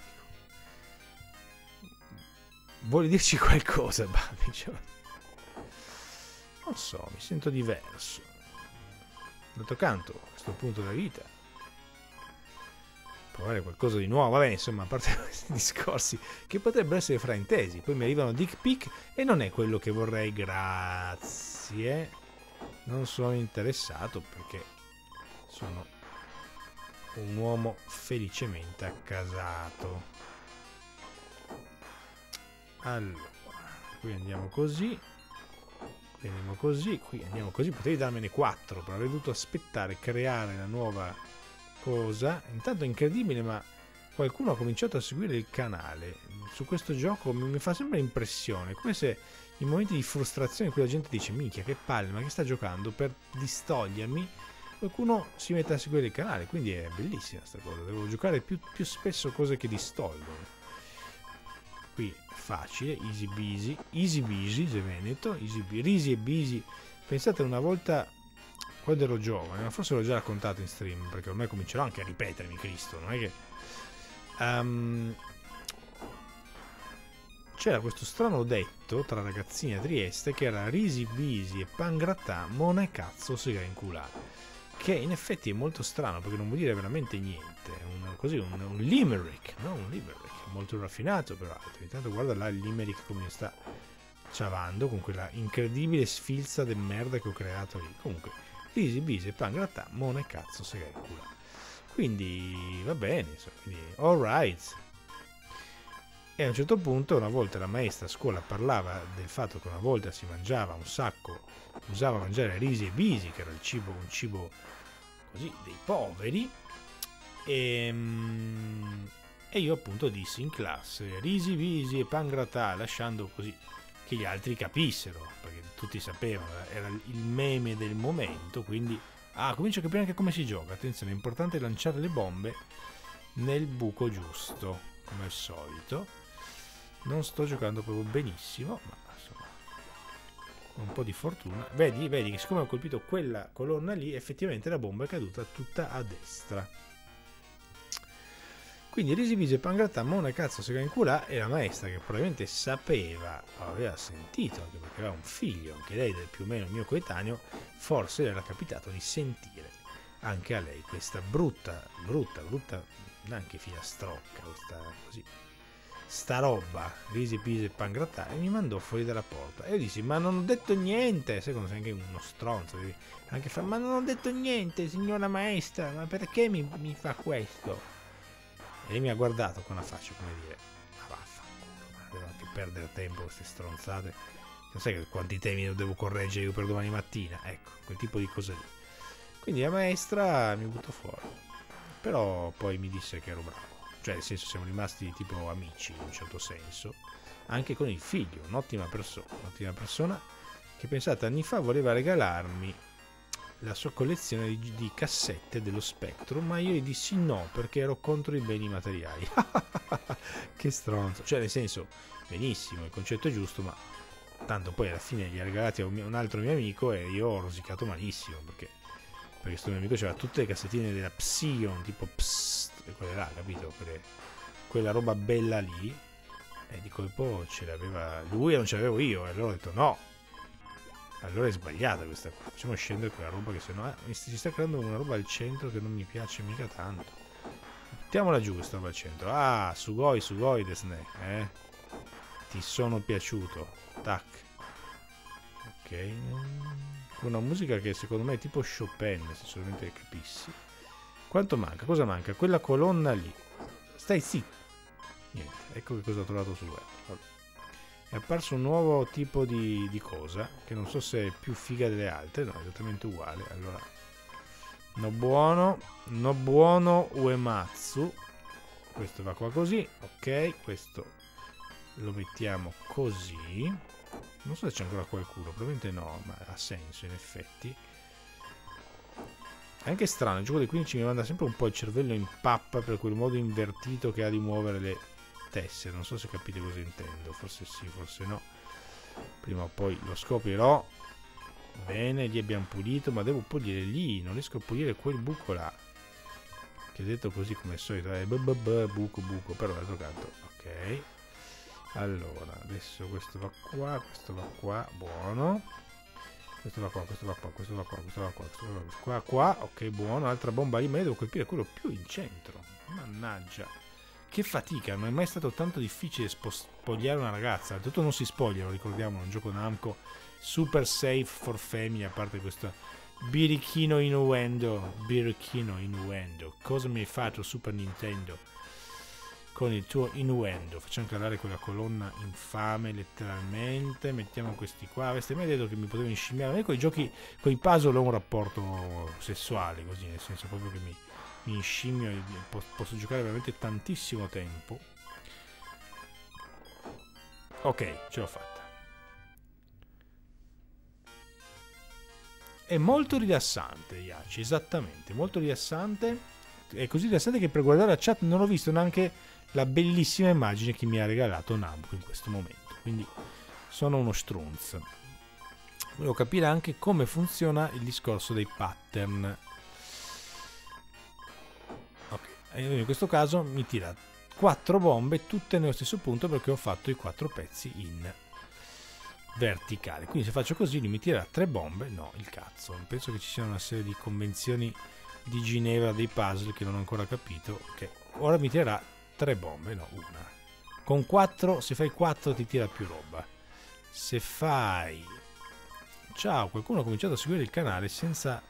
Vuoi dirci qualcosa, Babi? Non so, mi sento diverso. D'altro canto, a questo punto della vita, provare qualcosa di nuovo. Vabbè, insomma, a parte questi discorsi che potrebbero essere fraintesi. Poi mi arrivano dick pic e non è quello che vorrei. Grazie. Non sono interessato perché sono un uomo felicemente accasato. Allora, qui andiamo così. Qui andiamo così, qui andiamo così, potevi darmene 4, però avrei dovuto aspettare, creare la nuova cosa. Intanto è incredibile, ma qualcuno ha cominciato a seguire il canale. Su questo gioco mi, fa sempre impressione, come se in momenti di frustrazione in cui la gente dice minchia che palle, ma che sta giocando? Per distogliermi, qualcuno si mette a seguire il canale, quindi è bellissima questa cosa, devo giocare più, più spesso cose che distolgono qui facile, easy busy, easy busy, se Veneto, easy risi e busy. Pensate una volta quando ero giovane, ma forse l'ho già raccontato in stream, perché ormai comincerò anche a ripetermi Cristo, non è che... Um, c'era questo strano detto tra ragazzini a Trieste che era risi bisi e pangratà, mona e cazzo si in inculare che in effetti è molto strano perché non vuol dire veramente niente, un, così un, un limerick, no? Un limerick molto raffinato peraltro. Intanto guarda là il limerick come sta ciavando con quella incredibile sfilza del merda che ho creato lì. Comunque, Bisi, Pangrattà, Mona e cazzo se in culo. Quindi va bene, insomma, quindi alright. E a un certo punto, una volta la maestra a scuola parlava del fatto che una volta si mangiava un sacco, usava mangiare risi e bisi, che era il cibo, un cibo così dei poveri, e, ehm, e io appunto dissi in classe risi, visi e pangratà, lasciando così che gli altri capissero, perché tutti sapevano, era il meme del momento, quindi ah, comincio a capire anche come si gioca. Attenzione, è importante lanciare le bombe nel buco giusto, come al solito. Non sto giocando proprio benissimo, ma insomma, con un po' di fortuna. Vedi, vedi che siccome ho colpito quella colonna lì, effettivamente la bomba è caduta tutta a destra. Quindi Risivisi e Pangratta, Mona cazzo se in culo e la maestra che probabilmente sapeva, aveva sentito, anche perché aveva un figlio, anche lei del più o meno mio coetaneo, forse le era capitato di sentire anche a lei questa brutta, brutta, brutta, neanche filastrocca, questa così, sta roba, risi, pisi e pangrattà, e mi mandò fuori dalla porta. E io dissi, ma non ho detto niente, secondo sei anche uno stronzo, anche fa, ma non ho detto niente, signora maestra, ma perché mi, mi fa questo? E mi ha guardato con una faccia come dire, ma vaffanculo, devo anche perdere tempo queste stronzate. Non sai quanti temi devo correggere io per domani mattina? Ecco, quel tipo di cose lì. Quindi la maestra mi buttò fuori. Però poi mi disse che ero bravo cioè nel senso siamo rimasti tipo amici in un certo senso, anche con il figlio, un'ottima persona, un'ottima persona che pensate anni fa voleva regalarmi la sua collezione di, di, cassette dello Spectrum, ma io gli dissi no perché ero contro i beni materiali. che stronzo, cioè nel senso, benissimo, il concetto è giusto, ma tanto poi alla fine li ha regalati a un, altro mio amico e io ho rosicato malissimo perché, perché questo mio amico aveva tutte le cassettine della Psion, tipo Psst, quelle là, capito? Quelle, quella roba bella lì. E di colpo ce l'aveva lui e non ce l'avevo io. E allora ho detto no. Allora è sbagliata questa qua. Facciamo scendere quella roba che se no eh, si sta creando una roba al centro che non mi piace mica tanto. Mettiamola giù questa roba al centro. Ah, sugoi, sugoi desne, eh? Ti sono piaciuto. Tac. Ok. Una musica che secondo me è tipo Chopin, se solamente capissi Quanto manca? Cosa manca? Quella colonna lì. Stai zitto. Niente, ecco che cosa ho trovato sul web. È apparso un nuovo tipo di, di cosa, che non so se è più figa delle altre, no, esattamente uguale. Allora, no buono, no buono uematsu. Questo va qua così, ok, questo lo mettiamo così. Non so se c'è ancora qualcuno, probabilmente no, ma ha senso in effetti. È anche strano, il gioco dei 15 mi manda sempre un po' il cervello in pappa per quel modo invertito che ha di muovere le tessere. Non so se capite cosa intendo, forse sì, forse no. Prima o poi lo scoprirò. Bene, lì abbiamo pulito, ma devo pulire lì, non riesco a pulire quel buco là. Che detto così come al solito è buco buco, però d'altro canto, ok. Allora, adesso questo va qua, questo va qua, buono. Questo va qua, questo va qua, questo va qua, questo va qua, questo va qua, qua, qua, ok, buono. Altra bomba lì, ma io devo colpire quello più in centro. Mannaggia. Che fatica, non è mai stato tanto difficile spogliare una ragazza. Tutto non si spoglia, lo ricordiamo, è un gioco Namco super safe for family, a parte questo birichino innuendo. Birichino innuendo. Cosa mi hai fatto Super Nintendo? con il tuo innuendo. Facciamo calare quella colonna infame letteralmente. Mettiamo questi qua. Avreste mai detto che mi potevo inscimmiare? Io con i giochi, con i puzzle ho un rapporto sessuale, così, nel senso proprio che mi, mi inscimmio e posso giocare veramente tantissimo tempo. Ok, ce l'ho fatta. È molto rilassante, Yachi, esattamente, molto rilassante. È così rilassante che per guardare la chat non ho visto neanche la bellissima immagine che mi ha regalato Namco in questo momento. Quindi sono uno strunz. Volevo capire anche come funziona il discorso dei pattern. In questo caso mi tira quattro bombe tutte nello stesso punto perché ho fatto i quattro pezzi in verticale. Quindi se faccio così mi tira tre bombe. No, il cazzo. Penso che ci siano una serie di convenzioni di Ginevra dei puzzle che non ho ancora capito. Che ora mi tirerà tre bombe, no, una. Con 4, se fai 4 ti tira più roba. Se fai... Ciao, qualcuno ha cominciato a seguire il canale senza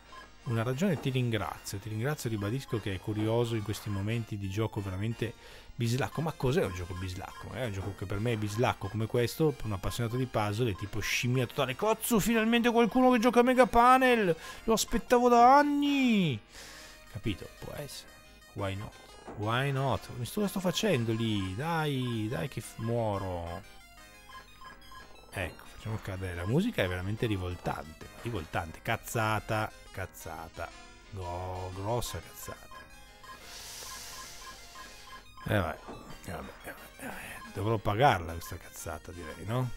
una ragione ti ringrazio, ti ringrazio, ribadisco che è curioso in questi momenti di gioco veramente bislacco. Ma cos'è un gioco bislacco? È un gioco che per me è bislacco come questo, per un appassionato di puzzle è tipo scimmia totale. Cozzo, finalmente qualcuno che gioca a Mega Panel! Lo aspettavo da anni! Capito? Può essere. Why not? Why not? Mi sto, sto facendo lì? Dai, dai che muoro. Ecco, facciamo cadere. La musica è veramente rivoltante. Rivoltante. Cazzata, cazzata. No, grossa cazzata. Eh vabbè, eh vabbè, eh vabbè. Dovrò pagarla questa cazzata, direi, no?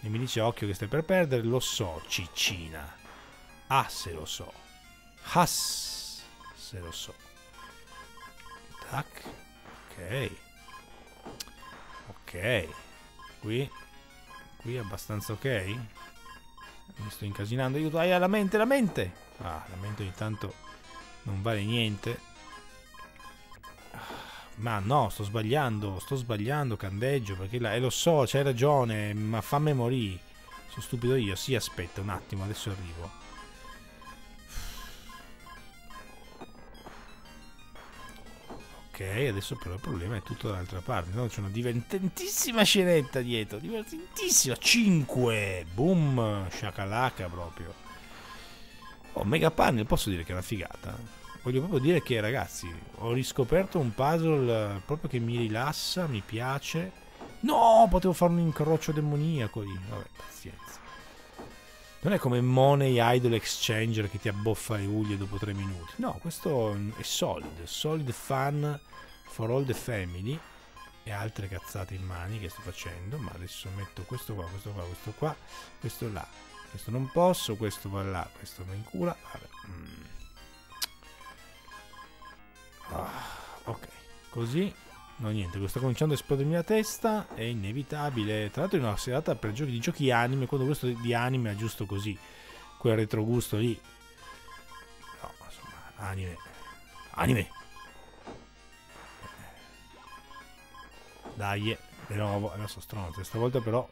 E mi dice occhio che stai per perdere. Lo so, ciccina. Ah, se lo so. Hass se lo so. Tac. Ok. Ok. Qui. Qui è abbastanza ok. Mi sto incasinando. Aiuto. Ah, la mente, la mente. Ah, la mente ogni tanto non vale niente. Ma no, sto sbagliando, sto sbagliando, candeggio, perché la... eh, lo so, c'hai ragione, ma fammi morire. Sono stupido io. Sì, aspetta un attimo, adesso arrivo. Ok, adesso però il problema è tutto dall'altra parte. No? C'è una divertentissima scenetta dietro. Divertentissima. 5. Boom. Shakalaka proprio. Oh, Mega Panel, posso dire che è una figata. Voglio proprio dire che, ragazzi, ho riscoperto un puzzle proprio che mi rilassa, mi piace. No, potevo fare un incrocio demoniaco lì. Vabbè, pazienza. Non è come Money Idol Exchanger che ti abboffa le uglie dopo tre minuti. No, questo è solid, solid fun for all the family e altre cazzate in mani che sto facendo. Ma adesso metto questo qua, questo qua, questo qua, questo là. Questo non posso, questo va là, questo va in cura. Mm. Ah, ok, così No, niente, sta cominciando a esplodermi la testa, è inevitabile. Tra l'altro in una serata per giochi di giochi anime, quando questo di anime è giusto così, quel retrogusto lì. No, insomma, anime. Anime! Dai, di nuovo, adesso stronzo, stavolta però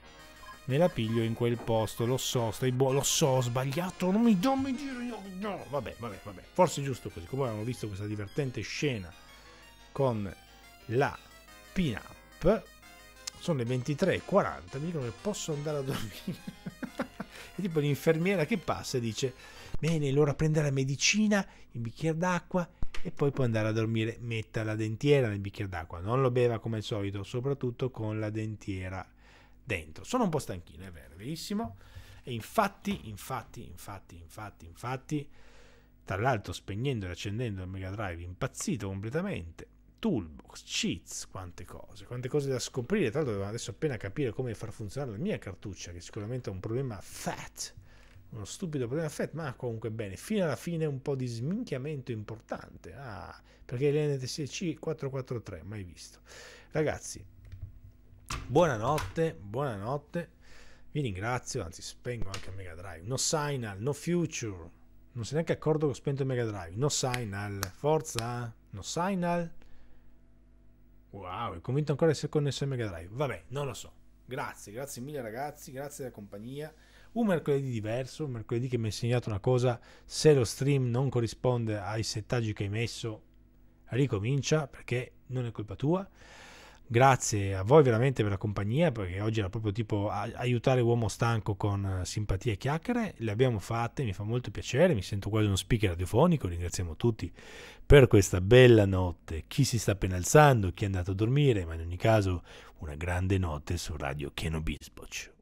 me la piglio in quel posto, lo so, stai buono, lo so, ho sbagliato, non mi, non mi dire, no, no, vabbè, vabbè, vabbè, forse è giusto così, come abbiamo visto questa divertente scena con la pin-up, sono le 23.40, mi dicono che posso andare a dormire, è tipo l'infermiera che passa e dice, bene, allora prende la medicina, il bicchiere d'acqua e poi può andare a dormire, metta la dentiera nel bicchiere d'acqua, non lo beva come al solito, soprattutto con la dentiera dentro. Sono un po' stanchino, è vero, verissimo. E infatti, infatti, infatti, infatti, infatti, tra l'altro spegnendo e accendendo il Mega Drive impazzito completamente, toolbox, cheats, quante cose, quante cose da scoprire. Tra l'altro devo adesso appena capire come far funzionare la mia cartuccia, che sicuramente ha un problema fat, uno stupido problema fat, ma comunque bene, fino alla fine un po' di sminchiamento importante. Ah, perché l'NTSC 443, mai visto. Ragazzi, buonanotte, buonanotte. Vi ringrazio, anzi spengo anche Mega Drive. No signal, no future. Non è neanche accorto che ho spento il Mega Drive. No signal, forza, no signal. Wow, è convinto ancora di essere connesso al Mega Drive. Vabbè, non lo so. Grazie, grazie mille ragazzi, grazie della compagnia. Un mercoledì diverso, un mercoledì che mi ha insegnato una cosa, se lo stream non corrisponde ai settaggi che hai messo, ricomincia perché non è colpa tua. Grazie a voi veramente per la compagnia, perché oggi era proprio tipo aiutare uomo stanco con simpatia e chiacchiere. Le abbiamo fatte, mi fa molto piacere, mi sento quasi uno speaker radiofonico. Ringraziamo tutti per questa bella notte. Chi si sta appena alzando, chi è andato a dormire, ma in ogni caso una grande notte su Radio Kenobisboch.